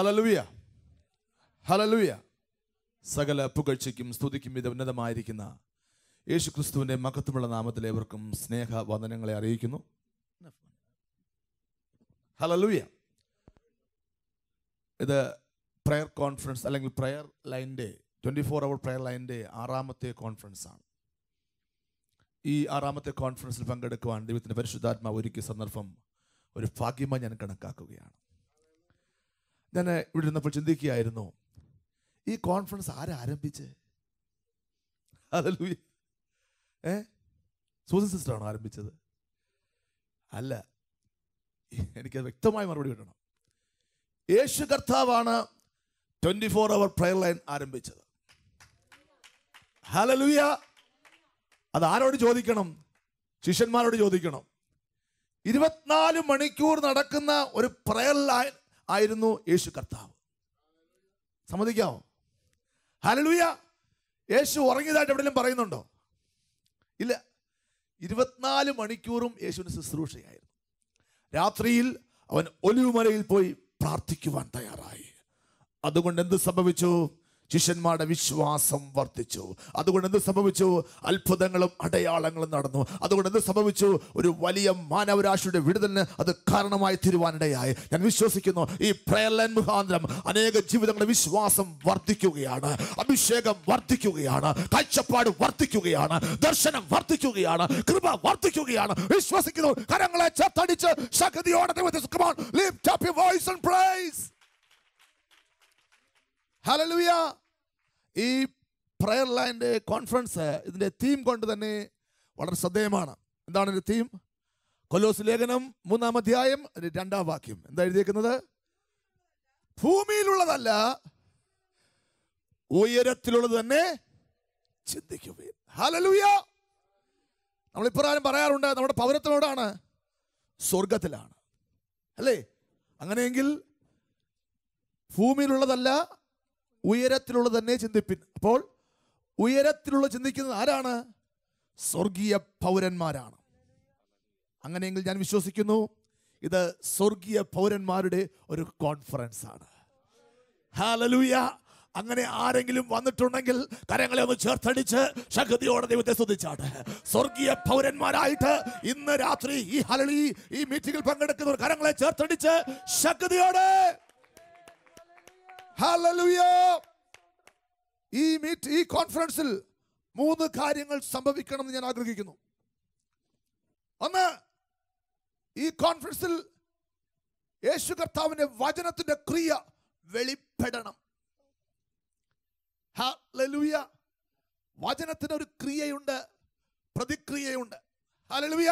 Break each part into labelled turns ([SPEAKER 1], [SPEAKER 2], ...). [SPEAKER 1] ഹലലുയ ഹലലുയ സകല പുകഴ്ചയ്ക്കും സ്തുതിക്കും ഇത് ഉന്നതമായിരിക്കുന്ന യേശു ക്രിസ്തുവിൻ്റെ മഹത്വമുള്ള നാമത്തിൽ ഏവർക്കും സ്നേഹ വന്ദനങ്ങളെ അറിയിക്കുന്നു ഹലലുയ ഇത് പ്രയർ കോൺഫറൻസ് അല്ലെങ്കിൽ പ്രയർ ലൈൻ്റെ ട്വൻറ്റി ഫോർ അവർ പ്രയർ ലൈൻ്റെ ആറാമത്തെ കോൺഫറൻസാണ് ഈ ആറാമത്തെ കോൺഫറൻസിൽ പങ്കെടുക്കുവാൻ ദൈവത്തിൻ്റെ പരിശുദ്ധാത്മാവ് ഒരുക്കിയ സന്ദർഭം ഒരു ഭാഗ്യമായി ഞാൻ കണക്കാക്കുകയാണ് ഞാൻ ഇവിടെ ഇരുന്നപ്പോൾ ചിന്തിക്കുകയായിരുന്നു ഈ കോൺഫറൻസ് ആരാരംഭിച്ച് അതല്ലൂയ ഏ സൂസൻ സിസ്റ്ററാണോ ആരംഭിച്ചത് അല്ല എനിക്ക് വ്യക്തമായ മറുപടി കിട്ടണം യേശു കർത്താവാണ് twenty four hour prayer line ആരംഭിച്ചത് ഹലലുയ അത് ആരോട് ചോദിക്കണം ശിഷ്യന്മാരോട് ചോദിക്കണം ഇരുപത്തിനാല് മണിക്കൂർ നടക്കുന്ന ഒരു പ്രയർ ലൈൻ ആയിരുന്നു യേശു കർത്താവ് സമ്മതിക്കാവോ ഹലലൂയ യേശു ഉറങ്ങിയതായിട്ട് എവിടെയെങ്കിലും പറയുന്നുണ്ടോ ഇല്ല ഇരുപത്തിനാല് മണിക്കൂറും യേശുവിന് ശുശ്രൂഷയായിരുന്നു രാത്രിയിൽ അവൻ ഒലിവുമലയിൽ പോയി പ്രാർത്ഥിക്കുവാൻ തയ്യാറായി അതുകൊണ്ട് എന്ത് സംഭവിച്ചു ശിഷ്യന്മാരുടെ വിശ്വാസം വർദ്ധിച്ചു അതുകൊണ്ട് എന്ത് സംഭവിച്ചു അത്ഭുതങ്ങളും അടയാളങ്ങളും നടന്നു അതുകൊണ്ട് എന്ത് സംഭവിച്ചു ഒരു വലിയ മാനവരാശിയുടെ വിടുതലിന് അത് കാരണമായി തീരുവാനിടയായി ഞാൻ വിശ്വസിക്കുന്നു ഈ പ്രയലൻ മുഖാന്തരം അനേക ജീവിതങ്ങളുടെ വിശ്വാസം വർദ്ധിക്കുകയാണ് അഭിഷേകം വർദ്ധിക്കുകയാണ് കാഴ്ചപ്പാട് വർദ്ധിക്കുകയാണ് ദർശനം വർദ്ധിക്കുകയാണ് കൃപ വർദ്ധിക്കുകയാണ് വിശ്വസിക്കുന്നു കരങ്ങളെ ചേർത്തടിച്ച് ശക്തിയോടെ up your voice and praise. Hallelujah. ഈ പ്രയർ ലൈൻ്റെ കോൺഫറൻസ് ഇതിൻ്റെ തീം കൊണ്ട് തന്നെ വളരെ ശ്രദ്ധേയമാണ് എന്താണ് ഇതിൻ്റെ തീം കൊല്ലോസ് ലേഖനം മൂന്നാം അധ്യായം രണ്ടാം വാക്യം എന്താ എഴുതിയേക്കുന്നത് ഭൂമിയിലുള്ളതല്ല ഉയരത്തിലുള്ളത് തന്നെ ചിന്തിക്കുകയും ഹലലൂയ നമ്മൾ പറയാറുണ്ട് നമ്മുടെ പൗരത്വനോടാണ് സ്വർഗത്തിലാണ് അല്ലേ അങ്ങനെയെങ്കിൽ ഭൂമിയിലുള്ളതല്ല ഉയരത്തിലുള്ള തന്നെ ചിന്തിപ്പിൻ അപ്പോൾ ഉയരത്തിലുള്ള ചിന്തിക്കുന്നത് ആരാണ് സ്വർഗീയ പൗരന്മാരാണ് അങ്ങനെയെങ്കിൽ ഞാൻ വിശ്വസിക്കുന്നു ഇത് സ്വർഗീയ പൗരന്മാരുടെ ഒരു കോൺഫറൻസ് ആണ് ഹാലലൂയ അങ്ങനെ ആരെങ്കിലും വന്നിട്ടുണ്ടെങ്കിൽ കരങ്ങളെ ഒന്ന് ചേർത്തടിച്ച് ശക്തിയോടെ ദൈവത്തെ സ്തുതിച്ചാട്ടെ സ്വർഗീയ പൗരന്മാരായിട്ട് ഇന്ന് രാത്രി ഈ ഹലളി ഈ മീറ്റിംഗിൽ പങ്കെടുക്കുന്നവർ കരങ്ങളെ ചേർത്തടിച്ച് ശക്തിയോടെ ഹാലലുയോ ഈ മീറ്റ് ഈ കോൺഫറൻസിൽ മൂന്ന് കാര്യങ്ങൾ സംഭവിക്കണം എന്ന് ഞാൻ ആഗ്രഹിക്കുന്നു ഒന്ന് ഈ കോൺഫറൻസിൽ യേശു കർത്താവിന്റെ വചനത്തിന്റെ ക്രിയ വെളിപ്പെടണം ഹലലുയ വചനത്തിന് ഒരു ക്രിയയുണ്ട് പ്രതിക്രിയയുണ്ട് ഹലലുയ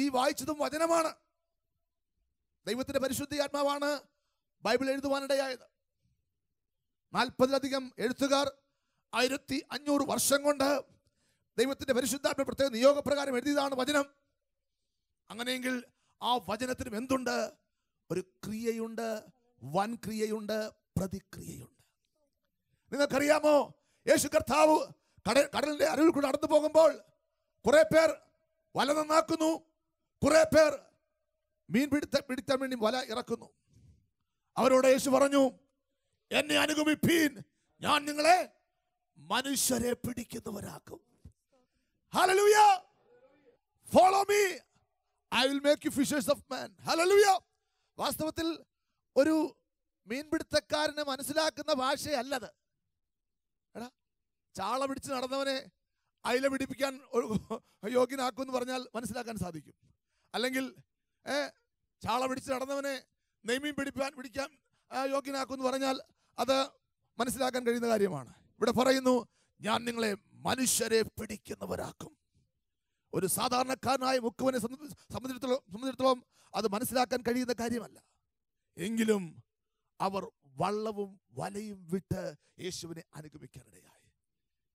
[SPEAKER 1] ഈ വായിച്ചതും വചനമാണ് ദൈവത്തിന്റെ പരിശുദ്ധി ആത്മാവാണ് ബൈബിൾ എഴുതുവാനിടയായത് നാൽപ്പതിലധികം എഴുത്തുകാർ ആയിരത്തി അഞ്ഞൂറ് വർഷം കൊണ്ട് ദൈവത്തിന്റെ പരിശുദ്ധാത്മ പ്രത്യേക നിയോഗപ്രകാരം എഴുതിയതാണ് വചനം അങ്ങനെയെങ്കിൽ ആ വചനത്തിനും എന്തുണ്ട് ഒരു ക്രിയയുണ്ട് വൻ ക്രിയയുണ്ട് പ്രതിക്രിയയുണ്ട് നിങ്ങൾക്കറിയാമോ യേശു കർത്താവ് കടൽ കടലിന്റെ അരുവിൽ കൂടെ നടന്നു പോകുമ്പോൾ കുറേ പേർ വല നന്നാക്കുന്നു കുറേ പേർ മീൻ പിടുത്ത പിടിക്കാൻ വേണ്ടി വല ഇറക്കുന്നു അവരോട് യേശു പറഞ്ഞു എന്നെ അനുഗമിപ്പീൻ ഞാൻ നിങ്ങളെ മനുഷ്യരെ പിടിക്കുന്നവരാക്കും follow me I will make you fishers of man hallelujah വാസ്തവത്തിൽ ഒരു മീൻപിടുത്തക്കാരനെ മനസ്സിലാക്കുന്ന ഭാഷയല്ലത് എടാ ചാള പിടിച്ച് നടന്നവനെ അയില പിടിപ്പിക്കാൻ യോഗ്യനാക്കും എന്ന് പറഞ്ഞാൽ മനസ്സിലാക്കാൻ സാധിക്കും അല്ലെങ്കിൽ ചാള പിടിച്ച് നടന്നവനെ നെയ്മീൻ പിടിപ്പാൻ പിടിക്കാൻ യോഗ്യനാക്കുമെന്ന് പറഞ്ഞാൽ അത് മനസ്സിലാക്കാൻ കഴിയുന്ന കാര്യമാണ് ഇവിടെ പറയുന്നു ഞാൻ നിങ്ങളെ മനുഷ്യരെ പിടിക്കുന്നവരാക്കും ഒരു സാധാരണക്കാരനായ മുക്കുവനെ സംബന്ധിച്ചിടത്തോളം സംബന്ധിച്ചിടത്തോളം അത് മനസ്സിലാക്കാൻ കഴിയുന്ന കാര്യമല്ല എങ്കിലും അവർ വള്ളവും വലയും വിട്ട് യേശുവിനെ അനുഗമിക്കാനിടയായി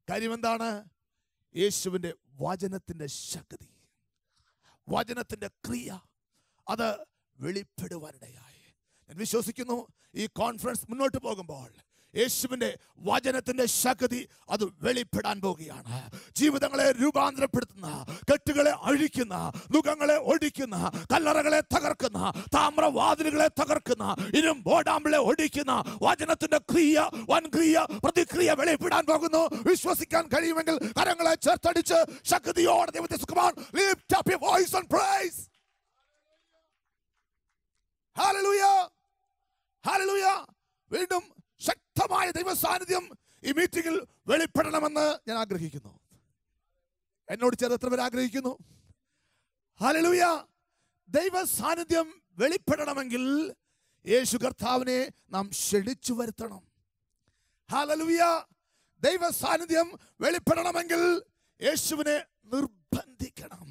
[SPEAKER 1] കാര്യം എന്താണ് യേശുവിൻ്റെ വചനത്തിൻ്റെ ശക്തി വചനത്തിൻ്റെ ക്രിയ അത് വെളിപ്പെടുവാനിടയായി ഞാൻ വിശ്വസിക്കുന്നു ഈ കോൺഫറൻസ് മുന്നോട്ട് പോകുമ്പോൾ യേശുവിൻ്റെ വചനത്തിൻ്റെ ശക്തി അത് വെളിപ്പെടാൻ പോവുകയാണ് ജീവിതങ്ങളെ രൂപാന്തരപ്പെടുത്തുന്ന കെട്ടുകളെ അഴിക്കുന്ന മുഖങ്ങളെ ഒടിക്കുന്ന കല്ലറകളെ തകർക്കുന്ന താമ്രവാതിലുകളെ തകർക്കുന്ന ബോഡാമ്പിളെ ഒടിക്കുന്ന വചനത്തിൻ്റെ ക്രിയ വൻക്രിയ പ്രതിക്രിയ വെളിപ്പെടാൻ പോകുന്നു വിശ്വസിക്കാൻ കഴിയുമെങ്കിൽ കരങ്ങളെ ചേർത്തടിച്ച് ശക്തിയോടെ ദൈവത്തെ സുഖമാണ് Lift up your voice and praise. Hallelujah. Hallelujah വീണ്ടും ശക്തമായ ദൈവസാന്നിധ്യം ഈ മീറ്റിംഗിൽ വെളിപ്പെടണമെന്ന് ഞാൻ ആഗ്രഹിക്കുന്നു എന്നോട് ചേർന്ന് എത്ര ആഗ്രഹിക്കുന്നു ഹാലലൂയ ദൈവ സാന്നിധ്യം വെളിപ്പെടണമെങ്കിൽ യേശു കർത്താവിനെ നാം ക്ഷണിച്ചു വരുത്തണം ഹാലലൂയ ദൈവ സാന്നിധ്യം വെളിപ്പെടണമെങ്കിൽ യേശുവിനെ നിർബന്ധിക്കണം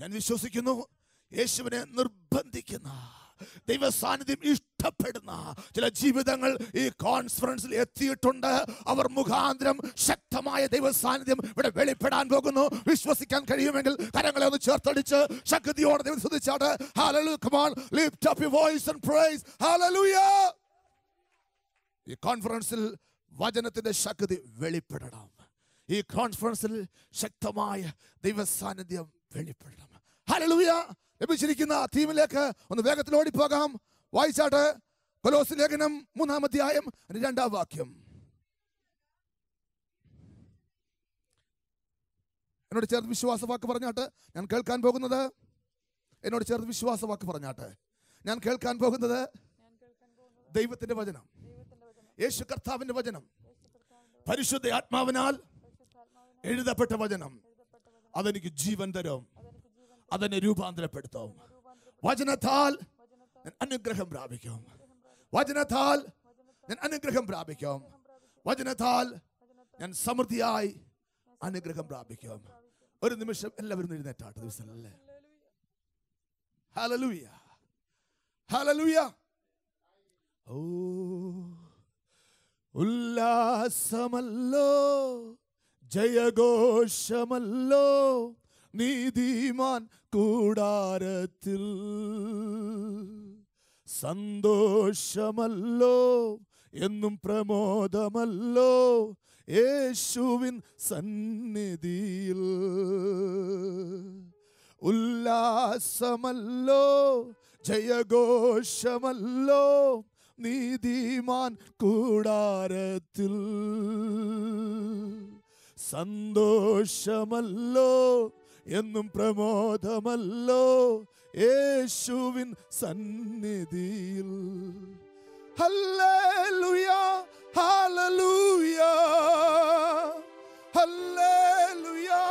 [SPEAKER 1] ഞാൻ വിശ്വസിക്കുന്നു യേശുവിനെ നിർബന്ധിക്കുന്ന ദൈവസാന്നിധ്യം ഇഷ്ടപ്പെടുന്ന ചില ജീവിതങ്ങൾ ഈ കോൺഫറൻസിൽ എത്തിയിട്ടുണ്ട് അവർ മുഖാന്തരം ശക്തമായ ദൈവസാന്നിധ്യം ഇവിടെ വെളിപ്പെടാൻ പോകുന്നു വിശ്വസിക്കാൻ കഴിയുമെങ്കിൽ കരങ്ങളെ ഒന്ന് ചേർത്തടിച്ച് ശക്തിയോടെ ദൈവം ശ്രദ്ധിച്ചാണ് ഈ കോൺഫറൻസിൽ വചനത്തിന്റെ ശക്തി വെളിപ്പെടണം ഈ കോൺഫറൻസിൽ ശക്തമായ ദൈവസാന്നിധ്യം വെളിപ്പെടണം ഹലലൂയ ലഭിച്ചിരിക്കുന്ന തീമിലേക്ക് ഒന്ന് വേഗത്തിൽ ഓടിപ്പോകാം വായിച്ചാട്ട് കൊലോസ് ലേഖനം മൂന്നാം അധ്യായം രണ്ടാം വാക്യം എന്നോട് ചേർത്ത് വിശ്വാസ വാക്ക് പറഞ്ഞാട്ട് ഞാൻ കേൾക്കാൻ പോകുന്നത് എന്നോട് ചേർത്ത് വിശ്വാസ വാക്ക് പറഞ്ഞാട്ട് ഞാൻ കേൾക്കാൻ പോകുന്നത് ദൈവത്തിന്റെ വചനം യേശു കർത്താവിന്റെ വചനം പരിശുദ്ധ ആത്മാവിനാൽ എഴുതപ്പെട്ട വചനം അതെനിക്ക് ജീവൻ തരും അതിനെ രൂപാന്തരപ്പെടുത്തും വചനത്താൽ അനുഗ്രഹം പ്രാപിക്കും വചനത്താൽ ഞാൻ അനുഗ്രഹം പ്രാപിക്കും വചനത്താൽ ഞാൻ സമൃദ്ധിയായി അനുഗ്രഹം പ്രാപിക്കും ഒരു നിമിഷം എല്ലാവരും എഴുന്നേറ്റാട്ട് ദിവസം അല്ലേ ഹലലൂയ ഹലലൂയ ഓ ഉല്ലാസമല്ലോ ജയഘോഷമല്ലോ നീതിമാൻ കൂടാരത്തിൽ സന്തോഷമല്ലോ എന്നും പ്രമോദമല്ലോ യേശുവിൻ സന്നിധിയിൽ ഉല്ലാസമല്ലോ ജയഘോഷമല്ലോ നീതിമാൻ കൂടാരത്തിൽ സന്തോഷമല്ലോ എന്നും പ്രമോദമല്ലോ
[SPEAKER 2] യേശുവിൻ സന്നിധിയിൽ Hallelujah, hallelujah, hallelujah.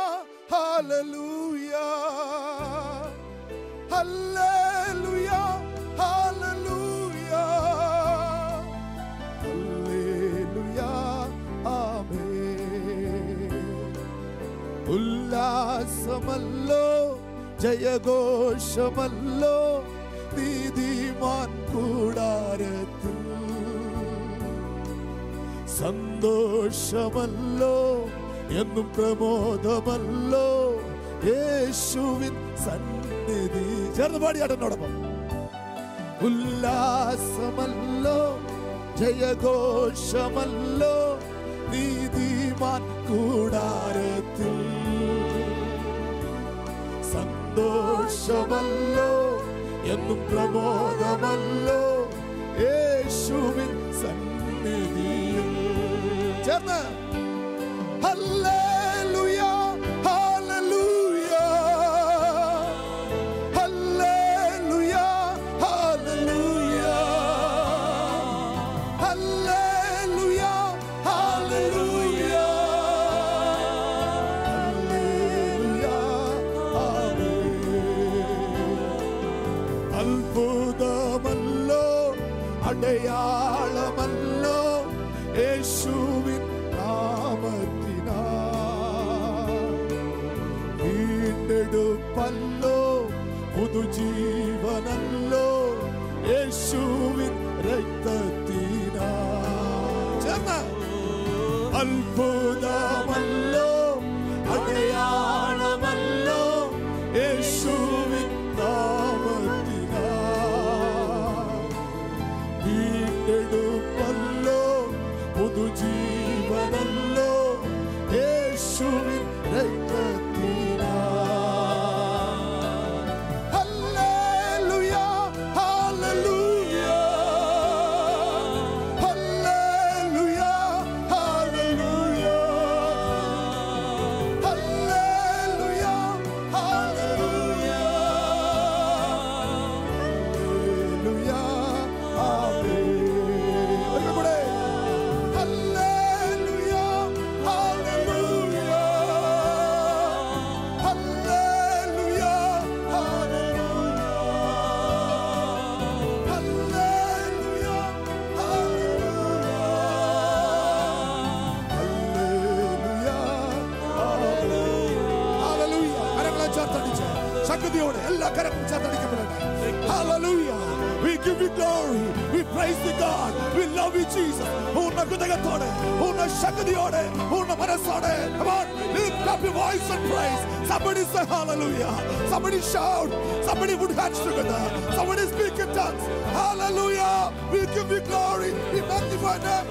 [SPEAKER 2] ജയഘോഷമല്ലോ നീതിമാൻ കൂടാരത്ത്
[SPEAKER 1] സന്തോഷമല്ലോ എന്നും പ്രമോദമല്ലോ യേശുവിൻ സന്നിധി ചേർന്ന് പാടിയാട്ടെന്നോടൊപ്പം ഉല്ലാസമല്ലോ ജയഘോഷമല്ലോ നീതിമാൻ
[SPEAKER 2] കൂടാരം സന്തോഷമല്ലോ എന്നും പ്രമോദമല്ലോ യേശുവിൻ സന്നിധിയിൽ ചേർന്ന്
[SPEAKER 1] Hallelujah! We give you glory. We praise the God. We love you, Jesus. പൂർണ്ണ ഹൃദയത്തോടെ പൂർണ്ണ ശക്തിയോടെ പൂർണ്ണ മനസ്സോടെ Come on, lift up your voice and praise. Somebody say hallelujah. Somebody shout. Somebody put hands together. Somebody speak in tongues. Hallelujah. We give you
[SPEAKER 2] glory. We magnify name.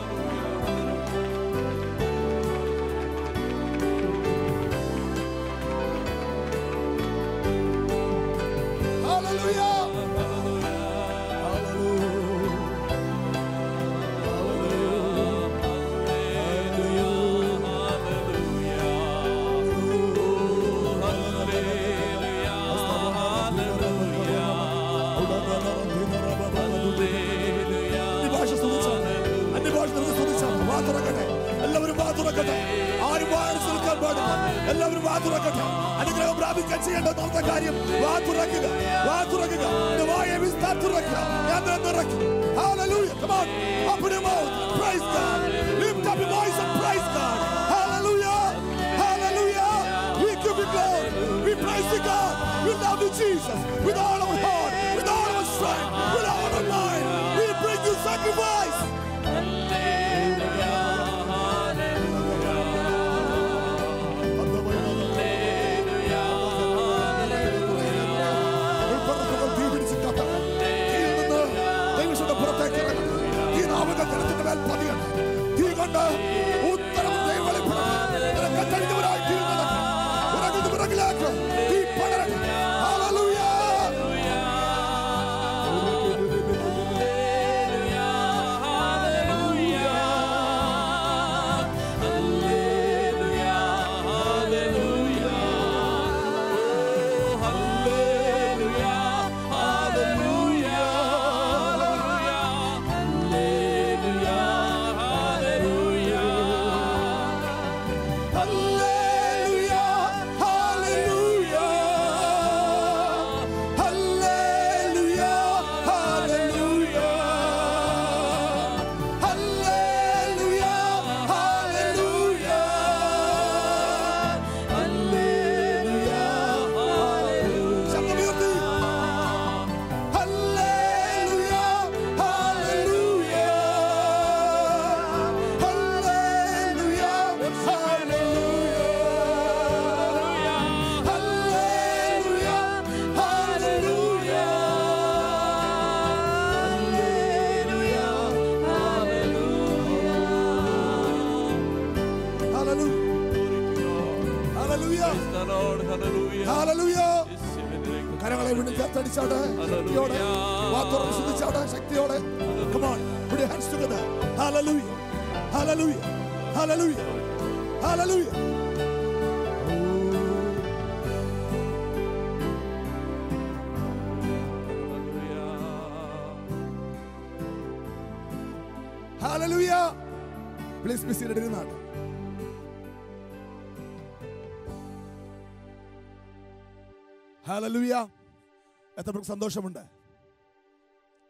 [SPEAKER 1] കർത്തവർക്ക് സന്തോഷമുണ്ട്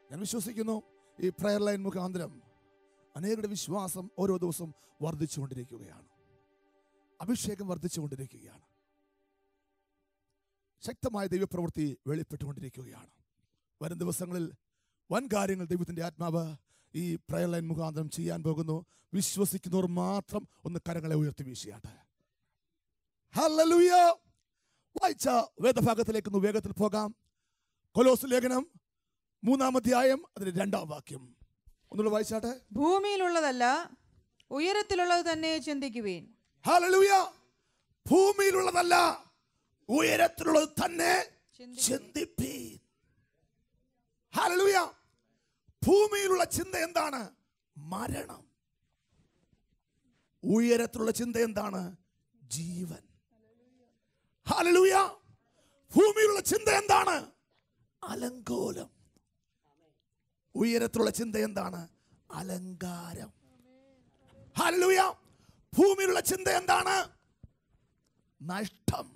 [SPEAKER 1] ഞാൻ വിശ്വസിക്കുന്നു ഈ പ്രയർ ലൈൻ മുഖാന്തരം അനേകരുടെ വിശ്വാസം ഓരോ ദിവസവും വർദ്ധിച്ചുകൊണ്ടിരിക്കുകയാണ് അഭിഷേകം വർദ്ധിച്ചുകൊണ്ടിരിക്കുകയാണ് ശക്തമായ ദൈവപ്രവൃത്തി വെളിപ്പെട്ടുകൊണ്ടിരിക്കുകയാണ് വരും ദിവസങ്ങളിൽ വൻ കാര്യങ്ങൾ ദൈവത്തിൻ്റെ ആത്മാവ് ഈ പ്രയർ ലൈൻ മുഖാന്തരം ചെയ്യാൻ പോകുന്നു വിശ്വസിക്കുന്നവർ മാത്രം ഒന്ന് കരങ്ങളെ ഉയർത്തി വീശിയാട്ടെ വായിച്ച വേദഭാഗത്തിലേക്ക് വേഗത്തിൽ പോകാം
[SPEAKER 3] കൊലോസ് ലേഖനം മൂന്നാം അധ്യായം അതിന്റെ രണ്ടാം വാക്യം ഒന്നുള്ള വായിച്ചാട്ടെ ഭൂമിയിലുള്ളതല്ല ഉയരത്തിലുള്ളത് തന്നെ ചിന്തിക്കുവേൻ ഹല്ലേലൂയ
[SPEAKER 1] ഭൂമിയിലുള്ളതല്ല ഉയരത്തിലുള്ളത് തന്നെ ചിന്തിപ്പീൻ ഹല്ലേലൂയ ഭൂമിയിലുള്ള ചിന്ത എന്താണ് മരണം ഉയരത്തിലുള്ള ചിന്ത എന്താണ് ജീവൻ ഹല്ലേലൂയ ഭൂമിയിലുള്ള ചിന്ത എന്താണ് അലങ്കോലം ഉയരത്തിലുള്ള ചിന്ത എന്താണ് അലങ്കാരം ഹലൂയ ഭൂമിയിലുള്ള ചിന്ത എന്താണ് നഷ്ടം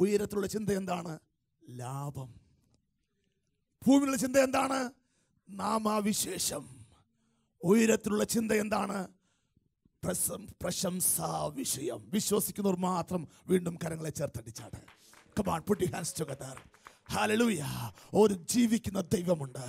[SPEAKER 1] ഉയരത്തിലുള്ള ചിന്ത എന്താണ് ലാഭം ഭൂമിയിലുള്ള ചിന്ത എന്താണ് നാമാവിശേഷം ഉയരത്തിലുള്ള ചിന്ത എന്താണ് പ്രശംസാ വിഷയം വിശ്വസിക്കുന്നവർ മാത്രം വീണ്ടും കരങ്ങളെ ചേർത്തടിച്ചാണ് come on put hands together hallelujah ഒരു ജീവിക്കുന്ന ദൈവമുണ്ട്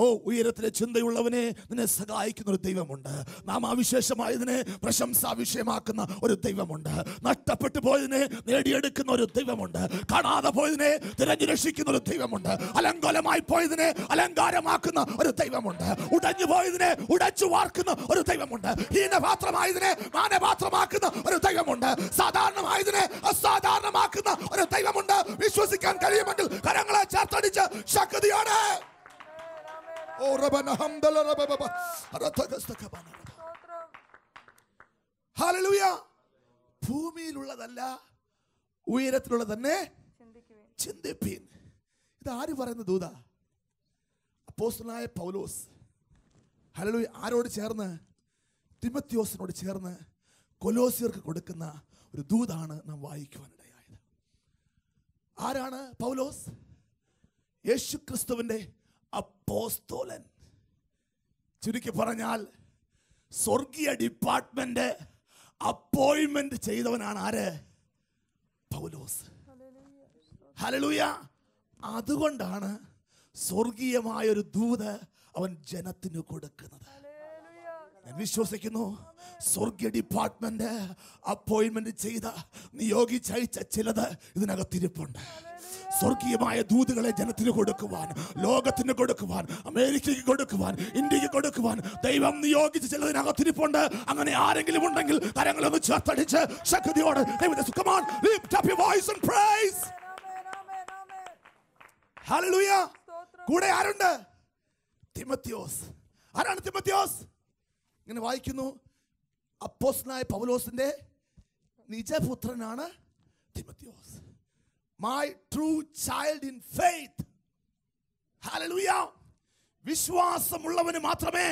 [SPEAKER 1] ഓ ഉയരത്തിലെ ചിന്തയുള്ളവനെ നിന്നെ സഹായിക്കുന്ന ഒരു ദൈവമുണ്ട് നാം ആവിശേഷമായതിനെ പ്രശംസാ വിഷയമാക്കുന്ന ഒരു ദൈവമുണ്ട് നഷ്ടപ്പെട്ടു പോയതിനെ നേടിയെടുക്കുന്ന ഒരു ദൈവമുണ്ട് കാണാതെ പോയതിനെ തിരഞ്ഞു രക്ഷിക്കുന്ന ഒരു ദൈവമുണ്ട് അലങ്കോലമായി പോയതിനെ അലങ്കാരമാക്കുന്ന ഒരു ദൈവമുണ്ട് ഉടഞ്ഞു പോയതിനെ ഉടച്ചു വാർക്കുന്ന ഒരു ദൈവമുണ്ട് ഹീനപാത്രമായതിനെ മാനപാത്രമാക്കുന്ന ഒരു ദൈവമുണ്ട് സാധാരണമായതിനെ അസാധാരണമാക്കുന്ന ഒരു ദൈവമുണ്ട് വിശ്വസിക്കാൻ കഴിയുമെങ്കിൽ കരം ഞങ്ങളെ ചേർത്തടിച്ച ശക്തിയാണ് ഓ റബബ ഹല്ലേലൂയ ഭൂമിയിലുള്ളതല്ല ഉയരത്തിലുള്ള തന്നെ ചിന്തിപ്പീൻ ഇത് ആര് പറയുന്ന ദൂത അപ്പോസ്റ്റലായ പൗലോസ് ഹലലൂയ ആരോട് ചേർന്ന് തിമത്യോസിനോട് ചേർന്ന് കൊലോസിയർക്ക് കൊടുക്കുന്ന ഒരു ദൂതാണ് നാം വായിക്കുവാനിടയായത് ആരാണ് പൗലോസ് യേശു ക്രിസ്തുവിൻ്റെ അപ്പോസ്തോലൻ ചുരുക്കി പറഞ്ഞാൽ സ്വർഗീയ ഡിപ്പാർട്ട്മെൻ്റ് അപ്പോയിൻമെൻ്റ് ചെയ്തവനാണ് ആര് പൗലോസ് ഹലലൂയ അതുകൊണ്ടാണ് സ്വർഗീയമായ ഒരു ദൂത് അവൻ ജനത്തിന് കൊടുക്കുന്നത് ഞാൻ വിശ്വസിക്കുന്നു സ്വർഗീയ ഡിപ്പാർട്ട്മെന്റ് അപ്പോയിന്റ്മെന്റ് ചെയ്ത നിയോഗിച്ചയച്ച ചിലത് ഇതിനകത്തിരിപ്പുണ്ട് സ്വർഗീയമായ ദൂതുകളെ ജനത്തിന് കൊടുക്കുവാൻ ലോകത്തിന് കൊടുക്കുവാൻ അമേരിക്കയ്ക്ക് കൊടുക്കുവാൻ ഇന്ത്യക്ക് കൊടുക്കുവാൻ ദൈവം നിയോഗിച്ച് ചിലതിനകത്തിരിപ്പുണ്ട് അങ്ങനെ ആരെങ്കിലും ഉണ്ടെങ്കിൽ കരങ്ങളൊന്ന് ചേർത്തടിച്ച് ശക്തിയോടെ സുഖമാൻ lift up voice and praise hallelujah കൂടെ ആരുണ്ട് തിമത്യോസ് ആരാണ് തിമത്യോസ് ഇങ്ങനെ വായിക്കുന്നു അപ്പോസ്നായ പൗലോസിന്റെ നിജപുത്രനാണ് തിമത്യോസ് my true child in faith. Hallelujah വിശ്വാസമുള്ളവന് മാത്രമേ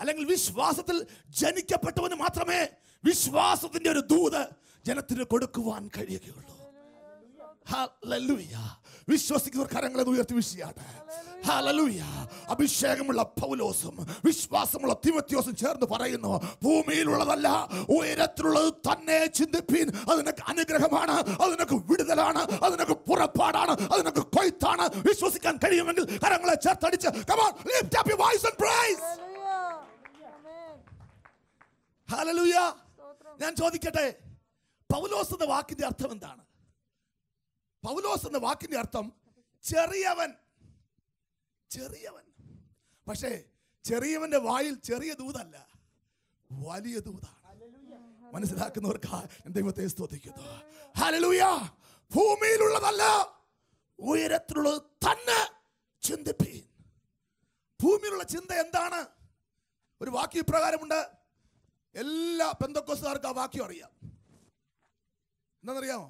[SPEAKER 1] അല്ലെങ്കിൽ വിശ്വാസത്തിൽ ജനിക്കപ്പെട്ടവന് മാത്രമേ വിശ്വാസത്തിന്റെ ഒരു ദൂത് ജനത്തിന് കൊടുക്കുവാൻ കഴിയുകയുള്ളൂ ഹാലലൂയാ വിശ്വസിക്കുന്നവർ കരങ്ങളെ ഉയർത്തി വീശിയാട്ടെ ഹലലൂയ അഭിഷേകമുള്ള പൗലോസും വിശ്വാസമുള്ള തിമത്യോസും ചേർന്ന് പറയുന്നു ഭൂമിയിലുള്ളതല്ല ഉയരത്തിലുള്ളത് തന്നെ ചിന്തിപ്പീൻ അതിനൊക്കെ അനുഗ്രഹമാണ് അതിനൊക്കെ വിടുതലാണ് അതിനൊക്കെ പുറപ്പാടാണ് അതിനൊക്കെ കൊയ്ത്താണ് വിശ്വസിക്കാൻ കഴിയുമെങ്കിൽ കരങ്ങളെ ചേർത്തടിച്ച് കമാൻ ലിഫ്റ്റ് ഹല്ലേലൂയ ഞാൻ ചോദിക്കട്ടെ പൗലോസ് എന്ന വാക്കിന്റെ അർത്ഥം എന്താണ് പൗലോസ് എന്ന വാക്കിന്റെ അർത്ഥം ചെറിയവൻ ചെറിയവൻ പക്ഷേ ചെറിയവന്റെ വായിൽ ചെറിയ ദൂതല്ല വലിയ ദൂതാണ് മനസ്സിലാക്കുന്നവർക്ക് ദൈവത്തെ സ്തോതിക്കുന്നു ഹലലൂയ ഭൂമിയിലുള്ളതല്ല ഉയരത്തിലുള്ളത് തന്നെ ചിന്തിപ്പീൻ ഭൂമിയിലുള്ള ചിന്ത എന്താണ് ഒരു വാക്യ ഇപ്രകാരമുണ്ട് എല്ലാ പെന്തക്കോസുകാർക്കും ആ വാക്യം അറിയാം എന്താണെന്നറിയാമോ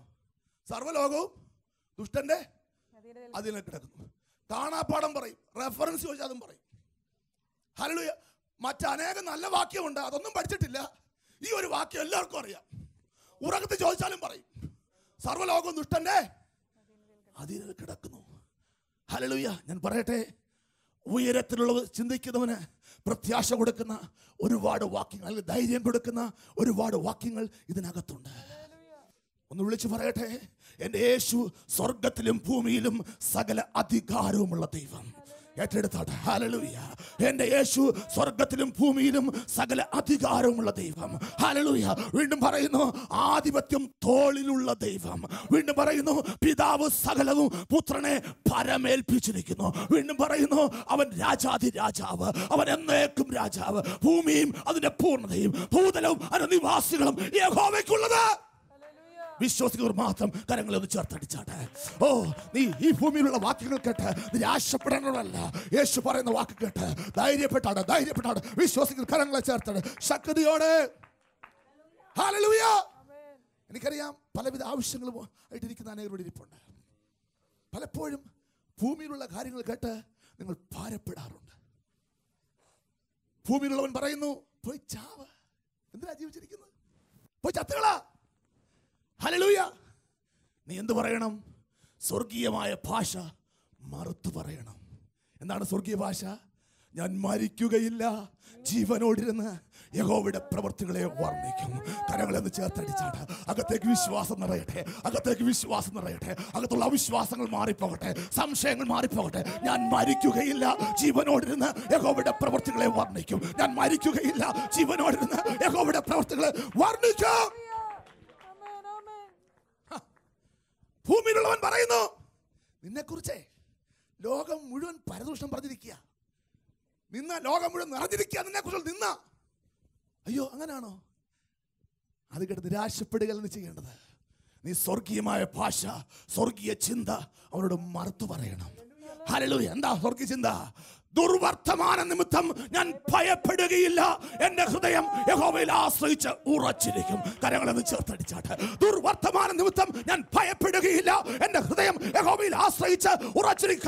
[SPEAKER 1] സർവ്വലോകവും ദുഷ്ടന്റെ അതിനെ കിടക്കുന്നു കാണാപ്പാടം പറയും റെഫറൻസ് ചോദിച്ചാൽ അതും പറയും ഹലോ മറ്റനേകം നല്ല വാക്യമുണ്ട് അതൊന്നും പഠിച്ചിട്ടില്ല ഈ ഒരു വാക്യം എല്ലാവർക്കും അറിയാം ഉറക്കത്ത് ചോദിച്ചാലും പറയും സർവ്വലോകം ദുഷ്ടന്റെ അതിനെ കിടക്കുന്നു ഹലലുയ്യ ഞാൻ പറയട്ടെ ഉയരത്തിലുള്ളവർ ചിന്തിക്കുന്നവന് പ്രത്യാശ കൊടുക്കുന്ന ഒരുപാട് വാക്യങ്ങൾ ധൈര്യം കൊടുക്കുന്ന ഒരുപാട് വാക്യങ്ങൾ ഇതിനകത്തുണ്ട് ഒന്ന് വിളിച്ചു പറയട്ടെ എൻ്റെ യേശു സ്വർഗത്തിലും ഭൂമിയിലും സകല അധികാരവുമുള്ള ദൈവം എന്റെ എൻ്റെ യേശു സ്വർഗത്തിലും ഭൂമിയിലും സകല അധികാരവുമുള്ള ദൈവം ഹാലലൂയ വീണ്ടും പറയുന്നു ആധിപത്യം തോളിലുള്ള ദൈവം വീണ്ടും പറയുന്നു പിതാവ് സകലവും പുത്രനെ പരമേൽപ്പിച്ചിരിക്കുന്നു വീണ്ടും പറയുന്നു അവൻ രാജാതി രാജാവ് അവൻ എന്നേക്കും രാജാവ് ഭൂമിയും അതിന്റെ പൂർണ്ണതയും ഭൂതലവും അതിന്റെ നിവാസികളും യഹോവയ്ക്കുള്ളത് വിശ്വസിക്കുന്നവർ മാത്രം കരങ്ങളെ ഒന്ന് ചേർത്തടിച്ചാട്ടെ ഓ നീ ഈ ഭൂമിയിലുള്ള വാക്കുകൾ കേട്ട് നിരാശപ്പെടേണ്ടതല്ല യേശു പറയുന്ന വാക്ക് കേട്ട് ധൈര്യപ്പെട്ടാണ് ധൈര്യപ്പെട്ടാണ് വിശ്വസിക്കുന്ന കരങ്ങളെ ചേർത്തട് ശക്തിയോടെ എനിക്കറിയാം പലവിധ ആവശ്യങ്ങളും ആയിട്ടിരിക്കുന്ന അനേകരുടെ ഇരിപ്പുണ്ട് പലപ്പോഴും ഭൂമിയിലുള്ള കാര്യങ്ങൾ കേട്ട് നിങ്ങൾ ഭാരപ്പെടാറുണ്ട് ഭൂമിയിലുള്ളവൻ പറയുന്നു പോയി ചാവ് എന്തിനാ ജീവിച്ചിരിക്കുന്നത് പോയി ചത്തുകളാ ഹലലൂയ നീ എന്ത് പറയണം സ്വർഗീയമായ ഭാഷ മറുത്തു പറയണം എന്താണ് സ്വർഗീയ ഭാഷ ഞാൻ മരിക്കുകയില്ല ജീവനോടിരുന്ന് യഹോവയുടെ പ്രവൃത്തികളെ വർണ്ണിക്കും കരങ്ങളെന്ന് ചേർത്തടിച്ചാണ് അകത്തേക്ക് വിശ്വാസം നിറയട്ടെ അകത്തേക്ക് വിശ്വാസം നിറയട്ടെ അകത്തുള്ള അവിശ്വാസങ്ങൾ മാറിപ്പോകട്ടെ സംശയങ്ങൾ മാറിപ്പോകട്ടെ ഞാൻ മരിക്കുകയില്ല ജീവനോടിരുന്ന് യഹോവയുടെ പ്രവൃത്തികളെ വർണ്ണിക്കും ഞാൻ മരിക്കുകയില്ല ജീവനോടിരുന്ന് യഹോവയുടെ പ്രവൃത്തികളെ വർണ്ണിക്കും ഭൂമിയിലുള്ളവൻ പറയുന്നു നിന്നെക്കുറിച്ച് ലോകം മുഴുവൻ പരദൂഷണം പറഞ്ഞിരിക്കുക നിന്ന ലോകം മുഴുവൻ നിറഞ്ഞിരിക്കുക നിന്നെക്കുറിച്ച് നിന്ന അയ്യോ അങ്ങനാണോ അത് കേട്ട് എന്ന് ചെയ്യേണ്ടത് നീ സ്വർഗീയമായ ഭാഷ സ്വർഗീയ ചിന്ത അവരോട് മറുത്തു പറയണം ഹരളു എന്താ സ്വർഗീയ ചിന്ത ദുർവർത്തമാന നിമിത്തം ഞാൻ ഭയപ്പെടുകയില്ല എൻ്റെ ഹൃദയം യഹോവയിൽ ആശ്രയിച്ച് ഉറച്ചിരിക്കും കരങ്ങളെന്ന് ചേർത്തടിച്ചാട്ടെ ദുർവർത്തമാന നിമിത്തം ഞാൻ ഭയപ്പെടുകയില്ല എൻ്റെ ഹൃദയം യഹോവയിൽ ആശ്രയിച്ച് ഉറച്ചിരിക്കും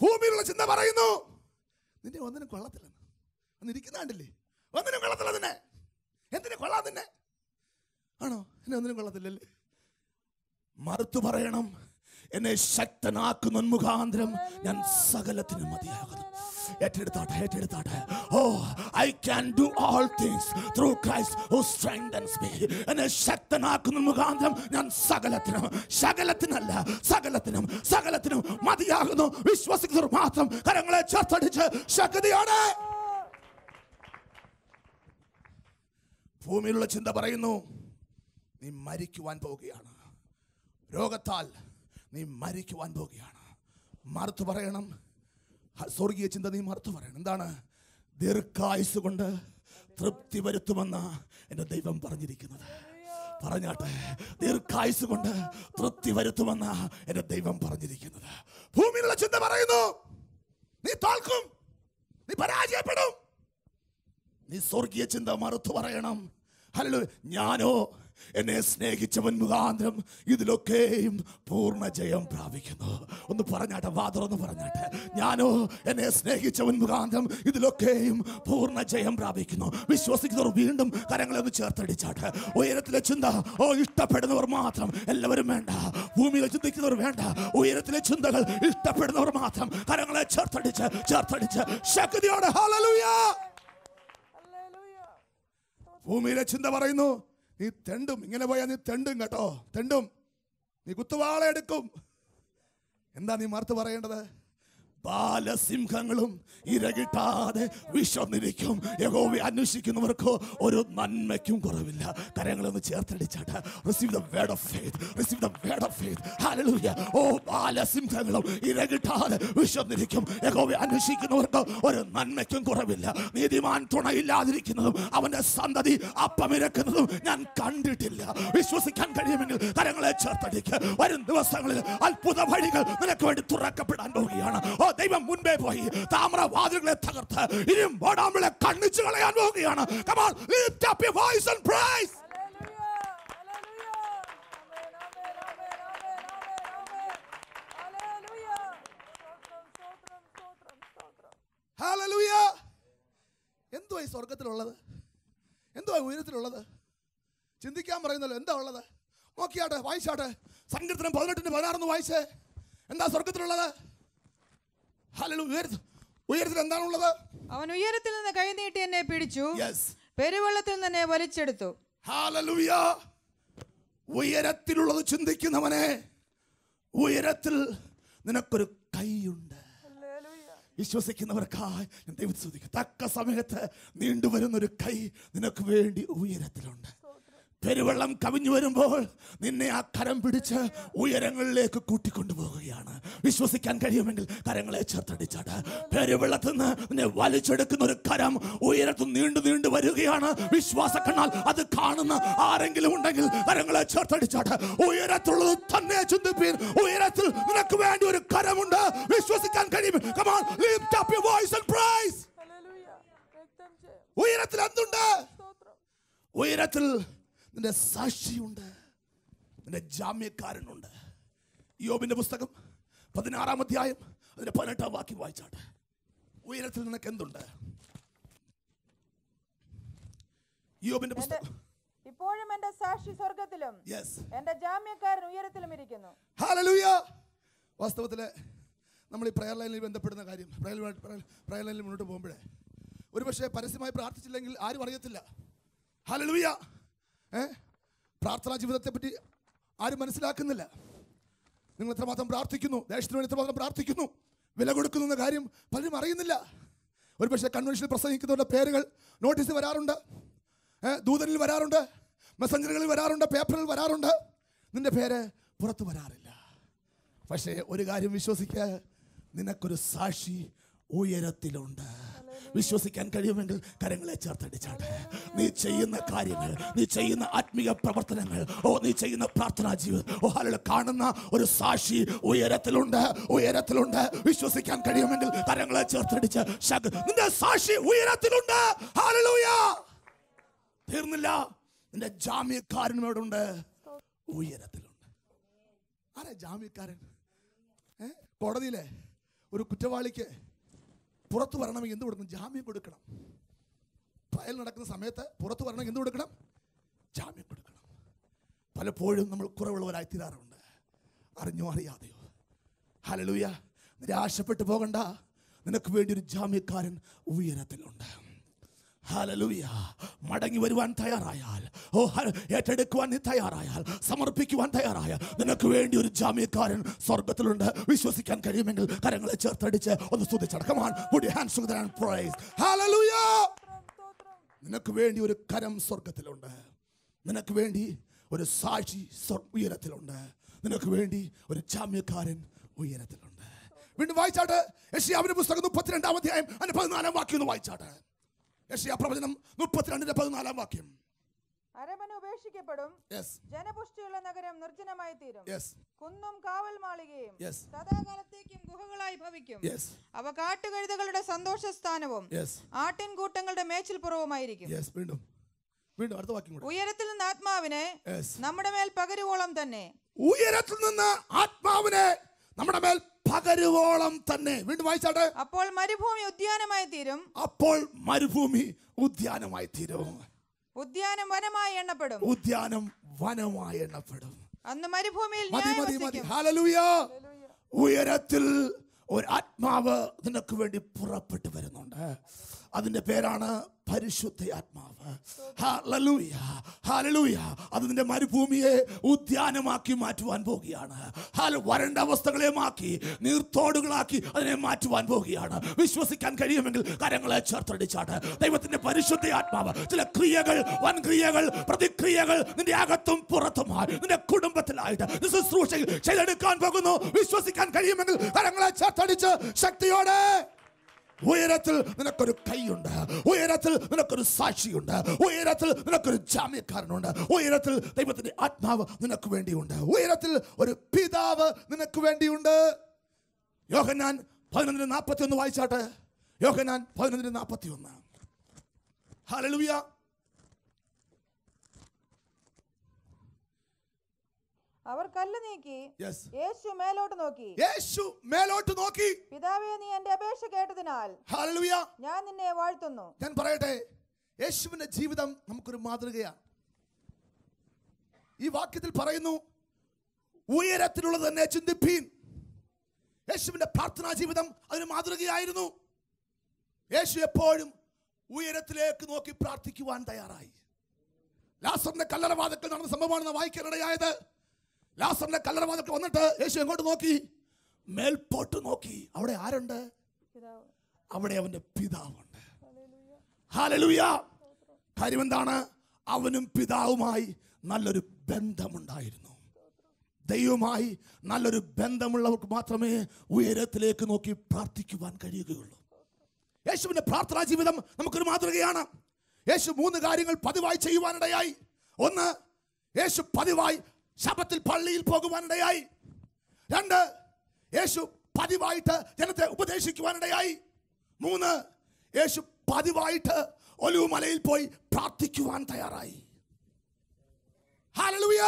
[SPEAKER 1] ഭൂമിയിലുള്ള ചിന്ത പറയുന്നു നിന്റെ ഒന്നിനും കൊള്ളത്തില്ലെന്ന് ഒന്നിരിക്കുന്നാണ്ടല്ലേ ഒന്നിനും കൊള്ളത്തില്ല നിന്നെ എന്തിനു കൊള്ളാം നിന്നെ ആണോ എന്നെ ഒന്നിനും കൊള്ളത്തില്ലല്ലേ മറുത്തു പറയണം എന്നെ ശക്തനാക്കുന്ന മുഖാന്തരം ഞാൻ സകലത്തിനും മതിയാകുന്നു ഏറ്റെടുത്താട്ടെ ഏറ്റെടുത്താട്ടെ oh I can do all things through Christ who strengthens me എന്നെ ശക്തനാക്കുന്ന മുഖാന്തരം ഞാൻ സകലത്തിനും ശകലത്തിനല്ല സകലത്തിനും സകലത്തിനും മതിയാകുന്നു വിശ്വസിക്കുന്നവർ മാത്രം കരങ്ങളെ ചേർത്തടിച്ച് ശക്തിയാണ് ഭൂമിയിലുള്ള ചിന്ത പറയുന്നു നീ മരിക്കുവാൻ പോവുകയാണ് രോഗത്താൽ നീ മരിക്കുവാൻ പോവുകയാണ് മറുത്തു പറയണം സ്വർഗീയ ചിന്ത നീ മറുത്തു പറയണം എന്താണ് ദീർഘായുസ് കൊണ്ട് തൃപ്തി വരുത്തുമെന്ന് എൻ്റെ ദൈവം പറഞ്ഞിരിക്കുന്നത് പറഞ്ഞാട്ടെ ദീർഘായുസ് കൊണ്ട് തൃപ്തി വരുത്തുമെന്ന് എൻ്റെ ദൈവം പറഞ്ഞിരിക്കുന്നത് ഭൂമിയിലുള്ള ചിന്ത പറയുന്നു നീ തോൽക്കും നീ പരാജയപ്പെടും നീ സ്വർഗീയ ചിന്ത മറുത്തു പറയണം ഹലോ ഞാനോ എന്നെ സ്നേഹിച്ചവൻ മുഖാന്തരം ഇതിലൊക്കെയും പൂർണ്ണ ജയം പ്രാപിക്കുന്നു ഒന്ന് പറഞ്ഞാട്ടെ വാതുറന്ന് പറഞ്ഞാട്ടെ ഞാനോ എന്നെ സ്നേഹിച്ചവൻ മുഖാന്തരം ഇതിലൊക്കെയും പൂർണ്ണ ജയം പ്രാപിക്കുന്നു വിശ്വസിക്കുന്നവർ വീണ്ടും കരങ്ങളെ ഒന്ന് ചേർത്തടിച്ചാട്ടെ ഉയരത്തിലെ ചിന്ത ഓ ഇഷ്ടപ്പെടുന്നവർ മാത്രം എല്ലാവരും വേണ്ട ഭൂമിയിൽ ചിന്തിക്കുന്നവർ വേണ്ട ഉയരത്തിലെ ചിന്തകൾ ഇഷ്ടപ്പെടുന്നവർ മാത്രം കരങ്ങളെ ചേർത്തടിച്ച് ചേർത്തടിച്ച് ശക്തിയോടെ ഭൂമിയിലെ ചിന്ത പറയുന്നു നീ തെണ്ടും ഇങ്ങനെ പോയാൽ നീ തെണ്ടും കേട്ടോ തെണ്ടും നീ കുത്തുവാളെടുക്കും എന്താ നീ മറുത്ത് പറയേണ്ടത് ബാലസിംഹങ്ങളും ഇരകിട്ടാതെ വിശന്നിരിക്കും യഹോവി അന്വേഷിക്കുന്നവർക്ക് ഒരു നന്മയ്ക്കും കുറവില്ല കരങ്ങളൊന്ന് ചേർത്തടിച്ചാട്ട് receive the word of faith receive the word of faith hallelujah ഓ ബാലസിംഹങ്ങളും ഇരകിട്ടാതെ വിശന്നിരിക്കും യഹോവി അന്വേഷിക്കുന്നവർക്ക് ഒരു നന്മയ്ക്കും കുറവില്ല നീതിമാൻ തുണയില്ലാതിരിക്കുന്നതും അവന്റെ സന്തതി അപ്പമിരക്കുന്നതും ഞാൻ കണ്ടിട്ടില്ല വിശ്വസിക്കാൻ കഴിയുമെങ്കിൽ കരങ്ങളെ ചേർത്തടിക്ക് വരും ദിവസങ്ങളിൽ അത്ഭുത വഴികൾ നിനക്ക് വേണ്ടി തുറക്കപ്പെടാൻ പോവുകയാണ് ഓ ദൈവം മുൻപേ പോയി താമ്ര വാതിലുകളെ തകർത്ത് ഇനിയും ഓടാമ്പിളെ കണ്ണിച്ചു
[SPEAKER 2] കളയാൻ പോവുകയാണ് കമാൻ
[SPEAKER 1] എന്തുവാ ഈ സ്വർഗത്തിലുള്ളത് എന്തുവാ ഉയരത്തിലുള്ളത് ചിന്തിക്കാൻ പറയുന്നല്ലോ എന്താ ഉള്ളത് നോക്കിയാട്ടെ വായിച്ചാട്ടെ സങ്കീർത്തനം പതിനെട്ടിന് പതിനാറെന്ന് വായിച്ചേ എന്താ സ്വർഗത്തിലുള്ളത്
[SPEAKER 3] ഉയരത്തിൽ ഉയരത്തിൽ എന്താണുള്ളത് അവൻ ഉയരത്തിൽ നിന്ന് കൈ നീട്ടി എന്നെ പിടിച്ചു പെരുവെള്ളത്തിൽ നിന്ന് എന്നെ വലിച്ചെടുത്തു
[SPEAKER 1] ഉയരത്തിലുള്ളത് ചിന്തിക്കുന്നവനെ ഉയരത്തിൽ നിനക്കൊരു കൈയുണ്ട് വിശ്വസിക്കുന്നവർക്കായി ഞാൻ ദൈവം ശ്രദ്ധിക്കും തക്ക സമയത്ത് ഒരു കൈ നിനക്ക് വേണ്ടി ഉയരത്തിലുണ്ട് പെരുവെള്ളം കവിഞ്ഞു വരുമ്പോൾ നിന്നെ ആ കരം പിടിച്ച് ഉയരങ്ങളിലേക്ക് കൂട്ടിക്കൊണ്ടുപോവുകയാണ് വിശ്വസിക്കാൻ കഴിയുമെങ്കിൽ കരങ്ങളെ ചേർത്തടിച്ചാട് പെരുവെള്ളത്തിൽ നിന്ന് നിന്നെ വലിച്ചെടുക്കുന്ന ഒരു കരം ഉയരത്തിൽ നീണ്ടു നീണ്ടു വരികയാണ് വിശ്വാസ കണ്ണാൽ അത് കാണുന്ന ആരെങ്കിലും ഉണ്ടെങ്കിൽ കരങ്ങളെ ചേർത്തടിച്ചാട് ഉയരത്തുള്ളത് തന്നെ ചിന്തിപ്പീൻ ഉയരത്തിൽ നിനക്ക് വേണ്ടി ഒരു കരമുണ്ട് വിശ്വസിക്കാൻ കഴിയും come on lift up your voice and praise ഉയരത്തിൽ എന്തുണ്ട് ഉയരത്തിൽ നിന്റെ സാക്ഷിയുണ്ട് നിന്റെ ജാമ്യക്കാരനുണ്ട് യോബിന്റെ പുസ്തകം പതിനാറാം അധ്യായം അതിൻ്റെ പതിനെട്ടാം വാക്യം വായിച്ചാട്ടെ ഉയരത്തിൽ നിനക്ക് എന്തുണ്ട് യോബിന്റെ പുസ്തകം
[SPEAKER 3] ഇപ്പോഴും എന്റെ സാക്ഷി സ്വർഗത്തിലും എന്റെ ജാമ്യക്കാരൻ ഉയരത്തിലും ഇരിക്കുന്നു
[SPEAKER 1] വാസ്തവത്തിൽ നമ്മൾ ഈ പ്രയർ ലൈനിൽ ബന്ധപ്പെടുന്ന കാര്യം പ്രയർ പ്രയർ ലൈനിൽ മുന്നോട്ട് പോകുമ്പോഴേ ഒരുപക്ഷെ പരസ്യമായി പ്രാർത്ഥിച്ചില്ലെങ്കിൽ ആരും അറിയത്തില്ല ഹലലുയ്യ ഏ പ്രാർത്ഥനാ ജീവിതത്തെ പറ്റി ആരും മനസ്സിലാക്കുന്നില്ല നിങ്ങൾ എത്രമാത്രം പ്രാർത്ഥിക്കുന്നു ദേശത്തിന് വേണ്ടി എത്രമാത്രം പ്രാർത്ഥിക്കുന്നു വില കൊടുക്കുന്നു എന്ന കാര്യം പലരും അറിയുന്നില്ല ഒരുപക്ഷെ കൺവെൻഷനിൽ പ്രസംഗിക്കുന്നവരുടെ പേരുകൾ നോട്ടീസ് വരാറുണ്ട് ദൂതനിൽ വരാറുണ്ട് മെസ്സഞ്ചറുകളിൽ വരാറുണ്ട് പേപ്പറിൽ വരാറുണ്ട് നിന്റെ പേര് പുറത്ത് വരാറില്ല പക്ഷേ ഒരു കാര്യം വിശ്വസിക്കുക നിനക്കൊരു സാക്ഷി ഉയരത്തിലുണ്ട് വിശ്വസിക്കാൻ കഴിയുമെങ്കിൽ കരങ്ങളെ ചേർത്തടിച്ചാട്ടെ നീ ചെയ്യുന്ന കാര്യങ്ങൾ നീ ചെയ്യുന്ന ആത്മീയ പ്രവർത്തനങ്ങൾ ഓ നീ ചെയ്യുന്ന പ്രാർത്ഥനാ ജീവിതം ഓ കാണുന്ന ഒരു സാക്ഷി ഉയരത്തിലുണ്ട് ഉയരത്തിലുണ്ട് വിശ്വസിക്കാൻ കഴിയുമെങ്കിൽ കരങ്ങളെ ചേർത്തടിച്ച് നിന്റെ സാക്ഷി ഉയരത്തിലുണ്ട് തീർന്നില്ല നിന്റെ ജാമ്യക്കാരനും ഉണ്ട് ഉയരത്തിലുണ്ട് ആരാ ജാമ്യക്കാരൻ കോടതിയിലെ ഒരു കുറ്റവാളിക്ക് പുറത്തു വരണമെങ്കിൽ എന്ത് കൊടുക്കണം ജാമ്യം കൊടുക്കണം ട്രയൽ നടക്കുന്ന സമയത്ത് പുറത്തു വരണമെങ്കിൽ എന്ത് കൊടുക്കണം ജാമ്യം കൊടുക്കണം പലപ്പോഴും നമ്മൾ കുറവുള്ളവരായി തീരാറുണ്ട് അറിഞ്ഞോ അറിയാതെയോ ഹലലൂയ നിരാശപ്പെട്ടു പോകണ്ട നിനക്ക് വേണ്ടി ഒരു ജാമ്യക്കാരൻ ഉയരത്തിലുണ്ട് ഹാലലൂയ മടങ്ങി വരുവാൻ തയ്യാറായാൽ ഓ ഏറ്റെടുക്കുവാൻ നീ തയ്യാറായാൽ സമർപ്പിക്കുവാൻ തയ്യാറായാൽ നിനക്ക് വേണ്ടി ഒരു ജാമ്യക്കാരൻ സ്വർഗത്തിലുണ്ട് വിശ്വസിക്കാൻ കഴിയുമെങ്കിൽ കരങ്ങളെ ചേർത്തടിച്ച് ഒന്ന് സ്തുതിച്ചടക്കമാണ് നിനക്ക് വേണ്ടി ഒരു കരം സ്വർഗത്തിലുണ്ട് നിനക്ക് വേണ്ടി ഒരു സാക്ഷി ഉയരത്തിലുണ്ട് നിനക്ക് വേണ്ടി ഒരു ജാമ്യക്കാരൻ ഉയരത്തിലുണ്ട് വീണ്ടും വായിച്ചാട്ടെ യശിയാവിന്റെ പുസ്തകം മുപ്പത്തിരണ്ടാം അധ്യായം അതിന് പതിനാലാം വാക്യം വായിച്ചാട്ടെ പ്രവചനം മുപ്പത്തിരണ്ടിന്റെ പതിനാലാം വാക്യം
[SPEAKER 3] അരമന ഉപേക്ഷിക്കപ്പെടും ജനപുഷ്ടിയുള്ള നഗരം നിർജ്ജനമായി തീരും കുന്നും കാവൽ മാളികയും സദാകാലത്തേക്കും ഗുഹകളായി ഭവിക്കും അവ കാട്ടുകഴുതകളുടെ സന്തോഷ സ്ഥാനവും ആട്ടിൻ കൂട്ടങ്ങളുടെ മേച്ചിൽപ്പുറവുമായിരിക്കും
[SPEAKER 1] വീണ്ടും വീണ്ടും
[SPEAKER 3] അടുത്ത വാക്യം ഉയരത്തിൽ നിന്ന് ആത്മാവിനെ നമ്മുടെ മേൽ പകരുവോളം തന്നെ
[SPEAKER 1] ഉയരത്തിൽ നിന്ന് ആത്മാവിനെ നമ്മുടെ മേൽ പകരുവോളം
[SPEAKER 3] തന്നെ വീണ്ടും വായിച്ചാട്ടെ അപ്പോൾ മരുഭൂമി ഉദ്യാനമായി തീരും അപ്പോൾ മരുഭൂമി
[SPEAKER 1] ഉദ്യാനമായി തീരും
[SPEAKER 3] ഉദ്യാനം വനമായി എണ്ണപ്പെടും ഉദ്യാനം
[SPEAKER 1] വനമായി എണ്ണപ്പെടും
[SPEAKER 3] അന്ന് മരുഭൂമിയിൽ
[SPEAKER 1] ഉയരത്തിൽ ഒരു ആത്മാവ് നിനക്ക് വേണ്ടി പുറപ്പെട്ടു വരുന്നുണ്ട് അതിൻ്റെ പേരാണ് പരിശുദ്ധ ആത്മാവ് ഹലലൂയ അത് നിന്റെ മരുഭൂമിയെ ഉദ്യാനമാക്കി മാറ്റുവാൻ പോവുകയാണ് ഹാല വരണ്ട അവസ്ഥകളെ മാക്കി നീർത്തോടുകളാക്കി അതിനെ മാറ്റുവാൻ പോവുകയാണ് വിശ്വസിക്കാൻ കഴിയുമെങ്കിൽ കരങ്ങളെ ചേർത്തടിച്ചാണ് ദൈവത്തിന്റെ ആത്മാവ് ചില ക്രിയകൾ വൻ ക്രിയകൾ പ്രതിക്രിയകൾ നിന്റെ അകത്തും പുറത്തുമായി നിന്റെ കുടുംബത്തിലായിട്ട് ശുശ്രൂഷയിൽ ചെയ്തെടുക്കാൻ പോകുന്നു വിശ്വസിക്കാൻ കഴിയുമെങ്കിൽ കരങ്ങളെ ചേർത്തടിച്ച് ശക്തിയോടെ ഉയരത്തിൽ നിനക്കൊരു കൈയുണ്ട് ഉയരത്തിൽ നിനക്കൊരു സാക്ഷിയുണ്ട് ഉയരത്തിൽ നിനക്കൊരു ജാമ്യക്കാരനുണ്ട് ഉയരത്തിൽ ദൈവത്തിന്റെ ആത്മാവ് നിനക്ക് വേണ്ടിയുണ്ട് ഉയരത്തിൽ ഒരു പിതാവ് നിനക്ക് വേണ്ടിയുണ്ട് യോഹന്നാൻ പതിനൊന്നിന് നാൽപ്പത്തി ഒന്ന് വായിച്ചാട്ടെ യോഹന്നാൻ പതിനൊന്നിന് നാൽപ്പത്തി ഒന്ന് ഹലലുയ
[SPEAKER 3] അവർ കല്ല് നീക്കി യേശു മേലോട്ട് നോക്കി യേശു
[SPEAKER 1] മേലോട്ട് നോക്കി
[SPEAKER 3] പിതാവേ നീ എന്റെ അപേക്ഷ കേട്ടതിനാൽ ഞാൻ നിന്നെ വാഴ്ത്തുന്നു
[SPEAKER 1] ഞാൻ പറയട്ടെ യേശുവിന്റെ ജീവിതം നമുക്കൊരു മാതൃകയാണ് ഈ വാക്യത്തിൽ പറയുന്നു ഉയരത്തിലുള്ളത് തന്നെ ചിന്തിപ്പീൻ യേശുവിന്റെ പ്രാർത്ഥനാ ജീവിതം അതിന് മാതൃകയായിരുന്നു യേശു എപ്പോഴും ഉയരത്തിലേക്ക് നോക്കി പ്രാർത്ഥിക്കുവാൻ തയ്യാറായി ലാസറിന്റെ കല്ലറവാദത്തിൽ നടന്ന സംഭവമാണ് വായിക്കാനിടയായത് ലാസറിന്റെ കല്ലറ വന്നിട്ട് വന്നിട്ട് യേശു എങ്ങോട്ട് നോക്കി മേൽപോട്ട് നോക്കി അവിടെ ആരുണ്ട് അവിടെ അവന്റെ പിതാവുണ്ട് കാര്യം എന്താണ് അവനും പിതാവുമായി നല്ലൊരു ബന്ധമുണ്ടായിരുന്നു ദൈവമായി നല്ലൊരു ബന്ധമുള്ളവർക്ക് മാത്രമേ ഉയരത്തിലേക്ക് നോക്കി പ്രാർത്ഥിക്കുവാൻ കഴിയുകയുള്ളൂ യേശുവിന്റെ പ്രാർത്ഥനാ ജീവിതം നമുക്കൊരു മാതൃകയാണ് യേശു മൂന്ന് കാര്യങ്ങൾ പതിവായി ചെയ്യുവാനിടയായി ഒന്ന് യേശു പതിവായി ശബത്തിൽ പള്ളിയിൽ പോകുവാനിടയായി രണ്ട് യേശു പതിവായിട്ട് ജനത്തെ ഉപദേശിക്കുവാനിടയായി മൂന്ന് യേശു പതിവായിട്ട് ഒലിവുമലയിൽ പോയി പ്രാർത്ഥിക്കുവാൻ തയ്യാറായി ഹാലലുവിയ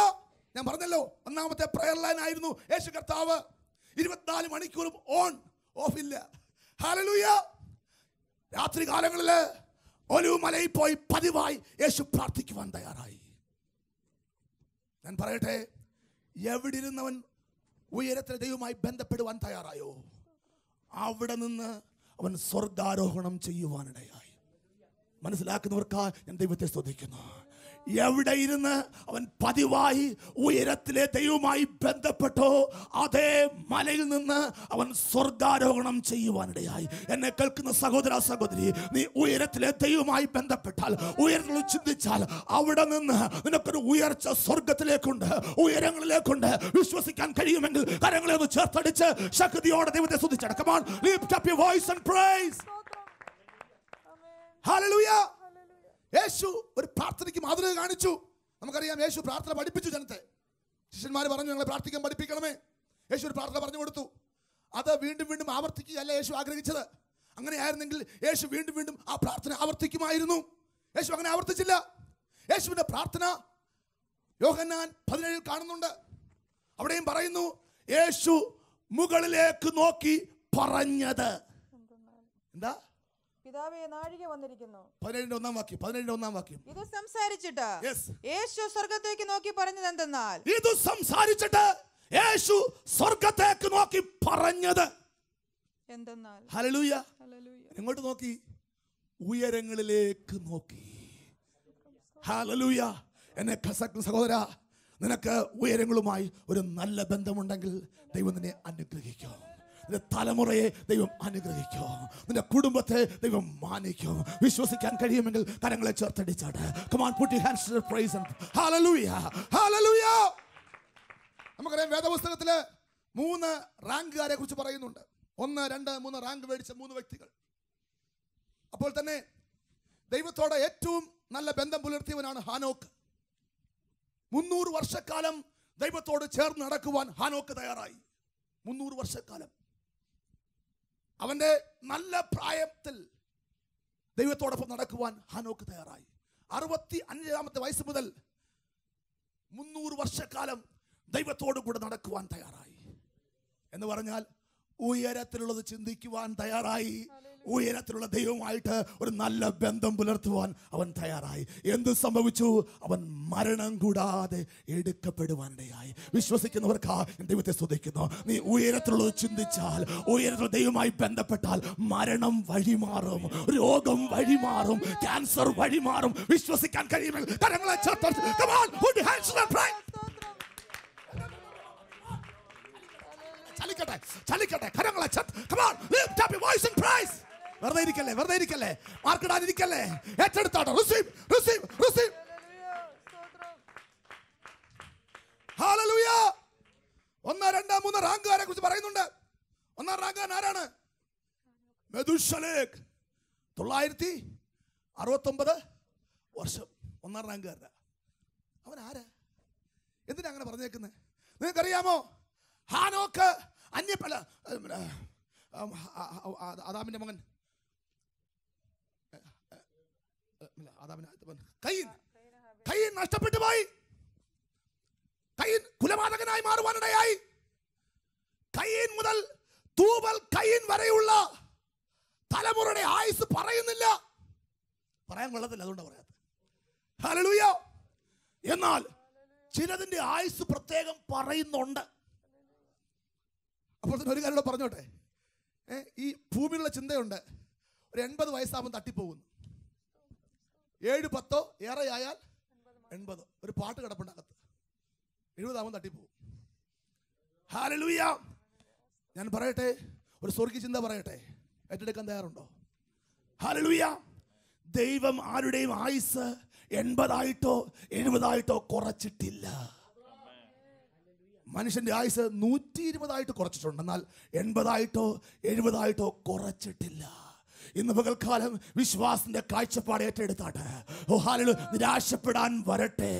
[SPEAKER 1] ഞാൻ പറഞ്ഞല്ലോ ഒന്നാമത്തെ പ്രയർ ലൈൻ ആയിരുന്നു യേശു കർത്താവ് ഇരുപത്തിനാല് മണിക്കൂറും ഓൺ ഓഫ് ഇല്ല ഹാലലുയ രാത്രി കാലങ്ങളിൽ ഒലിവുമലയിൽ പോയി പതിവായി യേശു പ്രാർത്ഥിക്കുവാൻ തയ്യാറായി ഞാൻ പറയട്ടെ എവിടെ ഇരുന്നവൻ ഉയരത്തിലെ ദൈവമായി ബന്ധപ്പെടുവാൻ തയ്യാറായോ അവിടെ നിന്ന് അവൻ സ്വർഗാരോഹണം ചെയ്യുവാനിടയായി മനസ്സിലാക്കുന്നവർക്കാ ഞാൻ ദൈവത്തെ സ്തുതിക്കുന്നു എവിടെ ഇരുന്ന് അവൻ പതിവായി ഉയരത്തിലെ ദൈവമായി ബന്ധപ്പെട്ടോ അതേ മലയിൽ നിന്ന് അവൻ സ്വർഗാരോഹണം ചെയ്യുവാനിടയായി എന്നെ കേൾക്കുന്ന സഹോദര സഹോദരി നീ ഉയരത്തിലെ ദൈവമായി ബന്ധപ്പെട്ടാൽ ഉയരത്തിൽ ചിന്തിച്ചാൽ അവിടെ നിന്ന് നിനക്കൊരു ഉയർച്ച സ്വർഗത്തിലേക്കുണ്ട് ഉയരങ്ങളിലേക്കുണ്ട് വിശ്വസിക്കാൻ കഴിയുമെങ്കിൽ കരങ്ങളെ ഒന്ന് ചേർത്തടിച്ച് ശക്തിയോടെ ദൈവത്തെ സ്തുതിച്ചടക്കമാണ് lift up your voice and praise Hallelujah. യേശു ഒരു പ്രാർത്ഥനയ്ക്ക് മാതൃക കാണിച്ചു നമുക്കറിയാം യേശു പ്രാർത്ഥന പഠിപ്പിച്ചു ജനത്തെ ശിഷ്യന്മാർ പറഞ്ഞു ഞങ്ങളെ പ്രാർത്ഥിക്കാൻ പഠിപ്പിക്കണമേ യേശു ഒരു പ്രാർത്ഥന പറഞ്ഞു കൊടുത്തു അത് വീണ്ടും വീണ്ടും ആവർത്തിക്കുകയല്ല യേശു ആഗ്രഹിച്ചത് അങ്ങനെയായിരുന്നെങ്കിൽ യേശു വീണ്ടും വീണ്ടും ആ പ്രാർത്ഥന ആവർത്തിക്കുമായിരുന്നു യേശു അങ്ങനെ ആവർത്തിച്ചില്ല യേശുവിൻ്റെ പ്രാർത്ഥന യോഹന്നാൻ പതിനേഴിൽ കാണുന്നുണ്ട് അവിടെയും പറയുന്നു യേശു മുകളിലേക്ക് നോക്കി പറഞ്ഞത് എന്താ
[SPEAKER 3] പിതാവേ നാഴിക വന്നിരിക്കുന്നു
[SPEAKER 1] പതിനേഴിന്റെ ഒന്നാം വാക്യം പതിനേഴിന്റെ ഒന്നാം വാക്യം
[SPEAKER 3] ഇത് സംസാരിച്ചിട്ട് യേശു സ്വർഗത്തേക്ക് നോക്കി പറഞ്ഞത് എന്തെന്നാൽ ഇത്
[SPEAKER 1] സംസാരിച്ചിട്ട് യേശു സ്വർഗത്തേക്ക് നോക്കി പറഞ്ഞത് എന്തെന്നാൽ ഹലലൂയ എങ്ങോട്ട് നോക്കി ഉയരങ്ങളിലേക്ക് നോക്കി ഹലലൂയ എന്നെ സഹോദര നിനക്ക് ഉയരങ്ങളുമായി ഒരു നല്ല ബന്ധമുണ്ടെങ്കിൽ ദൈവം നിന്നെ അനുഗ്രഹിക്കും നിന്റെ തലമുറയെ ദൈവം അനുഗ്രഹിക്കോ നിന്റെ കുടുംബത്തെ ദൈവം മാനിക്കോ വിശ്വസിക്കാൻ കഴിയുമെങ്കിൽ കരങ്ങളെ ചേർത്തടിച്ചാട് കമാൻ പുട്ടി ഹാൻഡ്സ് പ്രൈസ് നമുക്കറിയാം വേദപുസ്തകത്തില് മൂന്ന് റാങ്കുകാരെ കുറിച്ച് പറയുന്നുണ്ട് ഒന്ന് രണ്ട് മൂന്ന് റാങ്ക് മേടിച്ച മൂന്ന് വ്യക്തികൾ അപ്പോൾ തന്നെ ദൈവത്തോടെ ഏറ്റവും നല്ല ബന്ധം പുലർത്തിയവനാണ് ഹാനോക്ക് മുന്നൂറ് വർഷക്കാലം ദൈവത്തോട് ചേർന്ന് നടക്കുവാൻ ഹാനോക്ക് തയ്യാറായി മുന്നൂറ് വർഷക്കാലം അവൻ്റെ നല്ല പ്രായത്തിൽ ദൈവത്തോടൊപ്പം നടക്കുവാൻ ഹാനോക്ക് തയ്യാറായി അറുപത്തി അഞ്ചാമത്തെ വയസ്സ് മുതൽ മുന്നൂറ് വർഷക്കാലം ദൈവത്തോടു കൂടെ നടക്കുവാൻ തയ്യാറായി എന്ന് പറഞ്ഞാൽ ഉയരത്തിലുള്ളത് ചിന്തിക്കുവാൻ തയ്യാറായി ഉയരത്തിലുള്ള ദൈവമായിട്ട് ഒരു നല്ല ബന്ധം പുലർത്തുവാൻ അവൻ തയ്യാറായി എന്ത് സംഭവിച്ചു അവൻ മരണം കൂടാതെ എടുക്കപ്പെടുവാനിടയായി വിശ്വസിക്കുന്നവർക്ക് ദൈവത്തെ സ്തുതിക്കുന്നു നീ ഉയരത്തിലുള്ളത് ചിന്തിച്ചാൽ ഉയരത്തിലുള്ള ദൈവമായി ബന്ധപ്പെട്ടാൽ മരണം വഴിമാറും രോഗം വഴിമാറും ക്യാൻസർ വഴിമാറും വിശ്വസിക്കാൻ കഴിയുമെങ്കിൽ കരങ്ങളെ ചലിക്കട്ടെ ചലിക്കട്ടെ കരങ്ങളെ ചത്ത് come on lift up your voice and praise വെറുതെ ഇരിക്കല്ലേ വെറുതെ ഇരിക്കല്ലേ മാർക്കിടാതിരിക്കല്ലേ ഏറ്റെടുത്താട്ടോ റിസീവ് റിസീവ് റിസീവ് ഒന്ന് രണ്ട് മൂന്ന് റാങ്കുകാരെ കുറിച്ച് പറയുന്നുണ്ട് ഒന്നാം റാങ്കുകാരൻ ആരാണ് തൊള്ളായിരത്തി അറുപത്തൊമ്പത് വർഷം ഒന്നാം റാങ്കുകാരുടെ അവൻ ആരാ എന്തിനാ അങ്ങനെ പറഞ്ഞേക്കുന്നത് നിങ്ങൾക്കറിയാമോ ഹാനോക്ക് അന്യപ്പല അദാമിന്റെ മകൻ കയ്യിൻ കയ്യിൻ നഷ്ടപ്പെട്ടു പോയി കയ്യിൻ കുലപാതകനായി മാറുവാനിടയായി കയ്യിൻ മുതൽ തൂവൽ കയ്യിൻ വരെയുള്ള തലമുറയുടെ ആയുസ് പറയുന്നില്ല പറയാൻ കൊള്ളത്തില്ല അതുകൊണ്ട് പറയാത്ത ഹലലുയോ എന്നാൽ ചിലതിന്റെ ആയുസ് പ്രത്യേകം പറയുന്നുണ്ട് അപ്പോൾ തന്നെ ഒരു കാര്യം പറഞ്ഞോട്ടെ ഈ ഭൂമിയിലുള്ള ചിന്തയുണ്ട് ഒരു എൺപത് വയസ്സാകുമ്പോൾ തട്ടിപ്പോകുന്നു ഏഴ് പത്തോ ഏറെയായാൽ എൺപതോ ഒരു പാട്ട് കിടപ്പുണ്ട് എഴുപതാവും എഴുപതാമത് തട്ടിപ്പോവും ഹാലലൂയ ഞാൻ പറയട്ടെ ഒരു സ്വർഗി ചിന്ത പറയട്ടെ ഏറ്റെടുക്കാൻ തയ്യാറുണ്ടോ ഹാലലൂയ ദൈവം ആരുടെയും ആയുസ് എൺപതായിട്ടോ എഴുപതായിട്ടോ കുറച്ചിട്ടില്ല മനുഷ്യന്റെ ആയുസ് നൂറ്റി ഇരുപതായിട്ട് കുറച്ചിട്ടുണ്ട് എന്നാൽ എൺപതായിട്ടോ എഴുപതായിട്ടോ കുറച്ചിട്ടില്ല ഇന്ന് പകൽക്കാലം വിശ്വാസിന്റെ കാഴ്ചപ്പാട് ഏറ്റെടുത്താട്ടെ ഓ നിരാശപ്പെടാൻ വരട്ടെ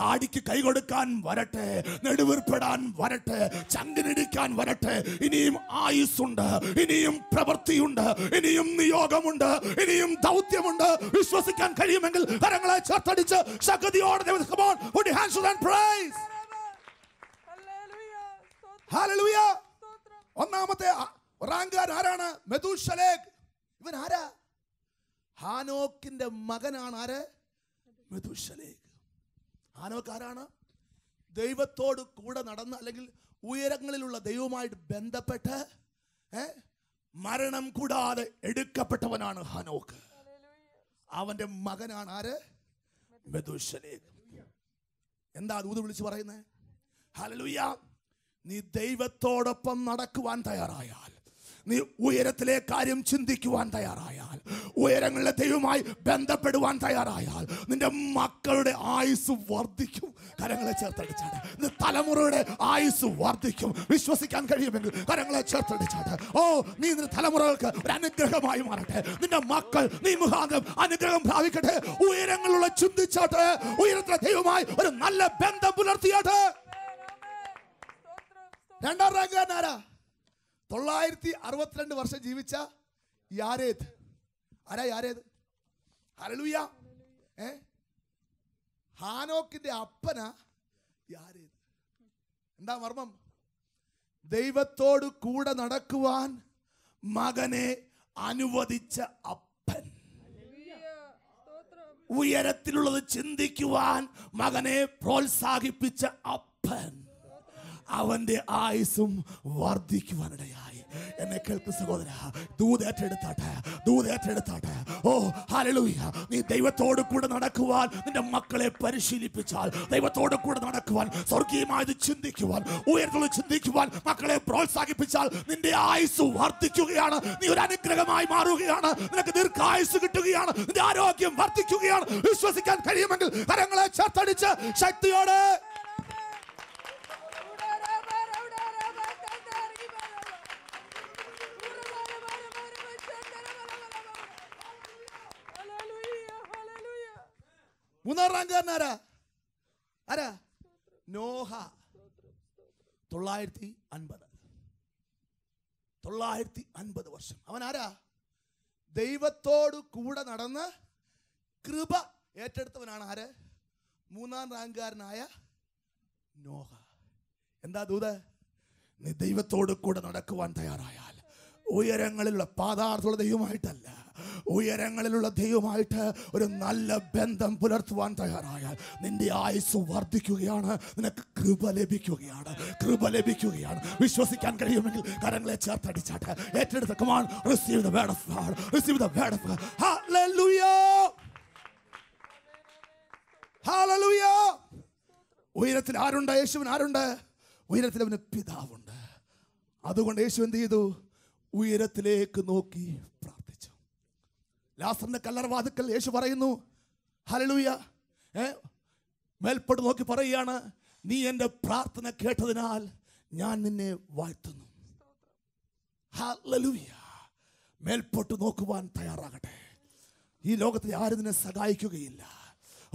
[SPEAKER 1] താടിക്ക് കൈ കൊടുക്കാൻ വരട്ടെ നെടുവിർപ്പെടാൻ വരട്ടെ ചങ്കിനിടിക്കാൻ വരട്ടെ ഇനിയും ആയുസ്സുണ്ട് ഇനിയും പ്രവൃത്തിയുണ്ട് ഇനിയും നിയോഗമുണ്ട് ഇനിയും ദൗത്യമുണ്ട് വിശ്വസിക്കാൻ കഴിയുമെങ്കിൽ കരങ്ങളെ ചേർത്തടിച്ച് ശക്തിയോടെ ഒന്നാമത്തെ റാങ്കാർ ആരാണ് ഇവൻ ആരാ ഹാനോക്കിന്റെ മകനാണ് ആര് മെതുശലേക്ക് ഹാനോക്ക് ആരാണ് ദൈവത്തോട് കൂടെ നടന്ന് അല്ലെങ്കിൽ ഉയരങ്ങളിലുള്ള ദൈവവുമായിട്ട് ബന്ധപ്പെട്ട് മരണം കൂടാതെ എടുക്കപ്പെട്ടവനാണ് ഹാനോക്ക് അവന്റെ മകനാണ് ആര് മെതുശലേക്ക് എന്താ ദൂത് വിളിച്ച് പറയുന്നത് ഹലലുയ്യ നീ ദൈവത്തോടൊപ്പം നടക്കുവാൻ തയ്യാറായാൽ നീ ഉയരത്തിലെ കാര്യം ചിന്തിക്കുവാൻ തയ്യാറായാൽ ഉയരങ്ങളിലെ ദൈവമായി ബന്ധപ്പെടുവാൻ തയ്യാറായാൽ നിന്റെ മക്കളുടെ ആയുസ് വർദ്ധിക്കും കരങ്ങളെ ചേർത്തടിച്ചാട്ട് നിന്റെ തലമുറയുടെ ആയുസ് വർദ്ധിക്കും വിശ്വസിക്കാൻ കഴിയുമെങ്കിൽ കരങ്ങളെ ചേർത്തടിച്ചാട്ട് ഓ നീ നിന്റെ തലമുറകൾക്ക് ഒരു അനുഗ്രഹമായി മാറട്ടെ നിന്റെ മക്കൾ നീ മുഖാന്തരം അനുഗ്രഹം പ്രാപിക്കട്ടെ ഉയരങ്ങളുള്ള ചിന്തിച്ചാട്ട് ഉയരത്തിലെ ദൈവമായി ഒരു നല്ല ബന്ധം പുലർത്തിയാട്ട് രണ്ടാം ആരാ തൊള്ളായിരത്തി അറുപത്തിരണ്ട് വർഷം ജീവിച്ച യാരേത് ആരാ യാരേത് ഹലലുയ ഏ ഹാനോക്കിന്റെ അപ്പന യാരേത് എന്താ മർമ്മം ദൈവത്തോട് കൂടെ നടക്കുവാൻ മകനെ അനുവദിച്ച അപ്പൻ ഉയരത്തിലുള്ളത് ചിന്തിക്കുവാൻ മകനെ പ്രോത്സാഹിപ്പിച്ച അപ്പൻ അവന്റെ ആയുസും വർദ്ധിക്കുവാനിടയായി എന്നെ കേൾക്ക് സഹോദര ദൂതേറ്റെടുത്താട്ടെ ദൂതേറ്റെടുത്താട്ടെ ഓ ഹരളൂയ നീ ദൈവത്തോട് കൂടെ നടക്കുവാൻ നിന്റെ മക്കളെ പരിശീലിപ്പിച്ചാൽ ദൈവത്തോട് കൂടെ നടക്കുവാൻ സ്വർഗീയമായത് ചിന്തിക്കുവാൻ ഉയർന്നുള്ള ചിന്തിക്കുവാൻ മക്കളെ പ്രോത്സാഹിപ്പിച്ചാൽ നിന്റെ ആയുസ് വർദ്ധിക്കുകയാണ് നീ ഒരു അനുഗ്രഹമായി മാറുകയാണ് നിനക്ക് ദീർഘായുസ് കിട്ടുകയാണ് നിന്റെ ആരോഗ്യം വർദ്ധിക്കുകയാണ് വിശ്വസിക്കാൻ കഴിയുമെങ്കിൽ കരങ്ങളെ ചേർത്തടിച്ച് ശക്തിയോടെ ആരാ ആരാ നോഹ തൊള്ളായിരത്തി അൻപത് തൊള്ളായിരത്തി അൻപത് വർഷം അവൻ ആരാ ദൈവത്തോട് കൂടെ നടന്ന് കൃപ ഏറ്റെടുത്തവനാണ് ആര് മൂന്നാം റാങ്കാരനായ നോഹ എന്താ ദൂത് നീ ദൈവത്തോട് കൂടെ നടക്കുവാൻ തയ്യാറായാൽ ഉയരങ്ങളിലുള്ള പാതാർത്ഥുള്ള ദൈവമായിട്ടല്ല ഉയരങ്ങളിലുള്ള ദൈവമായിട്ട് ഒരു നല്ല ബന്ധം പുലർത്തുവാൻ തയ്യാറായാൽ നിന്റെ ആയുസ് വർദ്ധിക്കുകയാണ് നിനക്ക് കൃപ ലഭിക്കുകയാണ് കൃപ ലഭിക്കുകയാണ് വിശ്വസിക്കാൻ കഴിയുമെങ്കിൽ കരങ്ങളെ ചേർത്തടിച്ചാട്ട് ഏറ്റെടുത്ത receive word of receive word of ഉയരത്തിൽ ആരുണ്ട് യേശുവിൻ ആരുണ്ട് ഉയരത്തിൽ അവന് പിതാവുണ്ട് അതുകൊണ്ട് യേശു എന്ത് ചെയ്തു ഉയരത്തിലേക്ക് നോക്കി ലാസറിന്റെ കല്ലറവാതുക്കൽ യേശു പറയുന്നു ഹലലൂയ ഏ മേൽപ്പോട്ട് നോക്കി പറയുകയാണ് നീ എൻ്റെ പ്രാർത്ഥന കേട്ടതിനാൽ ഞാൻ നിന്നെ വാഴ്ത്തുന്നു ഹലലൂയ മേൽപ്പോട്ട് നോക്കുവാൻ തയ്യാറാകട്ടെ ഈ ലോകത്തിൽ ആരും നിന്നെ സഹായിക്കുകയില്ല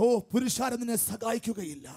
[SPEAKER 1] ഓ പുരുഷാരം നിന്നെ സഹായിക്കുകയില്ല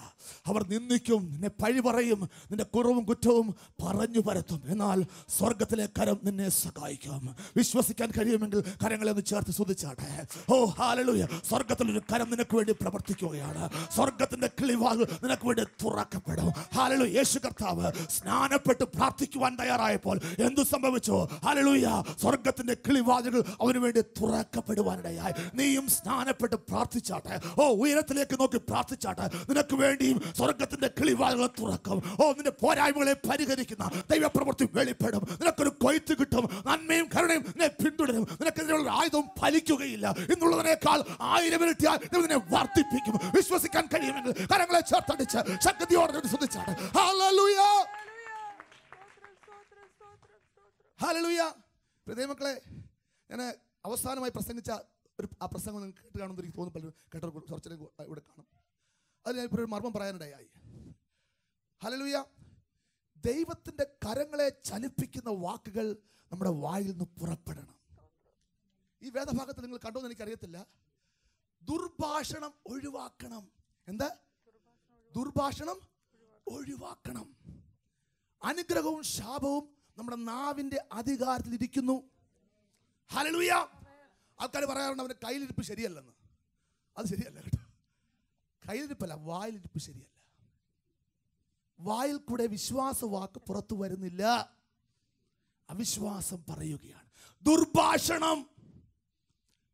[SPEAKER 1] അവർ നിന്ദിക്കും നിന്നെ പഴി പറയും നിന്റെ കുറവും കുറ്റവും പറഞ്ഞു പരത്തും എന്നാൽ സ്വർഗത്തിലെ കരം നിന്നെ സഹായിക്കാം വിശ്വസിക്കാൻ കഴിയുമെങ്കിൽ കരങ്ങളെ ഒന്ന് ചേർത്ത് ശ്രദ്ധിച്ചാട്ടെ ഓ ഹാലലുയ സ്വർഗത്തിലൊരു കരം നിനക്ക് വേണ്ടി പ്രവർത്തിക്കുകയാണ് സ്വർഗത്തിന്റെ കിളിവാകൾ നിനക്ക് വേണ്ടി തുറക്കപ്പെടും ഹാലലു യേശു കർത്താവ് സ്നാനപ്പെട്ട് പ്രാർത്ഥിക്കുവാൻ തയ്യാറായപ്പോൾ എന്തു സംഭവിച്ചു ഹാലലുയ സ്വർഗത്തിന്റെ കിളിവാതിൽ അവന് വേണ്ടി തുറക്കപ്പെടുവാനിടയായി നീയും സ്നാനപ്പെട്ട് പ്രാർത്ഥിച്ചാട്ടെ ഓ ഉയരത്തിലേക്ക് നോക്കി പ്രാർത്ഥിച്ചാട്ട് നിനക്ക് വേണ്ടിയും സ്വർഗത്തിന്റെ കിളിവാളുകളെ തുറക്കും ഓ നിന്റെ പോരായ്മകളെ പരിഹരിക്കുന്ന ദൈവപ്രവൃത്തി വെളിപ്പെടും നിനക്കൊരു കൊയ്ത്ത് കിട്ടും നന്മയും കരുണയും നിന്നെ പിന്തുടരും നിനക്കെതിരെയുള്ള ആയുധവും ഫലിക്കുകയില്ല ഇന്നുള്ളതിനേക്കാൾ ആയിരം ഇരട്ടിയാൽ നിന്നെ വർദ്ധിപ്പിക്കും വിശ്വസിക്കാൻ കഴിയുമെങ്കിൽ കരങ്ങളെ ചേർത്തടിച്ച് ശക്തിയോടെ ശ്രദ്ധിച്ചാണ് ഹാലലുയ ഹലലുയ മക്കളെ ഞാൻ അവസാനമായി പ്രസംഗിച്ച ഒരു ആ പ്രസംഗം നിങ്ങൾ കേട്ട് കാണുമെന്ന് എനിക്ക് തോന്നുന്നു പലരും കേട്ടവർക്ക് ചർച്ചയിൽ ഇവിടെ കാണും അതിൽ ഞാൻ ഇപ്പോൾ ഒരു മർമ്മം പറയാനിടയായി ഹലലുയ ദൈവത്തിൻ്റെ കരങ്ങളെ ചലിപ്പിക്കുന്ന വാക്കുകൾ നമ്മുടെ വായിൽ നിന്ന് പുറപ്പെടണം ഈ വേദഭാഗത്ത് നിങ്ങൾ കണ്ടോ എന്ന് എനിക്കറിയത്തില്ല ദുർഭാഷണം ഒഴിവാക്കണം എന്താ ദുർഭാഷണം ഒഴിവാക്കണം അനുഗ്രഹവും ശാപവും നമ്മുടെ നാവിൻ്റെ അധികാരത്തിൽ ഇരിക്കുന്നു ഹലലുയ ആൾക്കാർ പറയാറുണ്ട് അവൻ്റെ കയ്യിലിരിപ്പ് ശരിയല്ലെന്ന് അത് ശരിയല്ല കേട്ടോ കയ്യിലിരിപ്പല്ല വായിലിരിപ്പ് ശരിയല്ല വായിൽ കൂടെ വാക്ക് പുറത്തു വരുന്നില്ല അവിശ്വാസം പറയുകയാണ് ദുർഭാഷണം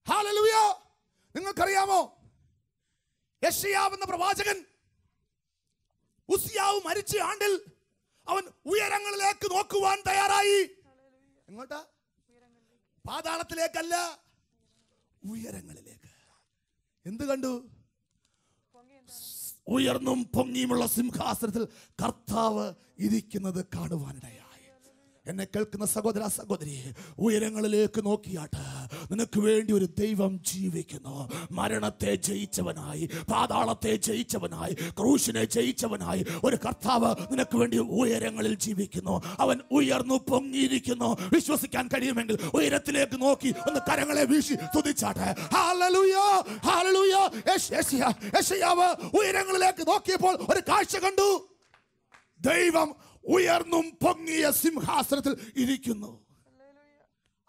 [SPEAKER 1] ഹാലലുയോ നിങ്ങൾക്കറിയാമോ യഷിയാവ് എന്ന പ്രവാചകൻ ഉസിയാവ് മരിച്ച ആണ്ടിൽ അവൻ ഉയരങ്ങളിലേക്ക് നോക്കുവാൻ തയ്യാറായി എങ്ങോട്ടാ പാതാളത്തിലേക്കല്ല ഉയരങ്ങളിലേക്ക് എന്ത് കണ്ടു ഉയർന്നും പൊങ്ങിയുമുള്ള സിംഹാസനത്തിൽ കർത്താവ് ഇരിക്കുന്നത് കാണുവാനിടയാണ് എന്നെ കേൾക്കുന്ന സഹോദര സഹോദരി ഉയരങ്ങളിലേക്ക് നോക്കിയാട്ട് നിനക്ക് വേണ്ടി ഒരു ദൈവം ജീവിക്കുന്നു മരണത്തെ ജയിച്ചവനായി പാതാളത്തെ ജയിച്ചവനായി ക്രൂശിനെ ജയിച്ചവനായി ഒരു കർത്താവ് നിനക്ക് വേണ്ടി ഉയരങ്ങളിൽ ജീവിക്കുന്നു അവൻ ഉയർന്നു പൊങ്ങിയിരിക്കുന്നു വിശ്വസിക്കാൻ കഴിയുമെങ്കിൽ ഉയരത്തിലേക്ക് നോക്കി ഒന്ന് കരങ്ങളെ വീശി തുതിച്ചാട്ടെ ഉയരങ്ങളിലേക്ക് നോക്കിയപ്പോൾ ഒരു കാഴ്ച കണ്ടു ദൈവം ഉയർന്നും പൊങ്ങിയ സിംഹാസനത്തിൽ ഇരിക്കുന്നു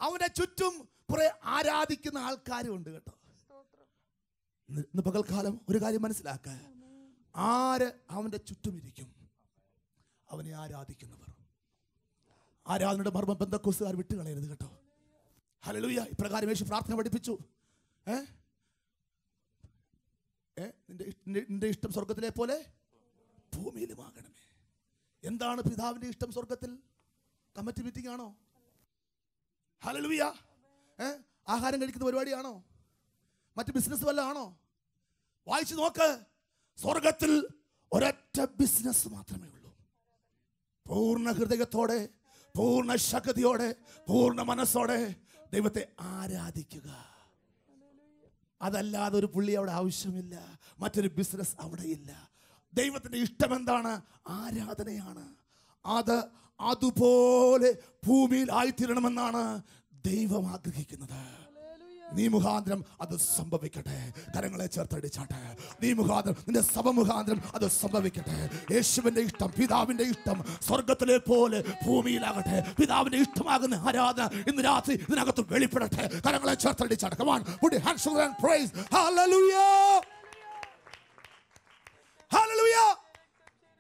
[SPEAKER 1] അവന്റെ ചുറ്റും കുറെ ആരാധിക്കുന്ന ആൾക്കാരും ഉണ്ട് കേട്ടോ ഇന്ന് പകൽക്കാലം ഒരു കാര്യം മനസ്സിലാക്ക ആര് അവന്റെ ചുറ്റും ഇരിക്കും അവനെ ആരാധിക്കുന്നവർ ആരാധനയുടെ മർമ്മ ബന്ധക്കോസുകാർ വിട്ടുകളയരുത് കേട്ടോ ഹലലുയ ഇപ്രകാരം യേശു പ്രാർത്ഥന പഠിപ്പിച്ചു ഏ നിന്റെ നിന്റെ ഇഷ്ടം സ്വർഗത്തിലെ പോലെ ഭൂമിയിലുമാകണമേ എന്താണ് പിതാവിൻ്റെ ഇഷ്ടം സ്വർഗത്തിൽ കമ്മിറ്റി മീറ്റിംഗ് ആണോ ഹലലുവിയ ആഹാരം കഴിക്കുന്ന പരിപാടിയാണോ മറ്റ് ബിസിനസ് വല്ല ആണോ വായിച്ചു നോക്ക് സ്വർഗത്തിൽ ഒരൊറ്റ ബിസിനസ് മാത്രമേ ഉള്ളൂ പൂർണ്ണ ഹൃദയത്തോടെ പൂർണ്ണ ശക്തിയോടെ പൂർണ്ണ മനസ്സോടെ ദൈവത്തെ ആരാധിക്കുക അതല്ലാതെ ഒരു പുള്ളി അവിടെ ആവശ്യമില്ല മറ്റൊരു ബിസിനസ് അവിടെയില്ല ദൈവത്തിൻ്റെ ഇഷ്ടം എന്താണ് ആരാധനയാണ് അത് അതുപോലെ ഭൂമിയിൽ ആയിത്തീരണമെന്നാണ് ദൈവം ആഗ്രഹിക്കുന്നത് നീ മുഖാന്തരം അത് സംഭവിക്കട്ടെ കരങ്ങളെ ചേർത്തടിച്ചാട്ടെ നീ മുഖാന്തരം നിന്റെ സഭ മുഖാന്തരം അത് സംഭവിക്കട്ടെ യേശുവിന്റെ ഇഷ്ടം പിതാവിന്റെ ഇഷ്ടം സ്വർഗത്തിലെ പോലെ ഭൂമിയിലാകട്ടെ പിതാവിന്റെ ഇഷ്ടമാകുന്ന ആരാധന ഇന്ന് രാത്രി ഇതിനകത്ത് വെളിപ്പെടട്ടെ കരങ്ങളെ ചേർത്തടിച്ചാട്ടെ come on hands and praise hallelujah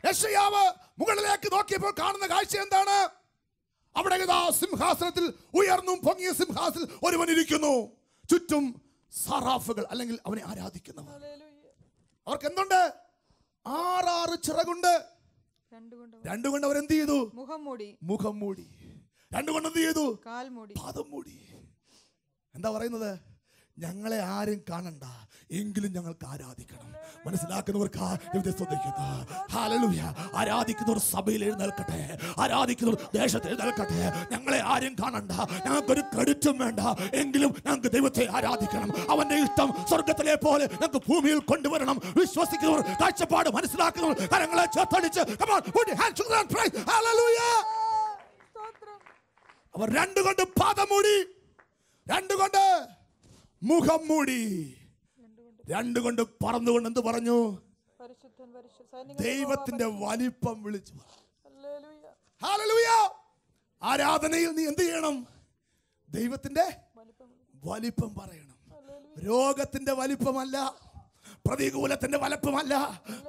[SPEAKER 1] യശയാവ് മുകളിലേക്ക് നോക്കിയപ്പോൾ കാണുന്ന കാഴ്ച എന്താണ് അവിടെ സിംഹാസനത്തിൽ ഉയർന്നും പൊങ്ങിയ സിംഹാസനത്തിൽ ഒരുവൻ ഇരിക്കുന്നു ചുറ്റും സറാഫുകൾ അല്ലെങ്കിൽ അവനെ ആരാധിക്കുന്നവർ അവർക്ക് എന്തുണ്ട് ആറാറ് ചിറകുണ്ട് രണ്ടുകൊണ്ട് അവർ എന്ത് ചെയ്തു മുഖം മൂടി മുഖം മൂടി രണ്ടുകൊണ്ട് എന്ത് ചെയ്തു
[SPEAKER 3] കാൽ മൂടി പാദം
[SPEAKER 1] മൂടി എന്താ പറയുന്നത് ഞങ്ങളെ ആരും കാണണ്ട എങ്കിലും ഞങ്ങൾക്ക് ആരാധിക്കണം മനസ്സിലാക്കുന്നവർക്ക് ആരാധിക്കുന്നവർ സഭയിൽ എഴുന്നേൽക്കട്ടെ ആരാധിക്കുന്നവർ ദേശത്ത് എഴുന്നേൽക്കട്ടെ ഞങ്ങളെ ആരും കാണണ്ട ഞങ്ങൾക്കൊരു ക്രെഡിറ്റും വേണ്ട എങ്കിലും ഞങ്ങൾക്ക് ദൈവത്തെ ആരാധിക്കണം അവന്റെ ഇഷ്ടം സ്വർഗത്തിലെ പോലെ ഞങ്ങൾക്ക് ഭൂമിയിൽ കൊണ്ടുവരണം വിശ്വസിക്കുന്നവർ കാഴ്ചപ്പാട് മനസ്സിലാക്കുന്നവർ കരങ്ങളെ ചേർത്തടിച്ച് അവർ രണ്ടുകൊണ്ട് പാദം മൂടി രണ്ടുകൊണ്ട് മുഖം മൂടി രണ്ടുകൊണ്ട് പറന്നുകൊണ്ട് എന്ത് പറഞ്ഞു ദൈവത്തിന്റെ വലിപ്പം വിളിച്ചു ആരാധനയിൽ നീ എന്ത് ചെയ്യണം ദൈവത്തിന്റെ വലിപ്പം പറയണം രോഗത്തിന്റെ വലിപ്പമല്ല പ്രതികൂലത്തിന്റെ വലിപ്പമല്ല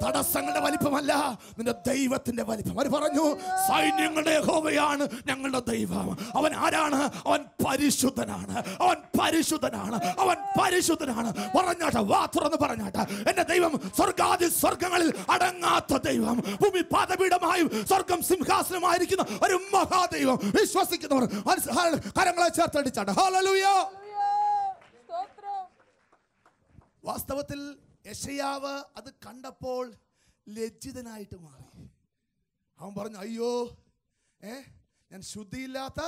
[SPEAKER 1] തടസ്സങ്ങളുടെ വലിപ്പമല്ല നിന്റെ ദൈവത്തിന്റെ വലിപ്പം അവർ പറഞ്ഞു സൈന്യങ്ങളുടെ ഹോവയാണ് ഞങ്ങളുടെ ദൈവം അവൻ ആരാണ് അവൻ പരിശുദ്ധനാണ് അവൻ പരിശുദ്ധനാണ് അവൻ പരിശുദ്ധനാണ് പറഞ്ഞാട്ടെ വാ തുറന്ന് പറഞ്ഞാട്ടെ എന്റെ ദൈവം സ്വർഗാദി സ്വർഗങ്ങളിൽ അടങ്ങാത്ത ദൈവം ഭൂമി പാതപീഠമായും സ്വർഗം സിംഹാസനമായിരിക്കുന്ന ഒരു മഹാദൈവം വിശ്വസിക്കുന്നവർ കരങ്ങളെ ചേർത്തടിച്ചാട്ടെ ഹലലുയോ വാസ്തവത്തിൽ യശയാവ് അത് കണ്ടപ്പോൾ ലജ്ജിതനായിട്ട് മാറി അവൻ പറഞ്ഞു അയ്യോ ഏ ഞാൻ ശുദ്ധിയില്ലാത്ത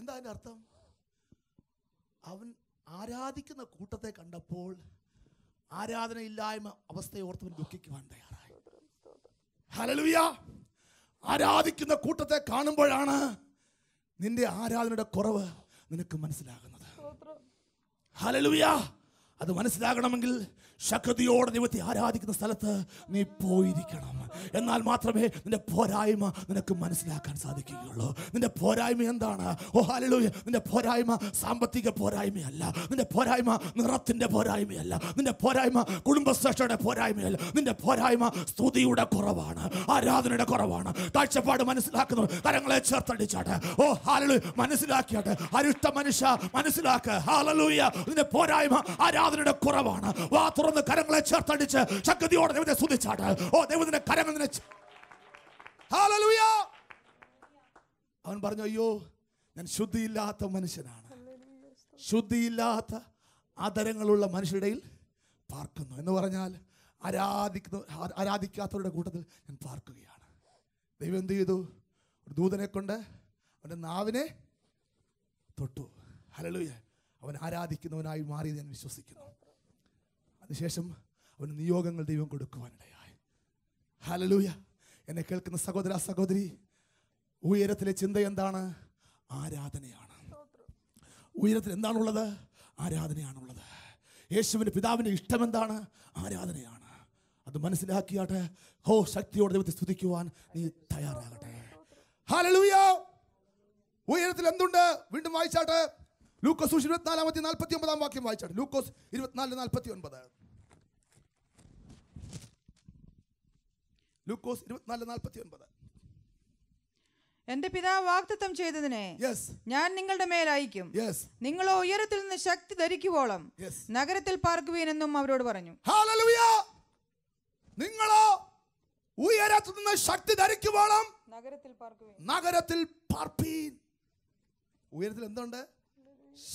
[SPEAKER 1] എന്താ അതിൻ്റെ അർത്ഥം അവൻ ആരാധിക്കുന്ന കൂട്ടത്തെ കണ്ടപ്പോൾ ആരാധനയില്ലായ്മ അവസ്ഥയെ ഓർത്തവൻ ദുഃഖിക്കുവാൻ തയ്യാറായി ഹലലുയ ആരാധിക്കുന്ന കൂട്ടത്തെ കാണുമ്പോഴാണ് നിന്റെ ആരാധനയുടെ കുറവ് നിനക്ക് മനസ്സിലാകുന്നത് ഹലലുയ അത് മനസ്സിലാകണമെങ്കിൽ ശക്തിയോടെ ദൈവത്തെ ആരാധിക്കുന്ന സ്ഥലത്ത് നീ പോയിരിക്കണം എന്നാൽ മാത്രമേ നിന്റെ പോരായ്മ നിനക്ക് മനസ്സിലാക്കാൻ സാധിക്കുകയുള്ളൂ നിന്റെ പോരായ്മ എന്താണ് ഓ ഹാലലൂയ നിന്റെ പോരായ്മ സാമ്പത്തിക പോരായ്മയല്ല നിന്റെ പോരായ്മ നിറത്തിൻ്റെ പോരായ്മയല്ല നിന്റെ പോരായ്മ കുടുംബശ്രേഷ്ഠയുടെ പോരായ്മയല്ല നിന്റെ പോരായ്മ സ്തുതിയുടെ കുറവാണ് ആരാധനയുടെ കുറവാണ് കാഴ്ചപ്പാട് മനസ്സിലാക്കുന്നു കരങ്ങളെ ചേർത്തടിച്ചാട്ടെ ഓ ഹാലലു മനസ്സിലാക്കിയാട്ടെ അരുത്ത മനുഷ്യ മനസ്സിലാക്കുക ഹാലലൂയ നിന്റെ പോരായ്മ ആരാധന അതിനിടെ കുറവാണ് വാ തുറന്ന് കരങ്ങളെ ചേർത്തടിച്ച് ശക്തിയോടെ ദൈവത്തെ സ്തുതിച്ചാട്ട് ഓ ദൈവത്തിന്റെ കരങ്ങൾ അവൻ പറഞ്ഞു അയ്യോ ഞാൻ ശുദ്ധിയില്ലാത്ത മനുഷ്യനാണ് ശുദ്ധിയില്ലാത്ത ആദരങ്ങളുള്ള മനുഷ്യരുടെയിൽ പാർക്കുന്നു എന്ന് പറഞ്ഞാൽ ആരാധിക്കുന്ന ആരാധിക്കാത്തവരുടെ കൂട്ടത്തിൽ ഞാൻ പാർക്കുകയാണ് ദൈവം എന്ത് ചെയ്തു ഒരു ദൂതനെ കൊണ്ട് അവൻ്റെ നാവിനെ തൊട്ടു ഹലലുയ അവൻ ആരാധിക്കുന്നവനായി മാറിയത് ഞാൻ വിശ്വസിക്കുന്നു അതിനുശേഷം അവന് നിയോഗങ്ങൾ ദൈവം കൊടുക്കുവാനിടയായി ഹലലൂയ എന്നെ കേൾക്കുന്ന സഹോദര സഹോദരി ഉയരത്തിലെ ചിന്ത എന്താണ് ആരാധനയാണ് ഉയരത്തിൽ എന്താണുള്ളത് ആരാധനയാണുള്ളത് യേശുവിൻ്റെ പിതാവിൻ്റെ ഇഷ്ടം എന്താണ് ആരാധനയാണ് അത് മനസ്സിലാക്കിയാട്ടെ ഹോ ശക്തിയോടെ ദൈവത്തെ സ്തുതിക്കുവാൻ നീ തയ്യാറാകട്ടെ ഹാലലൂയ ഉയരത്തിൽ എന്തുണ്ട് വീണ്ടും വായിച്ചാട്ടെ ലൂക്കോസ് ഇരുപത്തിനാലാമത്തെ നാൽപ്പത്തി ഒമ്പതാം വാക്യം വായിച്ചാണ് ലൂക്കോസ് ഇരുപത്തിനാല് നാൽപ്പത്തി ഒൻപത് ലൂക്കോസ് ഇരുപത്തിനാല് നാൽപ്പത്തി
[SPEAKER 3] ഒൻപത് എന്റെ പിതാവ് വാഗ്ദത്തം ചെയ്തതിനെ ഞാൻ നിങ്ങളുടെ മേൽ അയക്കും നിങ്ങളോ ഉയരത്തിൽ നിന്ന് ശക്തി ധരിക്കുവോളം നഗരത്തിൽ പാർക്കുവീനെന്നും അവരോട് പറഞ്ഞു
[SPEAKER 1] നിങ്ങളോ ഉയരത്തിൽ നിന്ന് ശക്തി ധരിക്കുവോളം നഗരത്തിൽ നഗരത്തിൽ ഉയരത്തിൽ എന്തുണ്ട്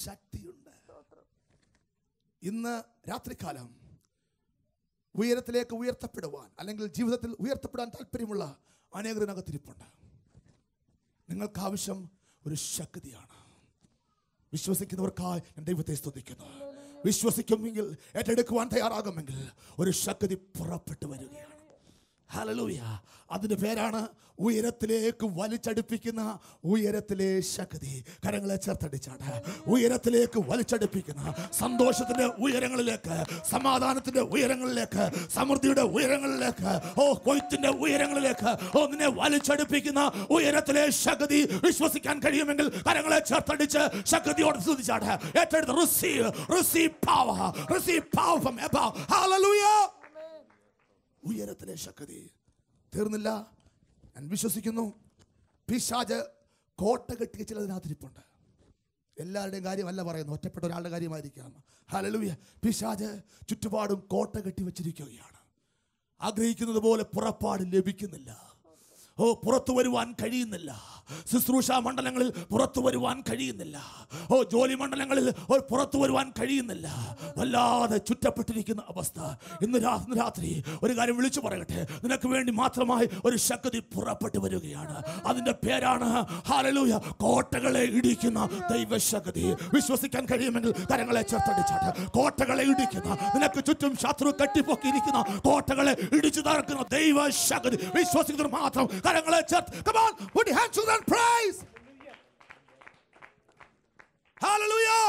[SPEAKER 1] ശക്തിയുണ്ട് ഇന്ന് രാത്രികാലം ഉയരത്തിലേക്ക് ഉയർത്തപ്പെടുവാൻ അല്ലെങ്കിൽ ജീവിതത്തിൽ ഉയർത്തപ്പെടാൻ താല്പര്യമുള്ള അനേകരനകത്തിരിപ്പുണ്ട് നിങ്ങൾക്ക് ആവശ്യം ഒരു ശക്തിയാണ് വിശ്വസിക്കുന്നവർക്കായി ഞാൻ ദൈവത്തെ സ്തുതിക്കുന്നു വിശ്വസിക്കുമെങ്കിൽ ഏറ്റെടുക്കുവാൻ തയ്യാറാകുമെങ്കിൽ ഒരു ശക്തി പുറപ്പെട്ടു വരികയാണ് ഹലലൂയ അതിൻ്റെ പേരാണ് ഉയരത്തിലേക്ക് വലിച്ചടുപ്പിക്കുന്ന ഉയരത്തിലെ ശക്തി കരങ്ങളെ ചേർത്തടിച്ചാണ് ഉയരത്തിലേക്ക് വലിച്ചടുപ്പിക്കുന്ന സന്തോഷത്തിൻ്റെ ഉയരങ്ങളിലേക്ക് സമാധാനത്തിൻ്റെ ഉയരങ്ങളിലേക്ക് സമൃദ്ധിയുടെ ഉയരങ്ങളിലേക്ക് ഓ കൊയ്ത്തിൻ്റെ ഉയരങ്ങളിലേക്ക് ഓ നിന്നെ വലിച്ചടുപ്പിക്കുന്ന ഉയരത്തിലെ ശക്തി വിശ്വസിക്കാൻ കഴിയുമെങ്കിൽ കരങ്ങളെ ചേർത്തടിച്ച് ശക്തിയോട് ശ്രദ്ധിച്ചാണ് ഏറ്റെടുത്ത് receive receive power receive power from above hallelujah ഉയരത്തിലെ ശക്തി തീർന്നില്ല ഞാൻ വിശ്വസിക്കുന്നു പിശാജ് കോട്ട കെട്ടി ചിലതിനകത്തിരിപ്പുണ്ട് എല്ലാവരുടെയും കാര്യമല്ല പറയുന്നു ഒറ്റപ്പെട്ട ഒരാളുടെ കാര്യമായിരിക്കാം ഹലലുയ പിശാജ് ചുറ്റുപാടും കോട്ട കെട്ടി വെച്ചിരിക്കുകയാണ് ആഗ്രഹിക്കുന്നത് പോലെ പുറപ്പാട് ലഭിക്കുന്നില്ല ഓ പുറത്തു വരുവാൻ കഴിയുന്നില്ല ശുശ്രൂഷ മണ്ഡലങ്ങളിൽ പുറത്തു വരുവാൻ കഴിയുന്നില്ല ഓ ജോലി മണ്ഡലങ്ങളിൽ ഓ പുറത്തു വരുവാൻ കഴിയുന്നില്ല വല്ലാതെ ചുറ്റപ്പെട്ടിരിക്കുന്ന അവസ്ഥ ഇന്ന് രാത്രി രാത്രി ഒരു കാര്യം വിളിച്ചു പറയട്ടെ നിനക്ക് വേണ്ടി മാത്രമായി ഒരു ശക്തി പുറപ്പെട്ടു വരികയാണ് അതിന്റെ പേരാണ് ഹാലലൂയ കോട്ടകളെ ഇടിക്കുന്ന ദൈവശക്തി വിശ്വസിക്കാൻ കഴിയുമെങ്കിൽ കരങ്ങളെ ചേർത്തടിച്ചാട്ട് കോട്ടകളെ ഇടിക്കുന്ന നിനക്ക് ചുറ്റും ശത്രു കെട്ടിപ്പൊക്കിയിരിക്കുന്ന കോട്ടകളെ ഇടിച്ചു തറക്കുന്ന ദൈവശക്തി വിശ്വസിക്കുന്നത് മാത്രം കരങ്ങളെ ചേർത്ത് come on put your hands and praise hallelujah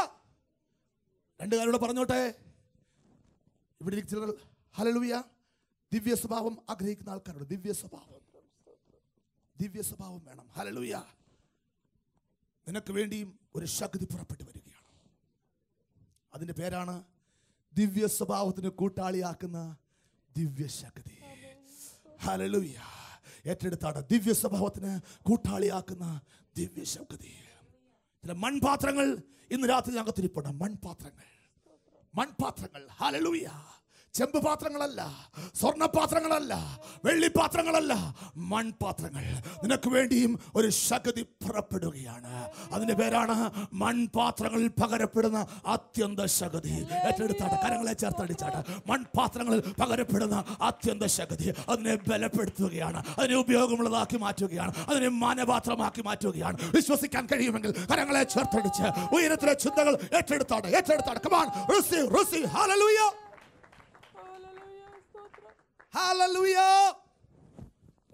[SPEAKER 1] രണ്ട് പറഞ്ഞോട്ടെ ഇവിടെ ചിലർ ഹലലൂയ ദിവ്യ സ്വഭാവം ആഗ്രഹിക്കുന്ന ആൾക്കാരുണ്ട് ദിവ്യ സ്വഭാവം ദിവ്യ സ്വഭാവം വേണം ഹലലൂയ നിനക്ക് വേണ്ടിയും ഒരു ശക്തി പുറപ്പെട്ടു വരികയാണ് അതിൻ്റെ പേരാണ് ദിവ്യ സ്വഭാവത്തിന് കൂട്ടാളിയാക്കുന്ന ദിവ്യ ശക്തി ഹലലൂയ ഏറ്റെടുത്താണ് ദിവ്യ സ്വഭാവത്തിന് കൂട്ടാളിയാക്കുന്ന ദിവ്യ ശബ്ദതി ചില മൺപാത്രങ്ങൾ ഇന്ന് രാത്രി ഞങ്ങൾ തിരിപ്പണം മൺപാത്രങ്ങൾ മൺപാത്രങ്ങൾ ഹലലൂയ ചെമ്പുപാത്രങ്ങളല്ല വെള്ളി പാത്രങ്ങളല്ല മൺപാത്രങ്ങൾ നിനക്ക് വേണ്ടിയും ഒരു ശക്തി പുറപ്പെടുകയാണ് അതിൻ്റെ പേരാണ് മൺപാത്രങ്ങളിൽ പകരപ്പെടുന്ന അത്യന്ത ശക്തി ഏറ്റെടുത്താട്ട കരങ്ങളെ ചേർത്തടിച്ചാട്ട മൺപാത്രങ്ങളിൽ പകരപ്പെടുന്ന അത്യന്ത ശക്തി അതിനെ ബലപ്പെടുത്തുകയാണ് അതിനെ ഉപയോഗമുള്ളതാക്കി മാറ്റുകയാണ് അതിനെ മാനപാത്രമാക്കി മാറ്റുകയാണ് വിശ്വസിക്കാൻ കഴിയുമെങ്കിൽ കരങ്ങളെ ചേർത്തടിച്ച് ഉയരത്തിലെ ചിന്തകൾ ഏറ്റെടുത്താട്ടെ ഏറ്റെടുത്താട്ടെ കമാൺ ഋസി ഋസി ഹാലലൂയ്യ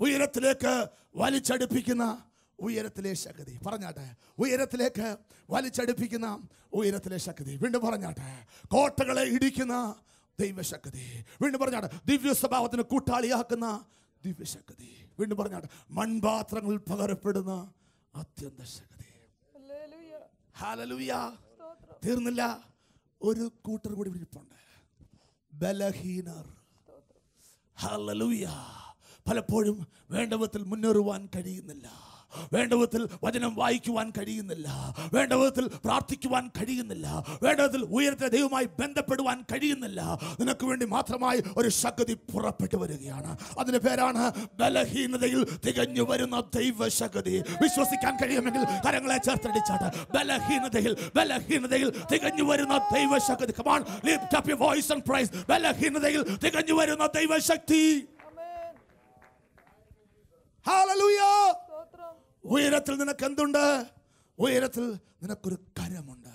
[SPEAKER 1] ഉയരത്തിലേക്ക് വലിച്ചടുപ്പിക്കുന്ന ഉയരത്തിലെ ശക്തി പറഞ്ഞാട്ടെ ഉയരത്തിലേക്ക് വലിച്ചടുപ്പിക്കുന്ന ഉയരത്തിലെ ശക്തി വീണ്ടും പറഞ്ഞാട്ടെ കോട്ടകളെ ഇടിക്കുന്ന ദൈവശക്തി വീണ്ടും പറഞ്ഞാട്ടെ ദിവ്യ സ്വഭാവത്തിന് കൂട്ടാളിയാക്കുന്ന ദിവ്യശക്തി വീണ്ടും പറഞ്ഞാട്ടെ മൺപാത്രങ്ങൾ പകരപ്പെടുന്ന അത്യന്ത ശക്തി തീർന്നില്ല ഒരു കൂട്ടർ കൂടി വിളിപ്പുണ്ട് ബലഹീനർ ഹലലൂയ പലപ്പോഴും വേണ്ടവത്തിൽ മുന്നേറുവാൻ കഴിയുന്നില്ല വേണ്ട വിധത്തിൽ വചനം വായിക്കുവാൻ കഴിയുന്നില്ല വേണ്ട വിധത്തിൽ പ്രാർത്ഥിക്കുവാൻ കഴിയുന്നില്ല വേണ്ട വിധത്തിൽ ഉയരത്തെ ദൈവമായി ബന്ധപ്പെടുവാൻ കഴിയുന്നില്ല നിനക്ക് വേണ്ടി മാത്രമായി ഒരു ശക്തി പുറപ്പെട്ടു വരികയാണ് അതിന് പേരാണ് ബലഹീനതയിൽ തികഞ്ഞു വരുന്ന ദൈവശക്തി വിശ്വസിക്കാൻ കഴിയുമെങ്കിൽ കരങ്ങളെ ചേർത്തടിച്ചാട്ട് ബലഹീനതയിൽ ബലഹീനതയിൽ തികഞ്ഞു വരുന്ന ദൈവശക്തി come on lift up your voice and praise ബലഹീനതയിൽ തികഞ്ഞു വരുന്ന ദൈവശക്തി Hallelujah. ഉയരത്തിൽ നിനക്ക് എന്തുണ്ട് ഉയരത്തിൽ നിനക്കൊരു കരമുണ്ട്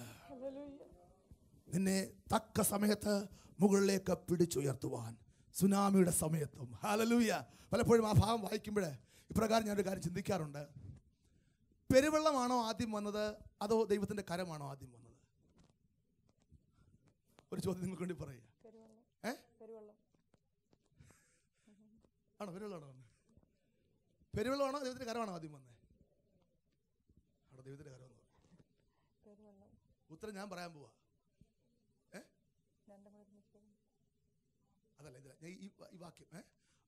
[SPEAKER 1] നിന്നെ തക്ക സമയത്ത് മുകളിലേക്ക് പിടിച്ചുയർത്തുവാൻ സുനാമിയുടെ സമയത്തും ഹാലലൂയ പലപ്പോഴും ആ ഭാവം വായിക്കുമ്പോൾ ഇപ്രകാരം ഞാനൊരു കാര്യം ചിന്തിക്കാറുണ്ട് പെരുവെള്ളമാണോ ആദ്യം വന്നത് അതോ ദൈവത്തിൻ്റെ കരമാണോ ആദ്യം വന്നത് ഒരു ചോദ്യം നിങ്ങൾക്ക് വേണ്ടി പറയുക ഏ ആണോ പെരുവെള്ളമാണോ പെരുവെള്ളമാണോ ദൈവത്തിൻ്റെ കരമാണോ ആദ്യം വന്നത് ദൈവത്തിന്റെ കരം പറഞ്ഞു ഉത്തരം ഞാൻ പറയാൻ പോവാ അതല്ല ഈ വാക്യം ഏ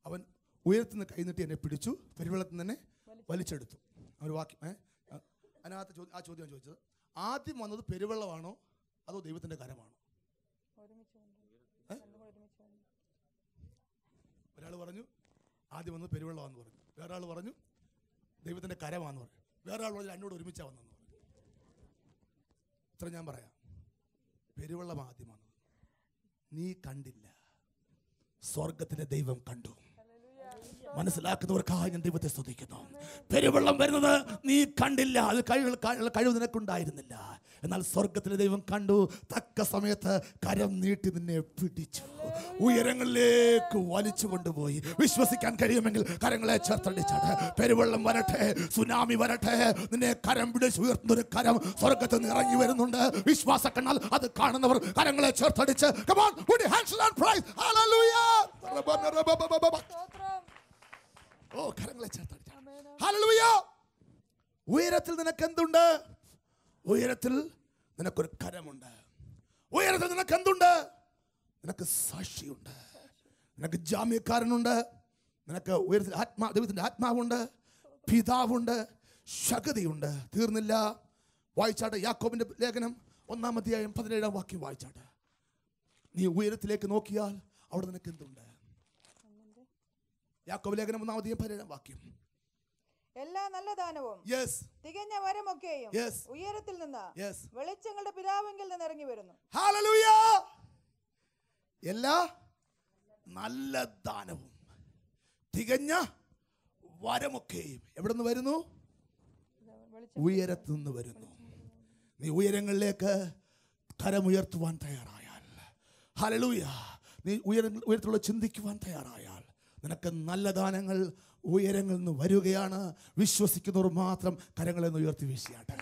[SPEAKER 1] അവൻ ഉയർത്തുന്ന കൈനീട്ടി എന്നെ പിടിച്ചു പെരുവെള്ളത്തിൽ തന്നെ വലിച്ചെടുത്തു ഒരു വാക്യം ഏ അതിനകത്ത് ചോദ്യം ആ ചോദ്യം ചോദിച്ചത് ആദ്യം വന്നത് പെരുവെള്ളമാണോ അതോ ദൈവത്തിന്റെ കരമാണോ ഒരാൾ പറഞ്ഞു ആദ്യം വന്നത് പെരുവെള്ളമാണെന്ന് പറഞ്ഞു വേറൊരാൾ പറഞ്ഞു ദൈവത്തിന്റെ കരമാണെന്ന് പറഞ്ഞു വേറെ ആൾ പറഞ്ഞാൽ എന്നോട് ഒരുമിച്ചാണ് വന്നെന്ന് പറഞ്ഞു ഇത്ര ഞാൻ പറയാം പെരുവെള്ളം ആദ്യമാണ് നീ കണ്ടില്ല സ്വർഗത്തിന്റെ ദൈവം കണ്ടു മനസ്സിലാക്കുന്നവർക്കായി ഞാൻ ദൈവത്തെ സ്തുതിക്കുന്നു പെരുവെള്ളം വരുന്നത് നീ കണ്ടില്ല അത് കഴിവ് കഴിവ് നിനക്കുണ്ടായിരുന്നില്ല എന്നാൽ സ്വർഗത്തിലെ ദൈവം കണ്ടു തക്ക സമയത്ത് കരം നീട്ടി നിന്നെ പിടിച്ചു ഉയരങ്ങളിലേക്ക് വലിച്ചു കൊണ്ടുപോയി വിശ്വസിക്കാൻ കഴിയുമെങ്കിൽ കരങ്ങളെ ചേർത്തടിച്ചാണ് പെരുവെള്ളം വരട്ടെ സുനാമി വരട്ടെ നിന്നെ കരം പിടിച്ച് ഉയർത്തുന്നൊരു ഒരു കരം സ്വർഗത്തിൽ നിന്ന് ഇറങ്ങി വരുന്നുണ്ട് വിശ്വാസ കണ്ണാൽ അത് കാണുന്നവർ കരങ്ങളെ ചേർത്തടിച്ച് ഓ കരങ്ങളെ ഉയരത്തിൽ നിനക്ക് എന്തുണ്ട് ഉയരത്തിൽ നിനക്കൊരു കരമുണ്ട് ഉയരത്തിൽ നിനക്ക് എന്തുണ്ട് നിനക്ക് സാക്ഷിയുണ്ട് നിനക്ക് ജാമ്യക്കാരനുണ്ട് നിനക്ക് ഉയരത്തിൽ ആത്മാ ദൈവത്തിൻ്റെ ആത്മാവുണ്ട് പിതാവുണ്ട് ശകതിയുണ്ട് തീർന്നില്ല വായിച്ചാട്ടെ യാക്കോബിൻ്റെ ലേഖനം ഒന്നാം അധ്യായം പതിനേഴാം വാക്യം വായിച്ചാട്ടെ നീ ഉയരത്തിലേക്ക് നോക്കിയാൽ അവിടെ നിനക്ക് എന്തുണ്ട് യാക്കോബ് ലേഖനം ഒന്നാം അധ്യായം പതിനേഴാം വാക്യം
[SPEAKER 3] എല്ലാ നല്ല ദാനവും യെസ് തികഞ്ഞ വരമൊക്കെയും യെസ് ഉയരത്തിൽ നിന്ന് യെസ് വെളിച്ചങ്ങളുടെ പിതാവെങ്കിൽ നിന്ന് ഇറങ്ങി വരുന്നു ഹല്ലേലൂയ
[SPEAKER 1] എല്ലാ നല്ല ദാനവും തികഞ്ഞ വരമൊക്കെയും എവിടെ നിന്ന് വരുന്നു ഉയരത്തു നിന്ന് വരുന്നു നീ ഉയരങ്ങളിലേക്ക് കരമുയർത്തുവാൻ തയ്യാറായാൽ ഹലലൂയ നീ ഉയര ഉയരത്തിലുള്ള ചിന്തിക്കുവാൻ തയ്യാറായാൽ നിനക്ക് നല്ല ദാനങ്ങൾ ഉയരങ്ങളിൽ നിന്ന് വരികയാണ് വിശ്വസിക്കുന്നവർ മാത്രം കരങ്ങളെന്ന് ഉയർത്തി വീശിയാട്ടെ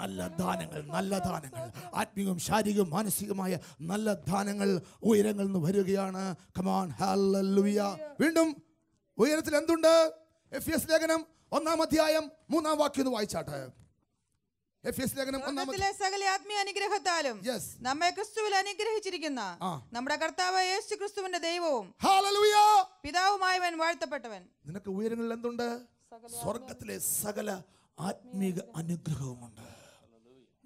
[SPEAKER 1] നല്ല ദാനങ്ങൾ നല്ല ദാനങ്ങൾ ആത്മീയവും ശാരീരികവും മാനസികവുമായ നല്ല ദാനങ്ങൾ ഉയരങ്ങളിൽ നിന്ന് വരികയാണ് കമാൻ ഹാലൂയ വീണ്ടും ഉയരത്തിൽ എന്തുണ്ട്
[SPEAKER 3] എഫ് എസ് ലേഖനം ഒന്നാം അധ്യായം മൂന്നാം വാക്യം ഒന്ന് വായിച്ചാട്ടെ സകല ആത്മീയ നമ്മെ ക്രിസ്തുവിൽ അനുഗ്രഹിച്ചിരിക്കുന്ന നമ്മുടെ കർത്താവ് യേശു ക്രിസ്തുവിന്റെ ദൈവവും പിതാവുമായവൻ വാഴ്ത്തപ്പെട്ടവൻ
[SPEAKER 1] നിനക്ക് ഉയരങ്ങളിൽ എന്തുണ്ട് സ്വർഗത്തിലെ സകല ആത്മീക അനുഗ്രഹവുമുണ്ട്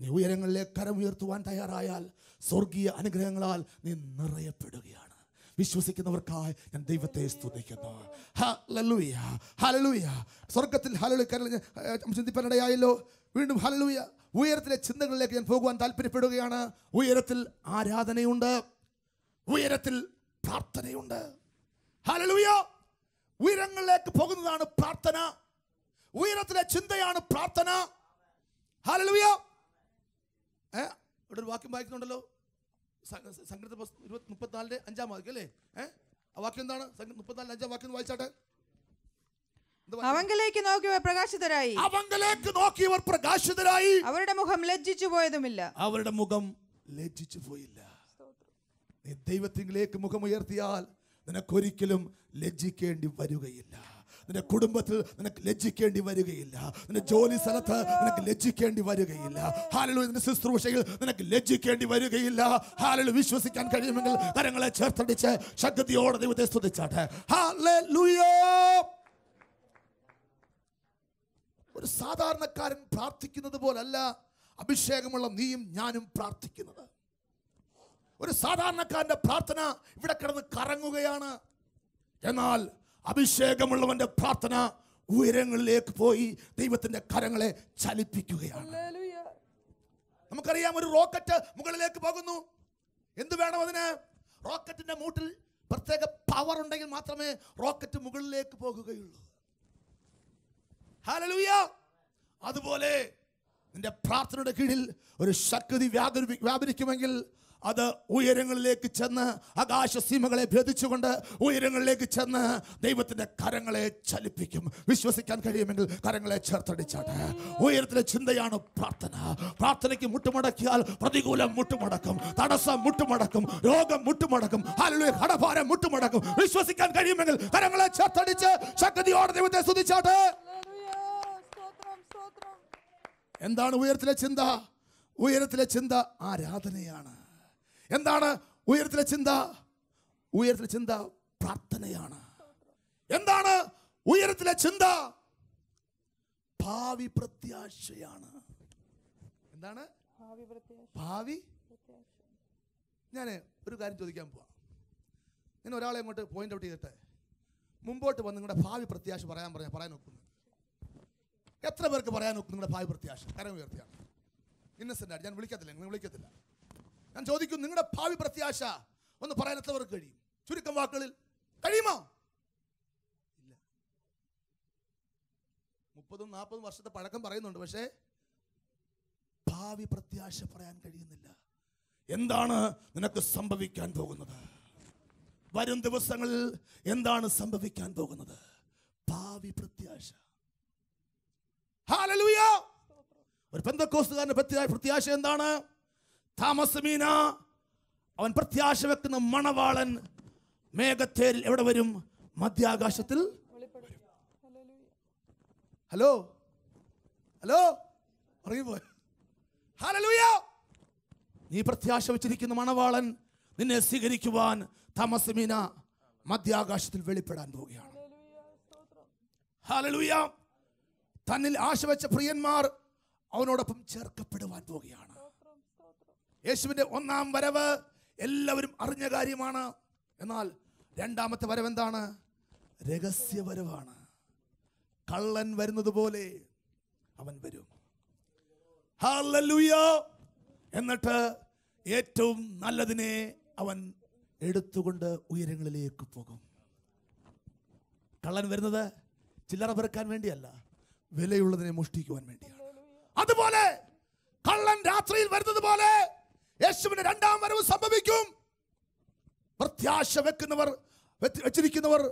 [SPEAKER 1] നീ ഉയരങ്ങളിലെ ഉയർത്തുവാൻ തയ്യാറായാൽ സ്വർഗീയ അനുഗ്രഹങ്ങളാൽ നീ നിറയപ്പെടുകയാണ് വിശ്വസിക്കുന്നവർക്കായി ഞാൻ ദൈവത്തെ സ്തുതിക്കുന്നു ഹലലൂയ ഹലലൂയ സ്വർഗത്തിൽ ഹലലു ചിന്തിപ്പനടയായല്ലോ വീണ്ടും ഹലലൂയ ഉയരത്തിലെ ചിന്തകളിലേക്ക് ഞാൻ പോകുവാൻ താല്പര്യപ്പെടുകയാണ് ഉയരത്തിൽ ആരാധനയുണ്ട് ഉയരത്തിൽ പ്രാർത്ഥനയുണ്ട് ഹലലൂയ ഉയരങ്ങളിലേക്ക് പോകുന്നതാണ് പ്രാർത്ഥന ഉയരത്തിലെ ചിന്തയാണ് പ്രാർത്ഥന ഹലലൂയ ഏ ഇവിടെ ഒരു വാക്യം വായിക്കുന്നുണ്ടല്ലോ സംഘത്തെ ഇരുപത്തി മുപ്പത്തിനാലിൻ്റെ അഞ്ചാം വാക്യം അല്ലേ ഏ ആ വാക്യം എന്താണ് മുപ്പത്തിനാലിൻ്റെ അഞ്ചാം വാക്യം വായിച്ചാട്ടെ
[SPEAKER 3] അവങ്കലേക്ക് നോക്കിയവർ പ്രകാശിതരായി അവങ്കലേക്ക് നോക്കിയവർ പ്രകാശിതരായി അവരുടെ മുഖം ലജ്ജിച്ചു പോയതുമില്ല അവരുടെ മുഖം
[SPEAKER 1] ലജ്ജിച്ചു പോയില്ല
[SPEAKER 3] നീ ദൈവത്തിലേക്ക്
[SPEAKER 1] മുഖമുയർത്തിയാൽ നിനക്കൊരിക്കലും ലജ്ജിക്കേണ്ടി വരികയില്ല നിന്റെ കുടുംബത്തിൽ നിനക്ക് ലജ്ജിക്കേണ്ടി വരികയില്ല നിന്റെ ജോലി സ്ഥലത്ത് നിനക്ക് ലജ്ജിക്കേണ്ടി വരികയില്ല ഹാലലു നിന്റെ ശുശ്രൂഷയിൽ നിനക്ക് ലജ്ജിക്കേണ്ടി വരികയില്ല ഹാലലു വിശ്വസിക്കാൻ കഴിയുമെങ്കിൽ കരങ്ങളെ ചേർത്തടിച്ച് ശക്തിയോടെ ദൈവത്തെ സ്തുതിച്ചാട്ടെ ഒരു സാധാരണക്കാരൻ പ്രാർത്ഥിക്കുന്നത് പോലല്ല അഭിഷേകമുള്ള നീയും ഞാനും പ്രാർത്ഥിക്കുന്നത് ഒരു സാധാരണക്കാരന്റെ പ്രാർത്ഥന ഇവിടെ കിടന്ന് കറങ്ങുകയാണ് എന്നാൽ അഭിഷേകമുള്ളവന്റെ പ്രാർത്ഥന ഉയരങ്ങളിലേക്ക് പോയി ദൈവത്തിന്റെ കരങ്ങളെ ചലിപ്പിക്കുകയാണ് നമുക്കറിയാം ഒരു റോക്കറ്റ് മുകളിലേക്ക് പോകുന്നു എന്ത് വേണം അതിന് റോക്കറ്റിന്റെ മൂട്ടിൽ പ്രത്യേക പവർ ഉണ്ടെങ്കിൽ മാത്രമേ റോക്കറ്റ് മുകളിലേക്ക് പോകുകയുള്ളൂ ഹാലലൂയ അതുപോലെ നിന്റെ പ്രാർത്ഥനയുടെ കീഴിൽ ഒരു ശക്തി വ്യാപരിക്കുമെങ്കിൽ അത് ഉയരങ്ങളിലേക്ക് ചെന്ന് ആകാശസീമകളെ ഭേദിച്ചുകൊണ്ട് ഉയരങ്ങളിലേക്ക് ചെന്ന് ദൈവത്തിൻ്റെ കരങ്ങളെ ചലിപ്പിക്കും വിശ്വസിക്കാൻ കഴിയുമെങ്കിൽ കരങ്ങളെ ചേർത്തടിച്ചാട്ടെ ഉയരത്തിലെ ചിന്തയാണ് പ്രാർത്ഥന പ്രാർത്ഥനയ്ക്ക് മുട്ടുമടക്കിയാൽ പ്രതികൂലം മുട്ടുമടക്കും തടസ്സം മുട്ടുമടക്കും രോഗം മുട്ടുമടക്കും അല്ലെ കടഭാരം മുട്ടുമടക്കും വിശ്വസിക്കാൻ കഴിയുമെങ്കിൽ കരങ്ങളെ ചേർത്തടിച്ച് ശക്തിയോടെ ദൈവത്തെ സ്തുതിച്ചാട്ടെ എന്താണ് ഉയരത്തിലെ ചിന്ത ഉയരത്തിലെ ചിന്ത ആരാധനയാണ് എന്താണ് ഉയരത്തിലെ ചിന്ത ഉയരത്തിലെ ചിന്ത പ്രാർത്ഥനയാണ് എന്താണ് ഉയരത്തിലെ ചിന്ത ഭാവി പ്രത്യാശയാണ് എന്താണ് ഭാവി ഞാൻ ഒരു കാര്യം ചോദിക്കാൻ പോവാം ഞാൻ ഒരാളെ അങ്ങോട്ട് പോയിന്റ് ഔട്ട് ചെയ്തിട്ട് മുമ്പോട്ട് വന്ന് നിങ്ങളുടെ ഭാവി പ്രത്യാശ പറയാൻ പറഞ്ഞ പറയാൻ നോക്കുന്നു എത്ര പേർക്ക് പറയാൻ നോക്കും നിങ്ങളുടെ ഭാവി പ്രത്യാശ കരം ഉയർത്തിയാണ് ഇന്നസെന്റ് ആണ് ഞാൻ വിളിക്കത്തില്ല നിങ്ങൾ വിളിക്കത്തില്ല ഞാൻ ചോദിക്കും നിങ്ങളുടെ ഭാവി പ്രത്യാശ ഒന്ന് പറയാനത്തവർക്ക് കഴിയും ചുരുക്കം വാക്കുകളിൽ കഴിയുമോ ഇല്ല മുപ്പതും നാൽപ്പതും വർഷത്തെ പഴക്കം പറയുന്നുണ്ട് പക്ഷേ ഭാവി പ്രത്യാശ പറയാൻ കഴിയുന്നില്ല എന്താണ് നിനക്ക് സംഭവിക്കാൻ പോകുന്നത് വരും ദിവസങ്ങളിൽ എന്താണ് സംഭവിക്കാൻ പോകുന്നത് ഭാവി പ്രത്യാശ ഒരു പെന്തക്കോസ്തുകാരന്റെ പ്രത്യാശ എന്താണ് താമസമീന അവൻ പ്രത്യാശ വെക്കുന്ന മണവാളൻ മേഘത്തേൽ എവിടെ വരും മധ്യാകാശത്തിൽ ഹലോ ഹലോ നീ പ്രത്യാശ വെച്ചിരിക്കുന്ന മണവാളൻ നിന്നെ സ്വീകരിക്കുവാൻ തമസ്മീന മധ്യാകാശത്തിൽ വെളിപ്പെടാൻ പോവുകയാണ് ഹാലലുയ തന്നിൽ ആശ വെച്ച പ്രിയന്മാർ അവനോടൊപ്പം ചേർക്കപ്പെടുവാൻ പോവുകയാണ് യേശുവിൻ്റെ ഒന്നാം വരവ് എല്ലാവരും അറിഞ്ഞ കാര്യമാണ് എന്നാൽ രണ്ടാമത്തെ വരവ് എന്താണ് രഹസ്യ വരവാണ് കള്ളൻ വരുന്നത് പോലെ അവൻ വരും എന്നിട്ട് ഏറ്റവും നല്ലതിനെ അവൻ എടുത്തുകൊണ്ട് ഉയരങ്ങളിലേക്ക് പോകും കള്ളൻ വരുന്നത് ചില്ലറ പെറുക്കാൻ വേണ്ടിയല്ല വിലയുള്ളതിനെ മോഷ്ടിക്കുവാൻ വേണ്ടിയാണ് അതുപോലെ കള്ളൻ രാത്രിയിൽ വരുന്നത് പോലെ യേശുവിന്റെ രണ്ടാം വരവ് സംഭവിക്കും പ്രത്യാശ വെക്കുന്നവർ വെച്ചിരിക്കുന്നവർ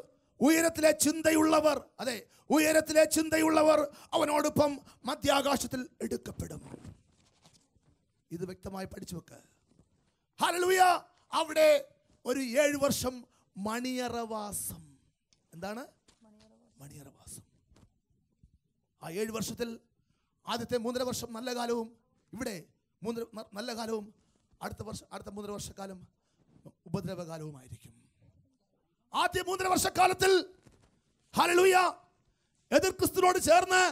[SPEAKER 1] ഉയരത്തിലെ ചിന്തയുള്ളവർ അതെ ഉയരത്തിലെ ചിന്തയുള്ളവർ അവനോടൊപ്പം മധ്യാകാശത്തിൽ എടുക്കപ്പെടും ഇത് വ്യക്തമായി പഠിച്ചു വെക്ക ഹലലുയ അവിടെ ഒരു ഏഴ് വർഷം മണിയറവാസം എന്താണ് മണിയറവാസം ആ ഏഴ് വർഷത്തിൽ ആദ്യത്തെ മൂന്നര വർഷം നല്ല കാലവും ഇവിടെ മൂന്നര നല്ല കാലവും അടുത്ത വർഷം അടുത്ത മൂന്നര വർഷക്കാലം ഉപദ്രവകാലവുമായിരിക്കും ആദ്യ മൂന്നര വർഷക്കാലത്തിൽ ഹലലൂയ എതിർ ക്രിസ്തുനോട് ചേർന്ന്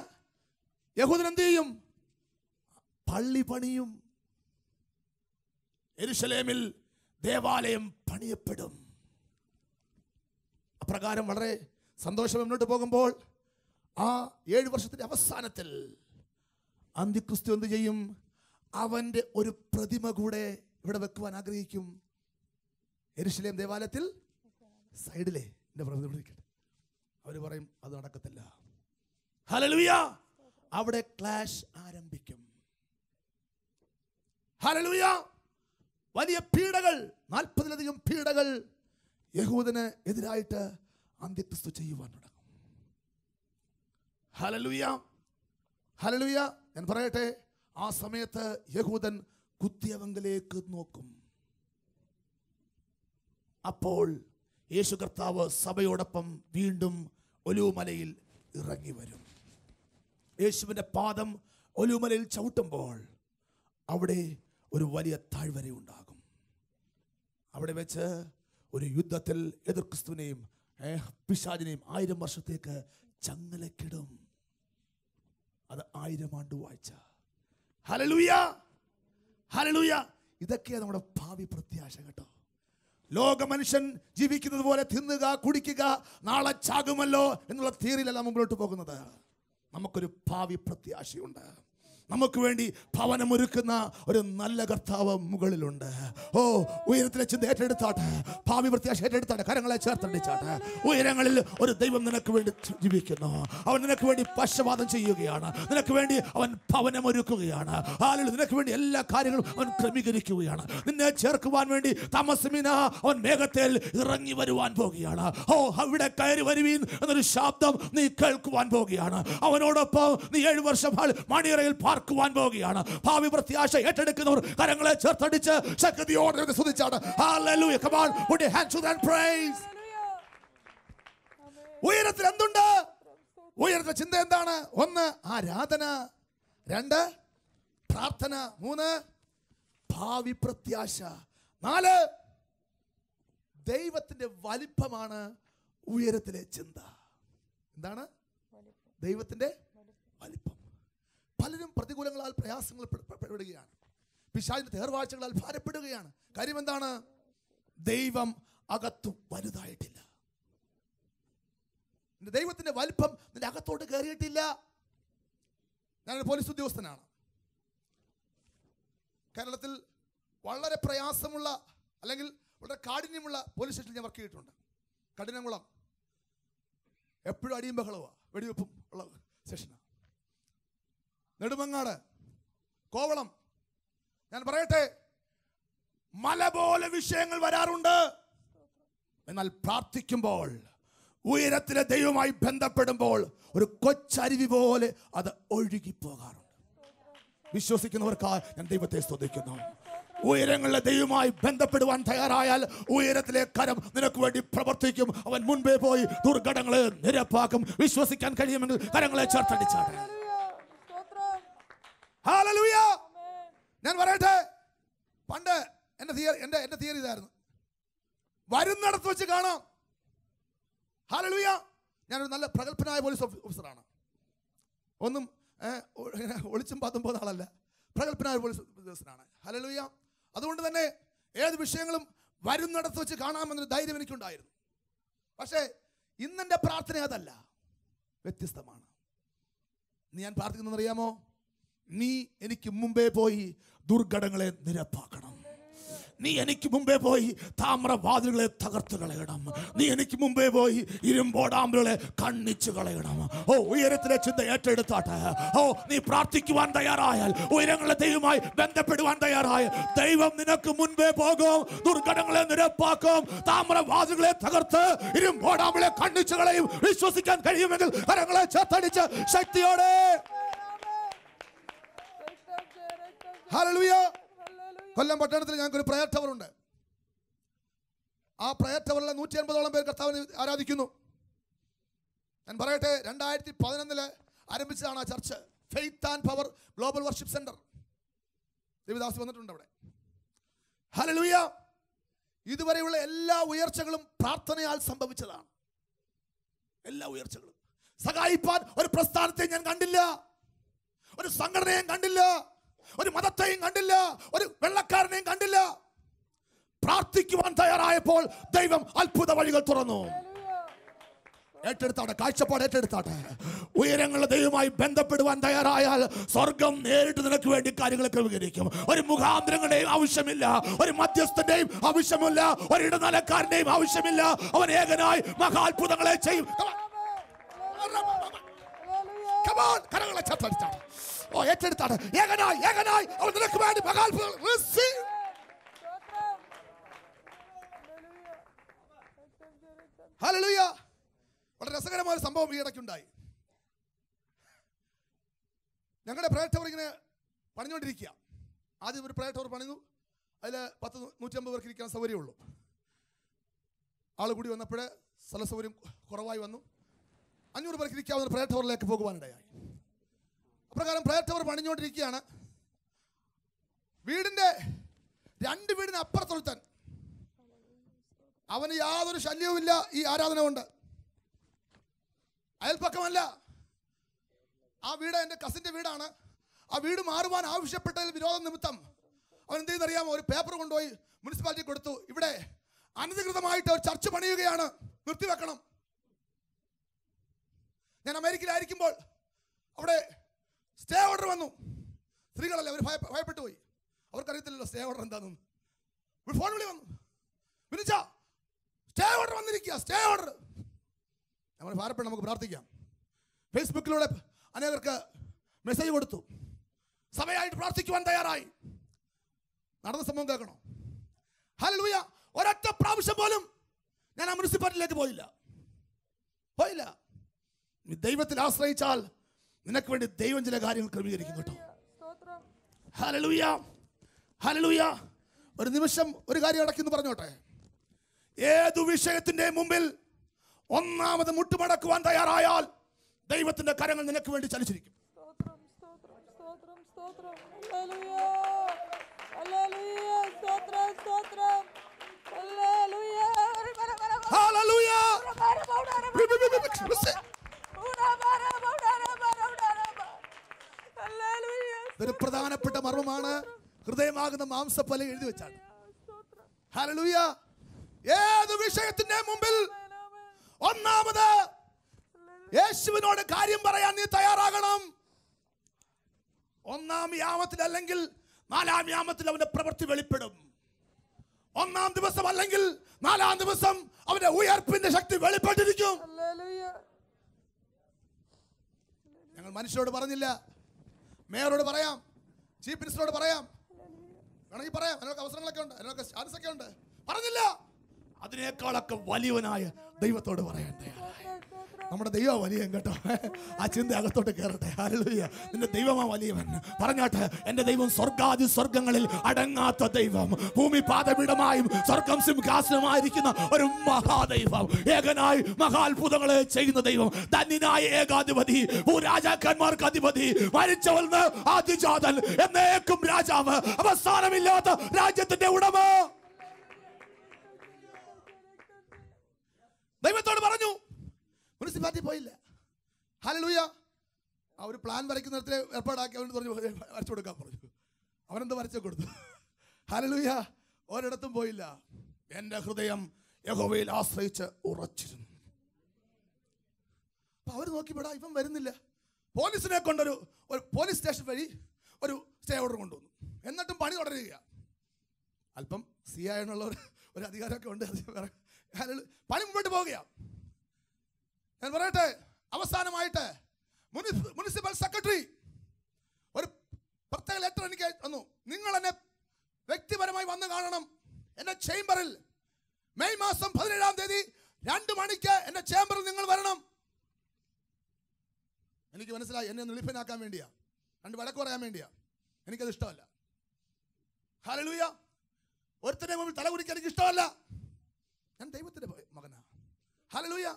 [SPEAKER 1] യഹൂദൻ എന്ത് ചെയ്യും പള്ളി പണിയും എരുഷലേമിൽ ദേവാലയം പണിയപ്പെടും അപ്രകാരം വളരെ സന്തോഷം മുന്നോട്ട് പോകുമ്പോൾ ആ ഏഴ് വർഷത്തിന്റെ അവസാനത്തിൽ അന്തിക്രിസ്തു എന്ത് ചെയ്യും അവൻ്റെ ഒരു പ്രതിമ കൂടെ ഇവിടെ വെക്കുവാൻ ആഗ്രഹിക്കും എരുശലേം ദേവാലയത്തിൽ സൈഡിലെ എൻ്റെ പ്രതിമ വിളിക്കട്ടെ അവർ പറയും അത് നടക്കത്തില്ല ഹലലുയ അവിടെ ക്ലാഷ് ആരംഭിക്കും ഹലലുയ വലിയ പീഡകൾ നാൽപ്പതിലധികം പീഡകൾ യഹൂദന് എതിരായിട്ട് അന്ത്യക്രിസ്തു ചെയ്യുവാൻ തുടങ്ങും ഹലലുയ ഹലലുയ ഞാൻ പറയട്ടെ ആ സമയത്ത് യഹൂദൻ കുത്തിയവങ്കിലേക്ക് നോക്കും അപ്പോൾ യേശു കർത്താവ് സഭയോടൊപ്പം വീണ്ടും ഒലുമലയിൽ ഇറങ്ങി വരും യേശുവിൻ്റെ പാദം ഒലുമലയിൽ ചവിട്ടുമ്പോൾ അവിടെ ഒരു വലിയ താഴ്വരയുണ്ടാകും അവിടെ വെച്ച് ഒരു യുദ്ധത്തിൽ എതിർ ക്രിസ്തുവിനെയും പിശാചിനെയും ആയിരം വർഷത്തേക്ക് ചങ്ങലക്കിടും അത് ആയിരം ആണ്ട് വായിച്ചാൽ ഹലലൂയ ഹലലൂയ ഇതൊക്കെയാണ് നമ്മുടെ ഭാവി പ്രത്യാശ കേട്ടോ ലോക മനുഷ്യൻ ജീവിക്കുന്നത് പോലെ തിന്നുക കുടിക്കുക നാളെ ചാകുമല്ലോ എന്നുള്ള തീരിലല്ല മുമ്പോട്ട് പോകുന്നത് നമുക്കൊരു ഭാവി പ്രത്യാശയുണ്ട് നമുക്ക് വേണ്ടി ഭവനമൊരുക്കുന്ന ഒരു നല്ല കർത്താവ് മുകളിലുണ്ട് ഓ ഉയരത്തിലെ ചിന്ത ഏറ്റെടുത്താട്ടെ ഭാവി പ്രത്യാശ ഏറ്റെടുത്താട്ടെ കരങ്ങളെ ചേർത്തടിച്ചാട്ടെ ഉയരങ്ങളിൽ ഒരു ദൈവം നിനക്ക് വേണ്ടി ജീവിക്കുന്നു അവൻ നിനക്ക് വേണ്ടി പക്ഷപാതം ചെയ്യുകയാണ് നിനക്ക് വേണ്ടി അവൻ ഭവനമൊരുക്കുകയാണ് ആളുകൾ നിനക്ക് വേണ്ടി എല്ലാ കാര്യങ്ങളും അവൻ ക്രമീകരിക്കുകയാണ് നിന്നെ ചേർക്കുവാൻ വേണ്ടി തമസ്മിന അവൻ മേഘത്തിൽ ഇറങ്ങി വരുവാൻ പോവുകയാണ് ഓ അവിടെ കയറി വരുവീൻ എന്നൊരു ശബ്ദം നീ കേൾക്കുവാൻ പോവുകയാണ് അവനോടൊപ്പം നീ ഏഴു വർഷം മണിയറയിൽ പാർ മാർക്കുവാൻ പോവുകയാണ് ഭാവി പ്രത്യാശ ഏറ്റെടുക്കുന്നവർ കരങ്ങളെ ചേർത്തടിച്ച് സ്തുതിച്ചാണ് ഉയരത്തിൽ എന്തുണ്ട് ഉയരത്തെ ചിന്ത എന്താണ് ഒന്ന് ആരാധന രണ്ട് പ്രാർത്ഥന മൂന്ന് ഭാവി പ്രത്യാശ നാല് ദൈവത്തിന്റെ വലിപ്പമാണ് ഉയരത്തിലെ ചിന്ത എന്താണ് ദൈവത്തിന്റെ വലിപ്പം പലരും പ്രതികൂലങ്ങളാൽ പ്രയാസങ്ങൾ പെടുകയാണ് പിശാചിൻ്റെ തേർവാഴ്ചകളാൽ ഭാരപ്പെടുകയാണ് കാര്യം എന്താണ് ദൈവം അകത്തും വലുതായിട്ടില്ല നിന്റെ ദൈവത്തിൻ്റെ വലിപ്പം നിന്റെ അകത്തോട്ട് കയറിയിട്ടില്ല ഞാനൊരു പോലീസ് ഉദ്യോഗസ്ഥനാണ് കേരളത്തിൽ വളരെ പ്രയാസമുള്ള അല്ലെങ്കിൽ വളരെ കാഠിന്യമുള്ള പോലീസ് സ്റ്റേഷനിൽ ഞാൻ വർക്ക് ചെയ്തിട്ടുണ്ട് കഠിനകുളം എപ്പോഴും അടിയും ബഹളവാണ് വെടിവെപ്പും ഉള്ള സ്റ്റേഷനാണ് നെടുമങ്ങാട് കോവളം ഞാൻ പറയട്ടെ മല പോലെ വിഷയങ്ങൾ വരാറുണ്ട് എന്നാൽ പ്രാർത്ഥിക്കുമ്പോൾ ഉയരത്തിലെ ദൈവമായി ബന്ധപ്പെടുമ്പോൾ ഒരു കൊച്ചരുവി പോലെ അത് ഒഴുകിപ്പോകാറുണ്ട് വിശ്വസിക്കുന്നവർക്കായി ഞാൻ ദൈവത്തെ സ്തുതിക്കുന്നു ഉയരങ്ങളിലെ ദൈവമായി ബന്ധപ്പെടുവാൻ തയ്യാറായാൽ ഉയരത്തിലെ കരം നിനക്ക് വേണ്ടി പ്രവർത്തിക്കും അവൻ മുൻപേ പോയി ദുർഘടങ്ങളെ നിരപ്പാക്കും വിശ്വസിക്കാൻ കഴിയുമെങ്കിൽ കരങ്ങളെ ചേർത്തടിച്ചാടാം ഹാലലൂയ ഞാൻ പറയട്ടെ പണ്ട് എന്റെ തിയറി എന്റെ എന്റെ തിയറി ഇതായിരുന്നു വരുന്നിടത്ത് വെച്ച് കാണാം ഹാലലൂയ ഞാനൊരു നല്ല പ്രഗത്ഭനായ പോലീസ് ഓഫീസറാണ് ഒന്നും ഒളിച്ചും പാത്തും പോകുന്ന ആളല്ല പ്രഗത്ഭനായ പോലീസ് ഉദ്യോഗസ്ഥനാണ് ഹലലൂയ അതുകൊണ്ട് തന്നെ ഏത് വിഷയങ്ങളും വരുന്നിടത്ത് വെച്ച് കാണാമെന്നൊരു ധൈര്യം എനിക്കുണ്ടായിരുന്നു പക്ഷേ ഇന്നെൻ്റെ പ്രാർത്ഥന അതല്ല വ്യത്യസ്തമാണ് ഞാൻ അറിയാമോ നീ എനിക്ക് മുമ്പേ പോയി ദുർഘടങ്ങളെ നിരപ്പാക്കണം നീ എനിക്ക് മുമ്പേ പോയി താമ്രവാതിലുകളെ തകർത്ത് കളയണം നീ എനിക്ക് മുമ്പേ പോയി ഇരുമ്പോടാമ്പലുകളെ കണ്ണിച്ചു കളയണം ഓ ഉയരത്തിലെ ചിന്ത ഏറ്റെടുത്താട്ടെ ഓ നീ പ്രാർത്ഥിക്കുവാൻ തയ്യാറായാൽ ഉയരങ്ങളെ ദൈവമായി ബന്ധപ്പെടുവാൻ തയ്യാറായാൽ ദൈവം നിനക്ക് മുൻപേ പോകും ദുർഘടങ്ങളെ നിരപ്പാക്കും താമ്രവാതിലുകളെ തകർത്ത് ഇരുമ്പോടാമ്പലെ കണ്ണിച്ചു കളയും വിശ്വസിക്കാൻ കഴിയുമെങ്കിൽ കരങ്ങളെ ചത്തടിച്ച് ശക്തിയോടെ ഹലലുയ കൊല്ലം പട്ടണത്തിൽ ഞങ്ങൾക്കൊരു പ്രയർ ഉണ്ട് ആ പ്രയർ ടവറിലെ നൂറ്റി അൻപതോളം പേർ കർത്താവിനെ ആരാധിക്കുന്നു ഞാൻ പറയട്ടെ രണ്ടായിരത്തി പതിനൊന്നില് ആരംഭിച്ചതാണ് ആ church faith and power global worship centre Ravidas വന്നിട്ടുണ്ട് അവിടെ ഹലലുയ ഇതുവരെയുള്ള എല്ലാ ഉയർച്ചകളും പ്രാർത്ഥനയാൽ സംഭവിച്ചതാണ് എല്ലാ ഉയർച്ചകളും സഹായിപ്പാൻ ഒരു പ്രസ്ഥാനത്തെ ഞാൻ കണ്ടില്ല ഒരു സംഘടനയും കണ്ടില്ല ഒരു മതത്തെയും കണ്ടില്ല ഒരു വെള്ളക്കാരനെയും കണ്ടില്ല പ്രാർത്ഥിക്കുവാൻ തയ്യാറായപ്പോൾ ദൈവം അത്ഭുത വഴികൾ തുറന്നു ഏറ്റെടുത്താട്ടെ കാഴ്ചപ്പാട് ഏറ്റെടുത്താട്ടെ ഉയരങ്ങളുടെ ദൈവമായി ബന്ധപ്പെടുവാൻ തയ്യാറായാൽ സ്വർഗം നേരിട്ട് നിനക്ക് വേണ്ടി കാര്യങ്ങൾ ക്രമീകരിക്കും ഒരു മുഖാന്തരങ്ങളുടെയും ആവശ്യമില്ല ഒരു മധ്യസ്ഥന്റെയും ആവശ്യമില്ല ഒരു ഇടനിലക്കാരന്റെയും ആവശ്യമില്ല അവൻ ഏകനായി മഹാത്ഭുതങ്ങളെ ചെയ്യും കരങ്ങളെ ചേർത്താണ് ഓ ഏറ്റെടുത്താണ് ഏകനായി ഏകനായി അവൻ നിനക്ക് വേണ്ടി മകാൽ റിസീവ് ഹലലുയ വളരെ രസകരമായ ഒരു സംഭവം ഈ ഇടയ്ക്കുണ്ടായി ഞങ്ങളുടെ പ്രയർ ടവർ ഇങ്ങനെ പണിഞ്ഞുകൊണ്ടിരിക്കുക ആദ്യം ഒരു പ്രയർ ടവർ പണിഞ്ഞു അതിൽ പത്ത് നൂറ്റമ്പത് പേർക്ക് ഇരിക്കാൻ സൗകര്യമുള്ളൂ ആൾ കൂടി വന്നപ്പോൾ സ്ഥലസൗകര്യം കുറവായി വന്നു അഞ്ഞൂറ് പേർക്ക് ഇരിക്കാവുന്ന പ്രയർ ടവറിലേക്ക് പോകുവാനിടയായി അപ്രകാരം പ്രയർ ടവർ പണിഞ്ഞുകൊണ്ടിരിക്കുകയാണ് വീടിൻ്റെ രണ്ട് വീടിന് അപ്പുറത്തൊരുത്തൻ അവന് യാതൊരു ശല്യവുമില്ല ഈ ആരാധന കൊണ്ട് അയൽപ്പക്കമല്ല ആ വീട് എൻ്റെ കസിൻ്റെ വീടാണ് ആ വീട് മാറുവാൻ ആവശ്യപ്പെട്ടതിൽ വിരോധം നിമിത്തം അവൻ എന്ത് ചെയ്തറിയാമോ ഒരു പേപ്പർ കൊണ്ടുപോയി മുനിസിപ്പാലിറ്റി കൊടുത്തു ഇവിടെ അനധികൃതമായിട്ട് ഒരു ചർച്ച് പണിയുകയാണ് നിർത്തിവെക്കണം ഞാൻ അമേരിക്കയിലായിരിക്കുമ്പോൾ അവിടെ സ്റ്റേ ഓർഡർ വന്നു സ്ത്രീകളല്ലേ അവർ ഭയപ്പെട്ടു പോയി അവർക്കറിയത്തില്ലല്ലോ സ്റ്റേ ഓർഡർ എന്താണെന്ന് ഒരു ഫോൺ വിളി വന്നു വിളിച്ച സ്റ്റേ ഓർഡർ വന്നിരിക്കുക സ്റ്റേ ഓർഡർ നമ്മൾ ഭാരപ്പെട്ട് നമുക്ക് പ്രാർത്ഥിക്കാം ഫേസ്ബുക്കിലൂടെ അനേകർക്ക് മെസ്സേജ് കൊടുത്തു സഭയായിട്ട് പ്രാർത്ഥിക്കുവാൻ തയ്യാറായി നടന്ന സംഭവം കേൾക്കണോ ഹലൂയ ഒരൊറ്റ പ്രാവശ്യം പോലും ഞാൻ ആ മുനിസിപ്പാലിറ്റിയിലേക്ക് പോയില്ല പോയില്ല ദൈവത്തിൽ ആശ്രയിച്ചാൽ നിനക്ക് വേണ്ടി ദൈവം ചില കാര്യങ്ങൾ ക്രമീകരിക്കുന്നു കേട്ടോ ഹലലൂയ ഹലലൂയ ഒരു നിമിഷം ഒരു കാര്യം അടക്കിന്ന് പറഞ്ഞോട്ടെ ഏതു വിഷയത്തിന്റെ മുമ്പിൽ ഒന്നാമത് മുട്ടുമടക്കുവാൻ തയ്യാറായാൽ ദൈവത്തിന്റെ കരങ്ങൾ നിനക്ക് വേണ്ടി ചലിച്ചിരിക്കും ഹല്ലേലൂയ ഒരു പ്രധാനപ്പെട്ട മർമ്മമാണ് ഹൃദയമാകുന്ന മാംസപ്പല എഴുതി വെച്ചാണ് ഹലലൂയ ഏത് വിഷയത്തിന്റെ മുമ്പിൽ ഒന്നാമത് യേശുവിനോട് കാര്യം പറയാൻ നീ തയ്യാറാകണം ഒന്നാം യാമത്തിൽ അല്ലെങ്കിൽ നാലാം യാമത്തിൽ അവന്റെ പ്രവൃത്തി വെളിപ്പെടും ഒന്നാം ദിവസം അല്ലെങ്കിൽ നാലാം ദിവസം അവന്റെ ഉയർപ്പിന്റെ ശക്തി വെളിപ്പെട്ടിരിക്കും ഞങ്ങൾ മനുഷ്യരോട് പറഞ്ഞില്ല മേയറോട് പറയാം ചീഫ് മിനിസ്റ്ററോട് പറയാം വേണമെങ്കിൽ പറയാം അതിനൊക്കെ അവസരങ്ങളൊക്കെ ഉണ്ട് അതിനൊക്കെ ചാൻസ് ഒക്കെ ഉണ്ട് പറഞ്ഞില്ല അതിനേക്കാളൊക്കെ വലിയവനായ ദൈവത്തോട് പറയാൻ തയ്യാറാണ് നമ്മുടെ ദൈവം വലിയ കേട്ടോ ആ ചിന്ത അകത്തോട്ട് കയറട്ടെ ആരലൂയ നിന്റെ ദൈവമാ വലിയവൻ പറഞ്ഞാട്ടെ എൻ്റെ ദൈവം സ്വർഗാദി സ്വർഗങ്ങളിൽ അടങ്ങാത്ത ദൈവം ഭൂമി പാദപീഠമായും സ്വർഗം സിംഹാസനമായിരിക്കുന്ന ഒരു മഹാദൈവം ഏകനായി മഹാത്ഭുതങ്ങളെ ചെയ്യുന്ന ദൈവം ധന്യനായ ഏകാധിപതി രാജാക്കന്മാർക്ക് അധിപതി മരിച്ചവൽന്ന് ആദിജാതൻ എന്നേക്കും രാജാവ് അവസാനമില്ലാത്ത രാജ്യത്തിന്റെ ഉടമ ദൈവത്തോട് പറഞ്ഞു മുനിസിപ്പാലിറ്റി പോയില്ല ഹലലൂയ ആ ഒരു പ്ലാൻ വരയ്ക്കുന്നിടത്തിൽ ഏർപ്പാടാക്കി അവൻ പറഞ്ഞു വരച്ചു കൊടുക്കാൻ പറഞ്ഞു അവനെന്ത് വരച്ചു കൊടുത്തു ഹലലൂയ ഒരിടത്തും പോയില്ല എൻ്റെ ഹൃദയം യഹോവയിൽ ആശ്രയിച്ച് ഉറച്ചിരുന്നു അപ്പം അവർ നോക്കിപ്പെടാ ഇവൻ വരുന്നില്ല പോലീസിനെ കൊണ്ടൊരു ഒരു പോലീസ് സ്റ്റേഷൻ വഴി ഒരു സ്റ്റേ ഓർഡർ കൊണ്ടുവന്നു എന്നിട്ടും പണി തുടരുക അല്പം സി ആയനുള്ള ഒരു അധികാരമൊക്കെ ഉണ്ട് പണി മുമ്പോട്ട് പോവുകയാണ് ഞാൻ പറയട്ടെ അവസാനമായിട്ട് മുനിസിപ്പൽ സെക്രട്ടറി ഒരു പ്രത്യേക ലെറ്റർ എനിക്ക് തന്നു നിങ്ങൾ എന്നെ വ്യക്തിപരമായി വന്ന് കാണണം എന്റെ ചേംബറിൽ മെയ് മാസം പതിനേഴാം തീയതി രണ്ട് മണിക്ക് എന്റെ ചേംബറിൽ നിങ്ങൾ വരണം എനിക്ക് മനസ്സിലായി എന്നെ നിളിപ്പനാക്കാൻ വേണ്ടിയാ രണ്ട് വഴക്ക് പറയാൻ വേണ്ടിയാ എനിക്കത് ഇഷ്ടമല്ല ഹലലൂയ ഒരുത്തൻ്റെ മുമ്പിൽ തല കുടിക്കാൻ എനിക്ക് ഇഷ്ടമല്ല ഞാൻ ദൈവത്തിന്റെ മകനാ ഹലലൂയ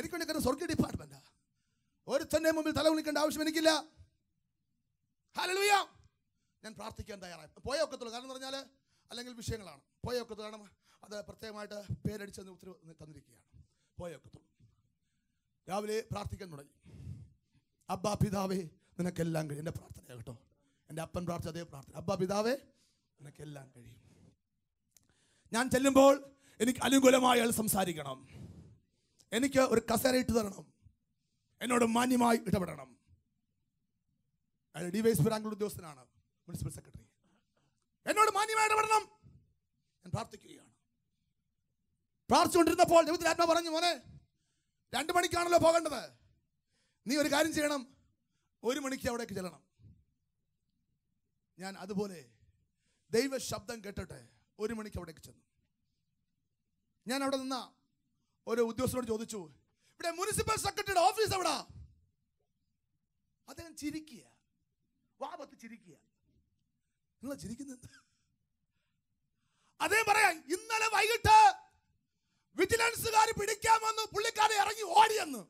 [SPEAKER 1] എനിക്ക് വേണ്ടി കാരണം സ്വർഗീയ ഡിപ്പാർട്ട്മെൻറ്റാ ഒരുത്തൻ്റെ മുമ്പിൽ തല വിളിക്കേണ്ട ആവശ്യം എനിക്കില്ല ഹലലുയ ഞാൻ പ്രാർത്ഥിക്കാൻ തയ്യാറായി പോയ ഒക്കത്തുള്ളൂ കാരണം പറഞ്ഞാൽ അല്ലെങ്കിൽ വിഷയങ്ങളാണ് പോയ ഒക്കത്തുള്ള കാരണം അത് പ്രത്യേകമായിട്ട് പേരടിച്ച് ഉത്തരവ് തന്നിരിക്കുകയാണ് പോയ ഒക്കത്തുള്ളൂ രാവിലെ പ്രാർത്ഥിക്കാൻ തുടങ്ങി അബ്ബാ പിതാവേ നിനക്കെല്ലാം കഴിയും എൻ്റെ പ്രാർത്ഥന കേട്ടോ എൻ്റെ അപ്പൻ പ്രാർത്ഥിച്ച അതേ പ്രാർത്ഥന അബ്ബാ പിതാവേ നിനക്കെല്ലാം കഴിയും ഞാൻ ചെല്ലുമ്പോൾ എനിക്ക് അനുകൂലമായ സംസാരിക്കണം എനിക്ക് ഒരു കസേര ഇട്ട് തരണം എന്നോട് മാന്യമായി ഇടപെടണം അയാൾ ഡി വൈസ് ബാംഗ്ലൂർ ഉദ്യോഗസ്ഥനാണ് മുനിസിപ്പൽ സെക്രട്ടറി എന്നോട് മാന്യമായി ഇടപെടണം ഞാൻ പ്രാർത്ഥിക്കുകയാണ് പ്രാർത്ഥിച്ചുകൊണ്ടിരുന്നപ്പോൾ ദൈവത്തിലാത്മ പറഞ്ഞു മോനെ രണ്ട് മണിക്കാണല്ലോ പോകേണ്ടത് നീ ഒരു കാര്യം ചെയ്യണം ഒരു മണിക്ക് അവിടേക്ക് ചെല്ലണം ഞാൻ അതുപോലെ ദൈവ ശബ്ദം കേട്ടിട്ട് ഒരു മണിക്ക് അവിടേക്ക് ചെന്നു ഞാൻ അവിടെ നിന്ന ഒരു ഉദ്യോഗസ്ഥനോട് ചോദിച്ചു ഇവിടെ മുനിസിപ്പൽ സെക്രട്ടറിയുടെ ഓഫീസ് എവിടാ അദ്ദേഹം ചിരിക്കുക വാപത്ത് ചിരിക്കുക നിങ്ങൾ ചിരിക്കുന്നത് അദ്ദേഹം പറയാം ഇന്നലെ വൈകിട്ട് വിജിലൻസുകാർ പിടിക്കാൻ വന്നു പുള്ളിക്കാരെ ഇറങ്ങി ഓടിയെന്ന്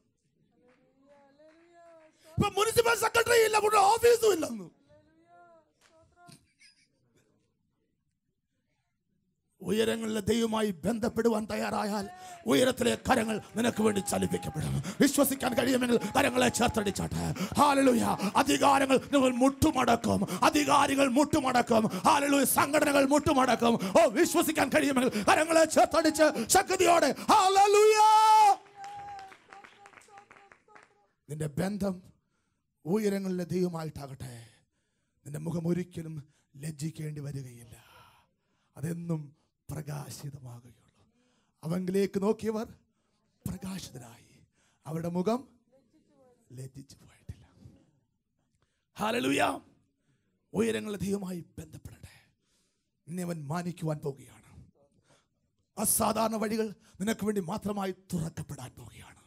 [SPEAKER 1] ഇപ്പൊ മുനിസിപ്പൽ സെക്രട്ടറി ഇല്ല ഓഫീസും ഇല്ലെന്ന് ഉയരങ്ങളിലെ ദൈവമായി ബന്ധപ്പെടുവാൻ തയ്യാറായാൽ ഉയരത്തിലെ കരങ്ങൾ നിനക്ക് വേണ്ടി ചലിപ്പിക്കപ്പെടും വിശ്വസിക്കാൻ കഴിയുമെങ്കിൽ കരങ്ങളെ ചേർത്തടിച്ചാട്ട് ഹാലലുയ അധികാരങ്ങൾ നിങ്ങൾ മുട്ടുമടക്കും അധികാരികൾ മുട്ടുമടക്കും ഹാലലുയ സംഘടനകൾ മുട്ടുമടക്കും ഓ വിശ്വസിക്കാൻ കഴിയുമെങ്കിൽ കരങ്ങളെ ചേർത്തടിച്ച് ശക്തിയോടെ
[SPEAKER 2] ഹാലലുയ
[SPEAKER 1] നിന്റെ ബന്ധം ഉയരങ്ങളിലെ ദൈവമായിട്ടാകട്ടെ നിന്റെ മുഖം ഒരിക്കലും ലജ്ജിക്കേണ്ടി വരികയില്ല അതെന്നും പ്രകാശിതമാകുകയുള്ളൂ അവങ്കിലേക്ക് നോക്കിയവർ പ്രകാശിതരായി അവരുടെ മുഖം ലജ്ജിച്ചു പോയിട്ടില്ല ഹാലലുയ ഉയരങ്ങൾ അധികമായി ബന്ധപ്പെടട്ടെ നിന്നെ അവൻ മാനിക്കുവാൻ പോവുകയാണ് അസാധാരണ വഴികൾ നിനക്ക് വേണ്ടി മാത്രമായി തുറക്കപ്പെടാൻ പോവുകയാണ്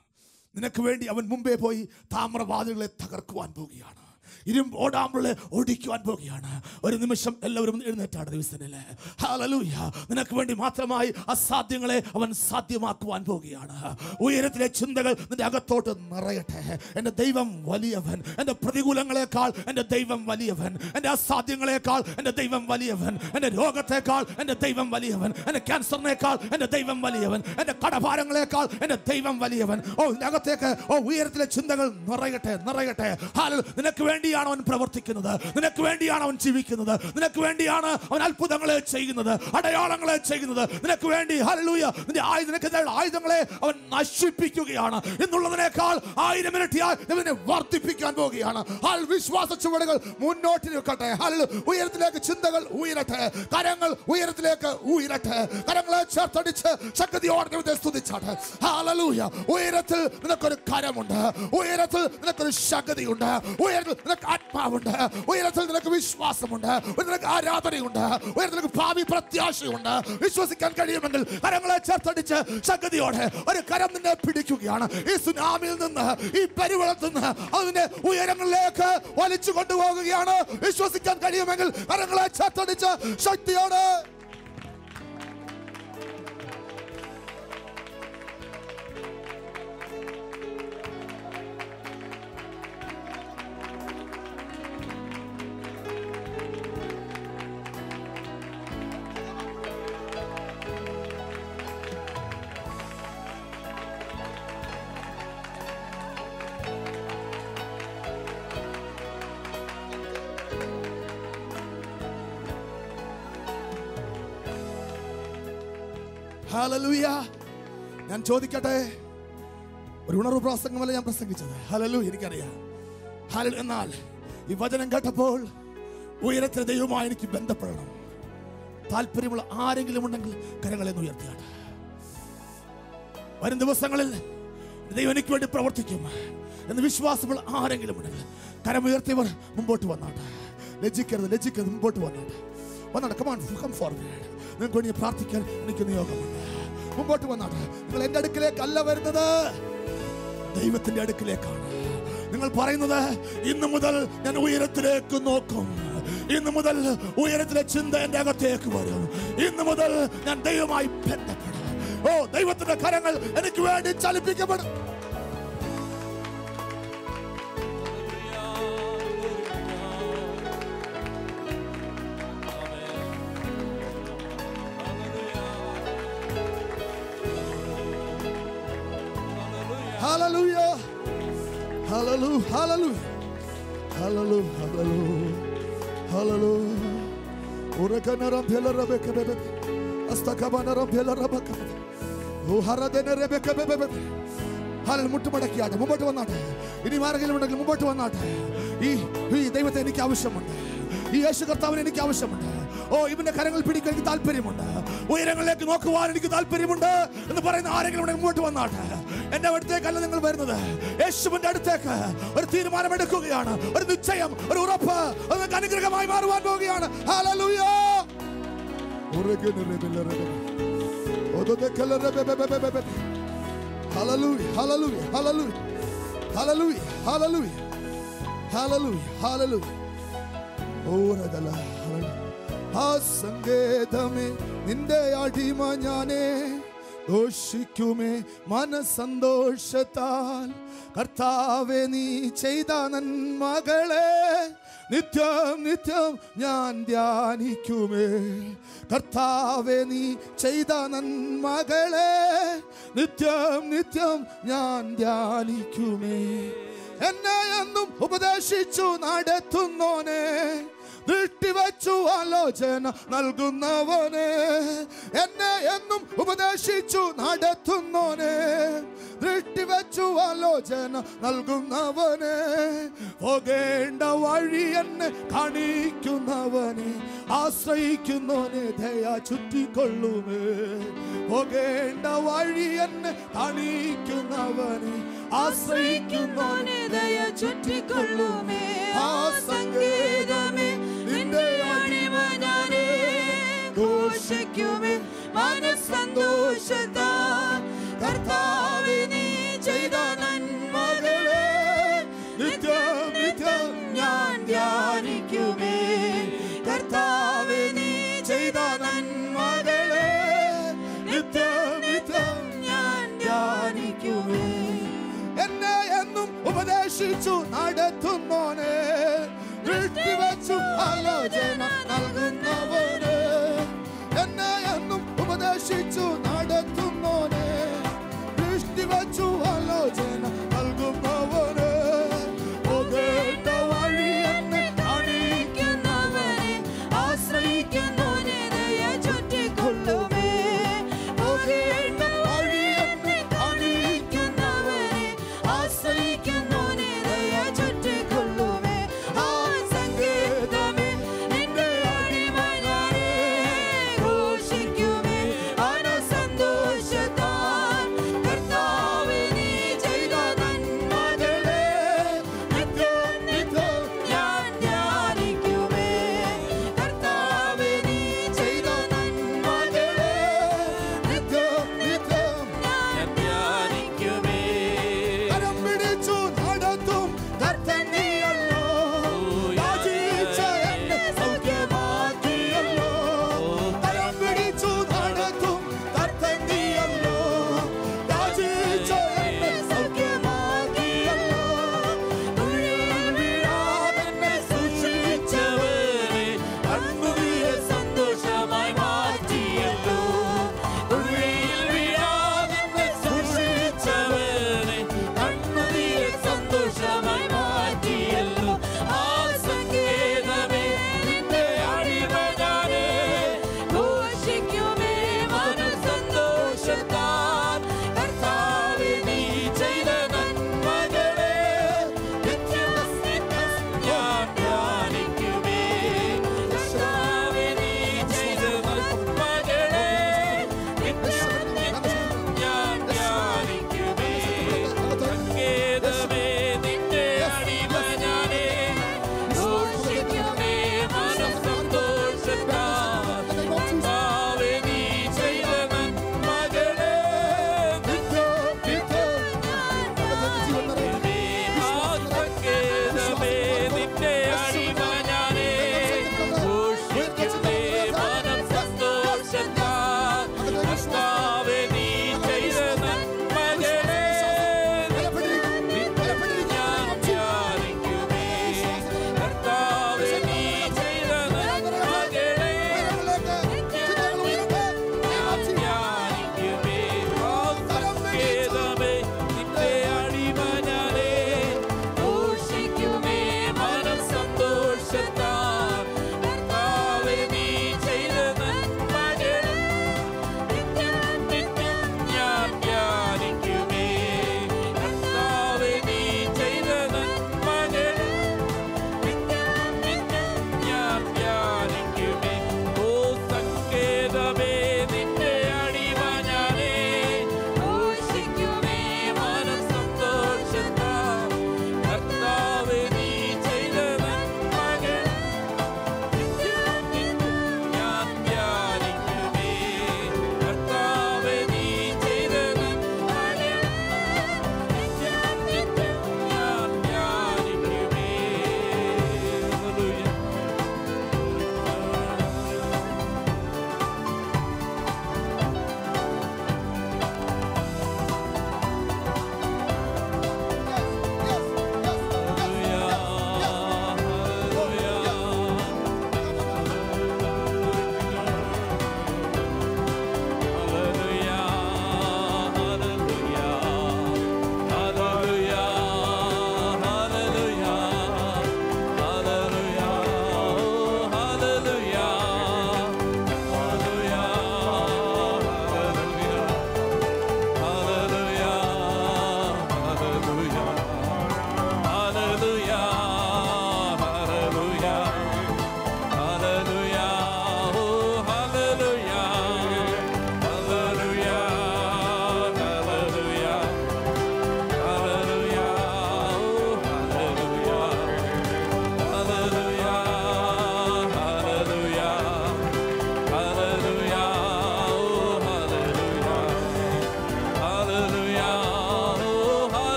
[SPEAKER 1] നിനക്ക് വേണ്ടി അവൻ മുമ്പേ പോയി താമ്രവാദികളെ തകർക്കുവാൻ പോവുകയാണ് ഇരും ഓടാമ്പിള് ഓടിക്കുവാൻ പോവുകയാണ് ഒരു നിമിഷം എല്ലാവരും എഴുന്നേറ്റാണ് ദിവസത്തിനല്ലേ ഹാലലൂയ നിനക്ക് വേണ്ടി മാത്രമായി അസാധ്യങ്ങളെ അവൻ സാധ്യമാക്കുവാൻ പോവുകയാണ് ഉയരത്തിലെ ചിന്തകൾ നിന്റെ അകത്തോട്ട് നിറയട്ടെ എൻ്റെ ദൈവം വലിയവൻ എൻ്റെ പ്രതികൂലങ്ങളെക്കാൾ എൻ്റെ ദൈവം വലിയവൻ എൻ്റെ അസാധ്യങ്ങളെക്കാൾ എൻ്റെ ദൈവം വലിയവൻ എൻ്റെ രോഗത്തെക്കാൾ എൻ്റെ ദൈവം വലിയവൻ എൻ്റെ ക്യാൻസറിനേക്കാൾ എൻ്റെ ദൈവം വലിയവൻ എൻ്റെ കടഭാരങ്ങളെക്കാൾ എൻ്റെ ദൈവം വലിയവൻ ഓ അകത്തേക്ക് ഓ ഉയരത്തിലെ ചിന്തകൾ നിറയട്ടെ നിറയട്ടെ ഹാലൽ നിനക്ക് വേണ്ടി വേണ്ടിയാണ് അവൻ പ്രവർത്തിക്കുന്നത് നിനക്ക് വേണ്ടിയാണ് അവൻ ജീവിക്കുന്നത് നിനക്ക് വേണ്ടിയാണ് അവൻ അത്ഭുതങ്ങളെ ചെയ്യുന്നത് അടയാളങ്ങളെ ചെയ്യുന്നത് നിനക്ക് വേണ്ടി ഹലൂയ നിന്റെ ആയുധ നിനക്ക് ആയുധങ്ങളെ അവൻ നശിപ്പിക്കുകയാണ് എന്നുള്ളതിനേക്കാൾ ആയിരം ഇരട്ടിയായി ഇവനെ വർദ്ധിപ്പിക്കാൻ പോവുകയാണ് ഹാൽ വിശ്വാസ ചുവടുകൾ മുന്നോട്ട് നിൽക്കട്ടെ ഹാൽ ഉയരത്തിലേക്ക് ചിന്തകൾ ഉയരട്ടെ കരങ്ങൾ ഉയരത്തിലേക്ക് ഉയരട്ടെ കരങ്ങളെ ചേർത്തടിച്ച് ശക്തിയോടെ സ്തുതിച്ചാട്ടെ ഹാലലൂയ ഉയരത്തിൽ നിനക്കൊരു കരമുണ്ട് ഉയരത്തിൽ നിനക്കൊരു ശക്തിയുണ്ട് ഉയരത്തിൽ നിനക്ക് ആത്മാവുണ്ട് ഉയരത്തിൽ നിനക്ക് വിശ്വാസമുണ്ട് നിനക്ക് ആരാധനയുണ്ട് ഉയരത്തിൽ നിനക്ക് ഭാവി പ്രത്യാശയുണ്ട് വിശ്വസിക്കാൻ കഴിയുമെങ്കിൽ കരങ്ങളെ ചേർത്തടിച്ച് ശക്തിയോടെ ഒരു കരം നിന്നെ പിടിക്കുകയാണ് ഈ സുനാമിയിൽ നിന്ന് ഈ പരിവളത്തിൽ നിന്ന് അതിനെ ഉയരങ്ങളിലേക്ക് വലിച്ചു കൊണ്ടുപോകുകയാണ് വിശ്വസിക്കാൻ കഴിയുമെങ്കിൽ കരങ്ങളെ ചേർത്തടിച്ച് ശക്തിയോടെ ചോദിക്കട്ടെ ഒരു ഉണർവ് പ്രസംഗമല്ല ഞാൻ പ്രസംഗിച്ചത് ഹലലു എനിക്കറിയാം ഹലൽ എന്നാൽ ഈ വചനം കേട്ടപ്പോൾ ഉയരത്തിന് ദൈവമായി എനിക്ക് ബന്ധപ്പെടണം താല്പര്യമുള്ള ആരെങ്കിലും ഉണ്ടെങ്കിൽ കരങ്ങളെ ഉയർത്തിയാട്ടെ വരും ദിവസങ്ങളിൽ ദൈവം എനിക്ക് വേണ്ടി പ്രവർത്തിക്കും എന്ന് വിശ്വാസമുള്ള ആരെങ്കിലും ഉണ്ടെങ്കിൽ കരമുയർത്തിയവർ മുമ്പോട്ട് വന്നാട്ട് ലജിക്കരുത് ലജിക്കരുത് മുമ്പോട്ട് വന്നാട്ട് വന്നാട്ട് കമാൻ കം ഫോർവേഡ് നിങ്ങൾക്ക് വേണ്ടി പ്രാർത്ഥിക്കാൻ എനിക്ക് നിയോഗമുണ്ട് മുമ്പോട്ട് വന്നാൽ നിങ്ങൾ എൻ്റെ അടുക്കിലേക്കല്ല വരുന്നത് ദൈവത്തിൻ്റെ അടുക്കിലേക്കാണ് നിങ്ങൾ പറയുന്നത് ഇന്നു മുതൽ ഞാൻ ഉയരത്തിലേക്ക് നോക്കും ഇന്നു മുതൽ ഉയരത്തിലെ ചിന്ത എൻ്റെ അകത്തേക്ക് വരും ഇന്നു മുതൽ ഞാൻ ദൈവമായി ബന്ധപ്പെടും ഓ ദൈവത്തിൻ്റെ കരങ്ങൾ എനിക്ക് വേണ്ടി ചലിപ്പിക്കപ്പെടും
[SPEAKER 2] Hallelujah. Hallelujah. Hallelujah. Hallelujah. Hallelujah. Hallelujah.
[SPEAKER 1] Urekana rampela rabeka bebe. Astakabana rampela rabaka. Uharadena rebeka bebe. ഹാലൽ മുട്ടുമടക്കിയാട്ടെ മുമ്പോട്ട് വന്നാട്ടെ ഇനി ആരെങ്കിലും ഉണ്ടെങ്കിൽ മുമ്പോട്ട് വന്നാട്ടെ ഈ ഈ ദൈവത്തെ എനിക്ക് ആവശ്യമുണ്ട് ഈ യേശു കർത്താവിന് എനിക്ക് ആവശ്യമുണ്ട് ഓ ഇവന്റെ കരങ്ങൾ പിടിക്കാൻ എനിക്ക് താല്പര്യമുണ്ട് ഉയരങ്ങളിലേക്ക് നോക്കുവാൻ എനിക്ക് താല്പര്യമുണ്ട് എന്ന് പറയുന്ന ആരെങ്കിലും ഉണ്ടെങ്കിൽ മുമ്പോട്ട് വന്നാട്ടെ എന്റെ അടുത്തേക്കല്ല നിങ്ങൾ വരുന്നത് യേശുവിന്റെ അടുത്തേക്ക് ഒരു തീരുമാനമെടുക്കുകയാണ് ഒരു നിശ്ചയം ഒരു ഉറപ്പ് നിങ്ങൾക്ക് അനുഗ്രഹമായി മാറുവാൻ പോവുകയാണ് ആ സങ്കേതമേ നിന്റെ അടിമ ഞാനേ ദോഷിക്കുമേ മനസന്തോഷത്താൽ കർത്താവെ നീ ചെയ്ത നന്മകളെ നിത്യം നിത്യം ഞാൻ ധ്യാനിക്കുമേ
[SPEAKER 2] കർത്താവെ നീ ചെയ്ത നന്മകളെ നിത്യം നിത്യം ഞാൻ ധ്യാനിക്കുമേ എന്നെ എന്നും ഉപദേശിച്ചു നടത്തുന്നോനെ നീട്ടിവച്ചു ആലോചന നൽകുന്നവനെ എന്നെ എന്നും ഉപദേശിച്ചു ദൃഷ്ടി നീട്ടിവച്ചു ആലോചന നൽകുന്നവനെ
[SPEAKER 1] പോകേണ്ട വഴി എന്നെ കാണിക്കുന്നവനെ ആശ്രയിക്കുന്നവനെ ദയ ചുറ്റിക്കൊള്ളുമേ പോകേണ്ട വഴി എന്നെ
[SPEAKER 2] കാണിക്കുന്നവനെ ആശ്രയിക്കുന്നവനെ ദയ ചുറ്റിക്കൊള്ളുമേ ആ സംഗീതമേ നിന്റെ അടിമനാനെ ഘോഷിക്കുമേ മനസ്സന്തോഷത്താ കർത്താവിനെ ചെയ്ത നന്മകളെ നിത്യം നിത്യം ഞാൻ ധ്യാനിക്കുമേ കർത്താവിനെ ഋഗ്വത്സു ആലോചന നൽകുന്നവന് എന്നെ എന്നും ഉപദേശിച്ചു നടത്തുന്നോനെ ദൃഷ്ടി വച്ചു ആലോചന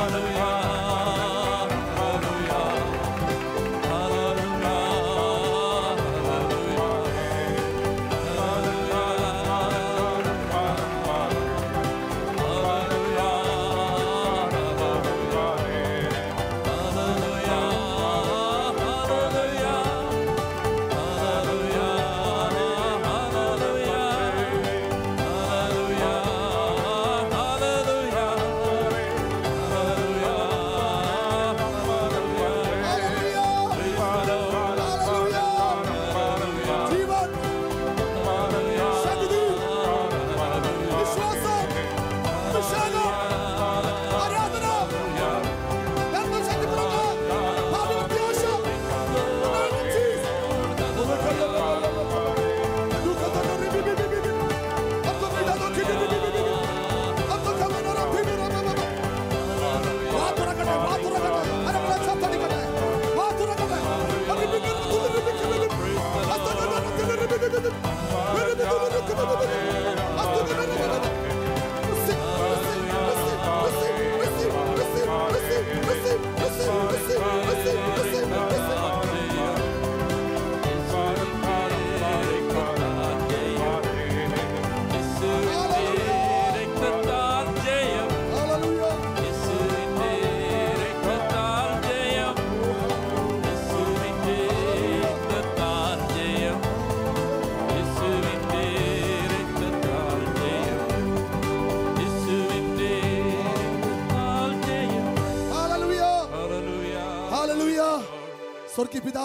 [SPEAKER 4] Hallelujah.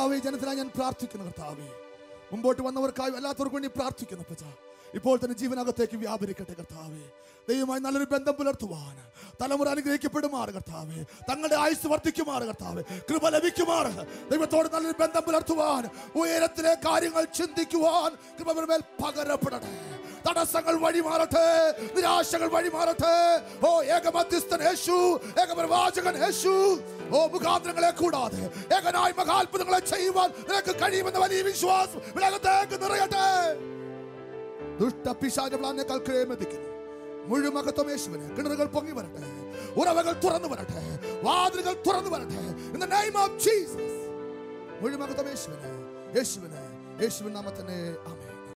[SPEAKER 1] കർത്താവെ ജനത്തിനായി ഞാൻ പ്രാർത്ഥിക്കുന്നു കർത്താവെ മുമ്പോട്ട് വന്നവർക്കായി എല്ലാത്തവർക്കും വേണ്ടി പ്രാർത്ഥിക്കുന്നു പ്രജ ഇപ്പോൾ തന്നെ ജീവനകത്തേക്ക് വ്യാപരിക്കട്ടെ കർത്താവെ ദൈവമായി നല്ലൊരു ബന്ധം പുലർത്തുവാൻ തലമുറ അനുഗ്രഹിക്കപ്പെടുമാറ് കർത്താവെ തങ്ങളുടെ ആയുസ് വർദ്ധിക്കുമാറ് കർത്താവെ കൃപ ലഭിക്കുമാറ് ദൈവത്തോട് നല്ലൊരു ബന്ധം പുലർത്തുവാൻ ഉയരത്തിലെ കാര്യങ്ങൾ ചിന്തിക്കുവാൻ കൃപ പകരപ്പെടട്ടെ തടസ്സങ്ങൾ വഴിമാറട്ടെ നിരാശകൾ വഴിമാറട്ടെ ഓ ഏക മധ്യസ്ഥൻ യേശു ഏക പ്രവാചകൻ യേശു ഓ മുഖാന്തരങ്ങളെ കൂടാതെ ഏകനായ മഹാത്ഭുതങ്ങളെ ചെയ്യുവാൻ നിനക്ക് കഴിയുമെന്ന വലിയ വിശ്വാസം വിലകത്തേക്ക് നിറയട്ടെ ദുഷ്ടപിശാചുകളാനേക്കാൾ ക്രേമതിക്കുന്നു മുഴുമകത്വം യേശുവിന് കിണറുകൾ പൊങ്ങി വരട്ടെ ഉറവകൾ തുറന്നു വരട്ടെ വാതിലുകൾ തുറന്നു വരട്ടെ in the name of Jesus മുഴുമകത്വം യേശുവിന് യേശുവിന് യേശുവിൻ നാമത്തിന്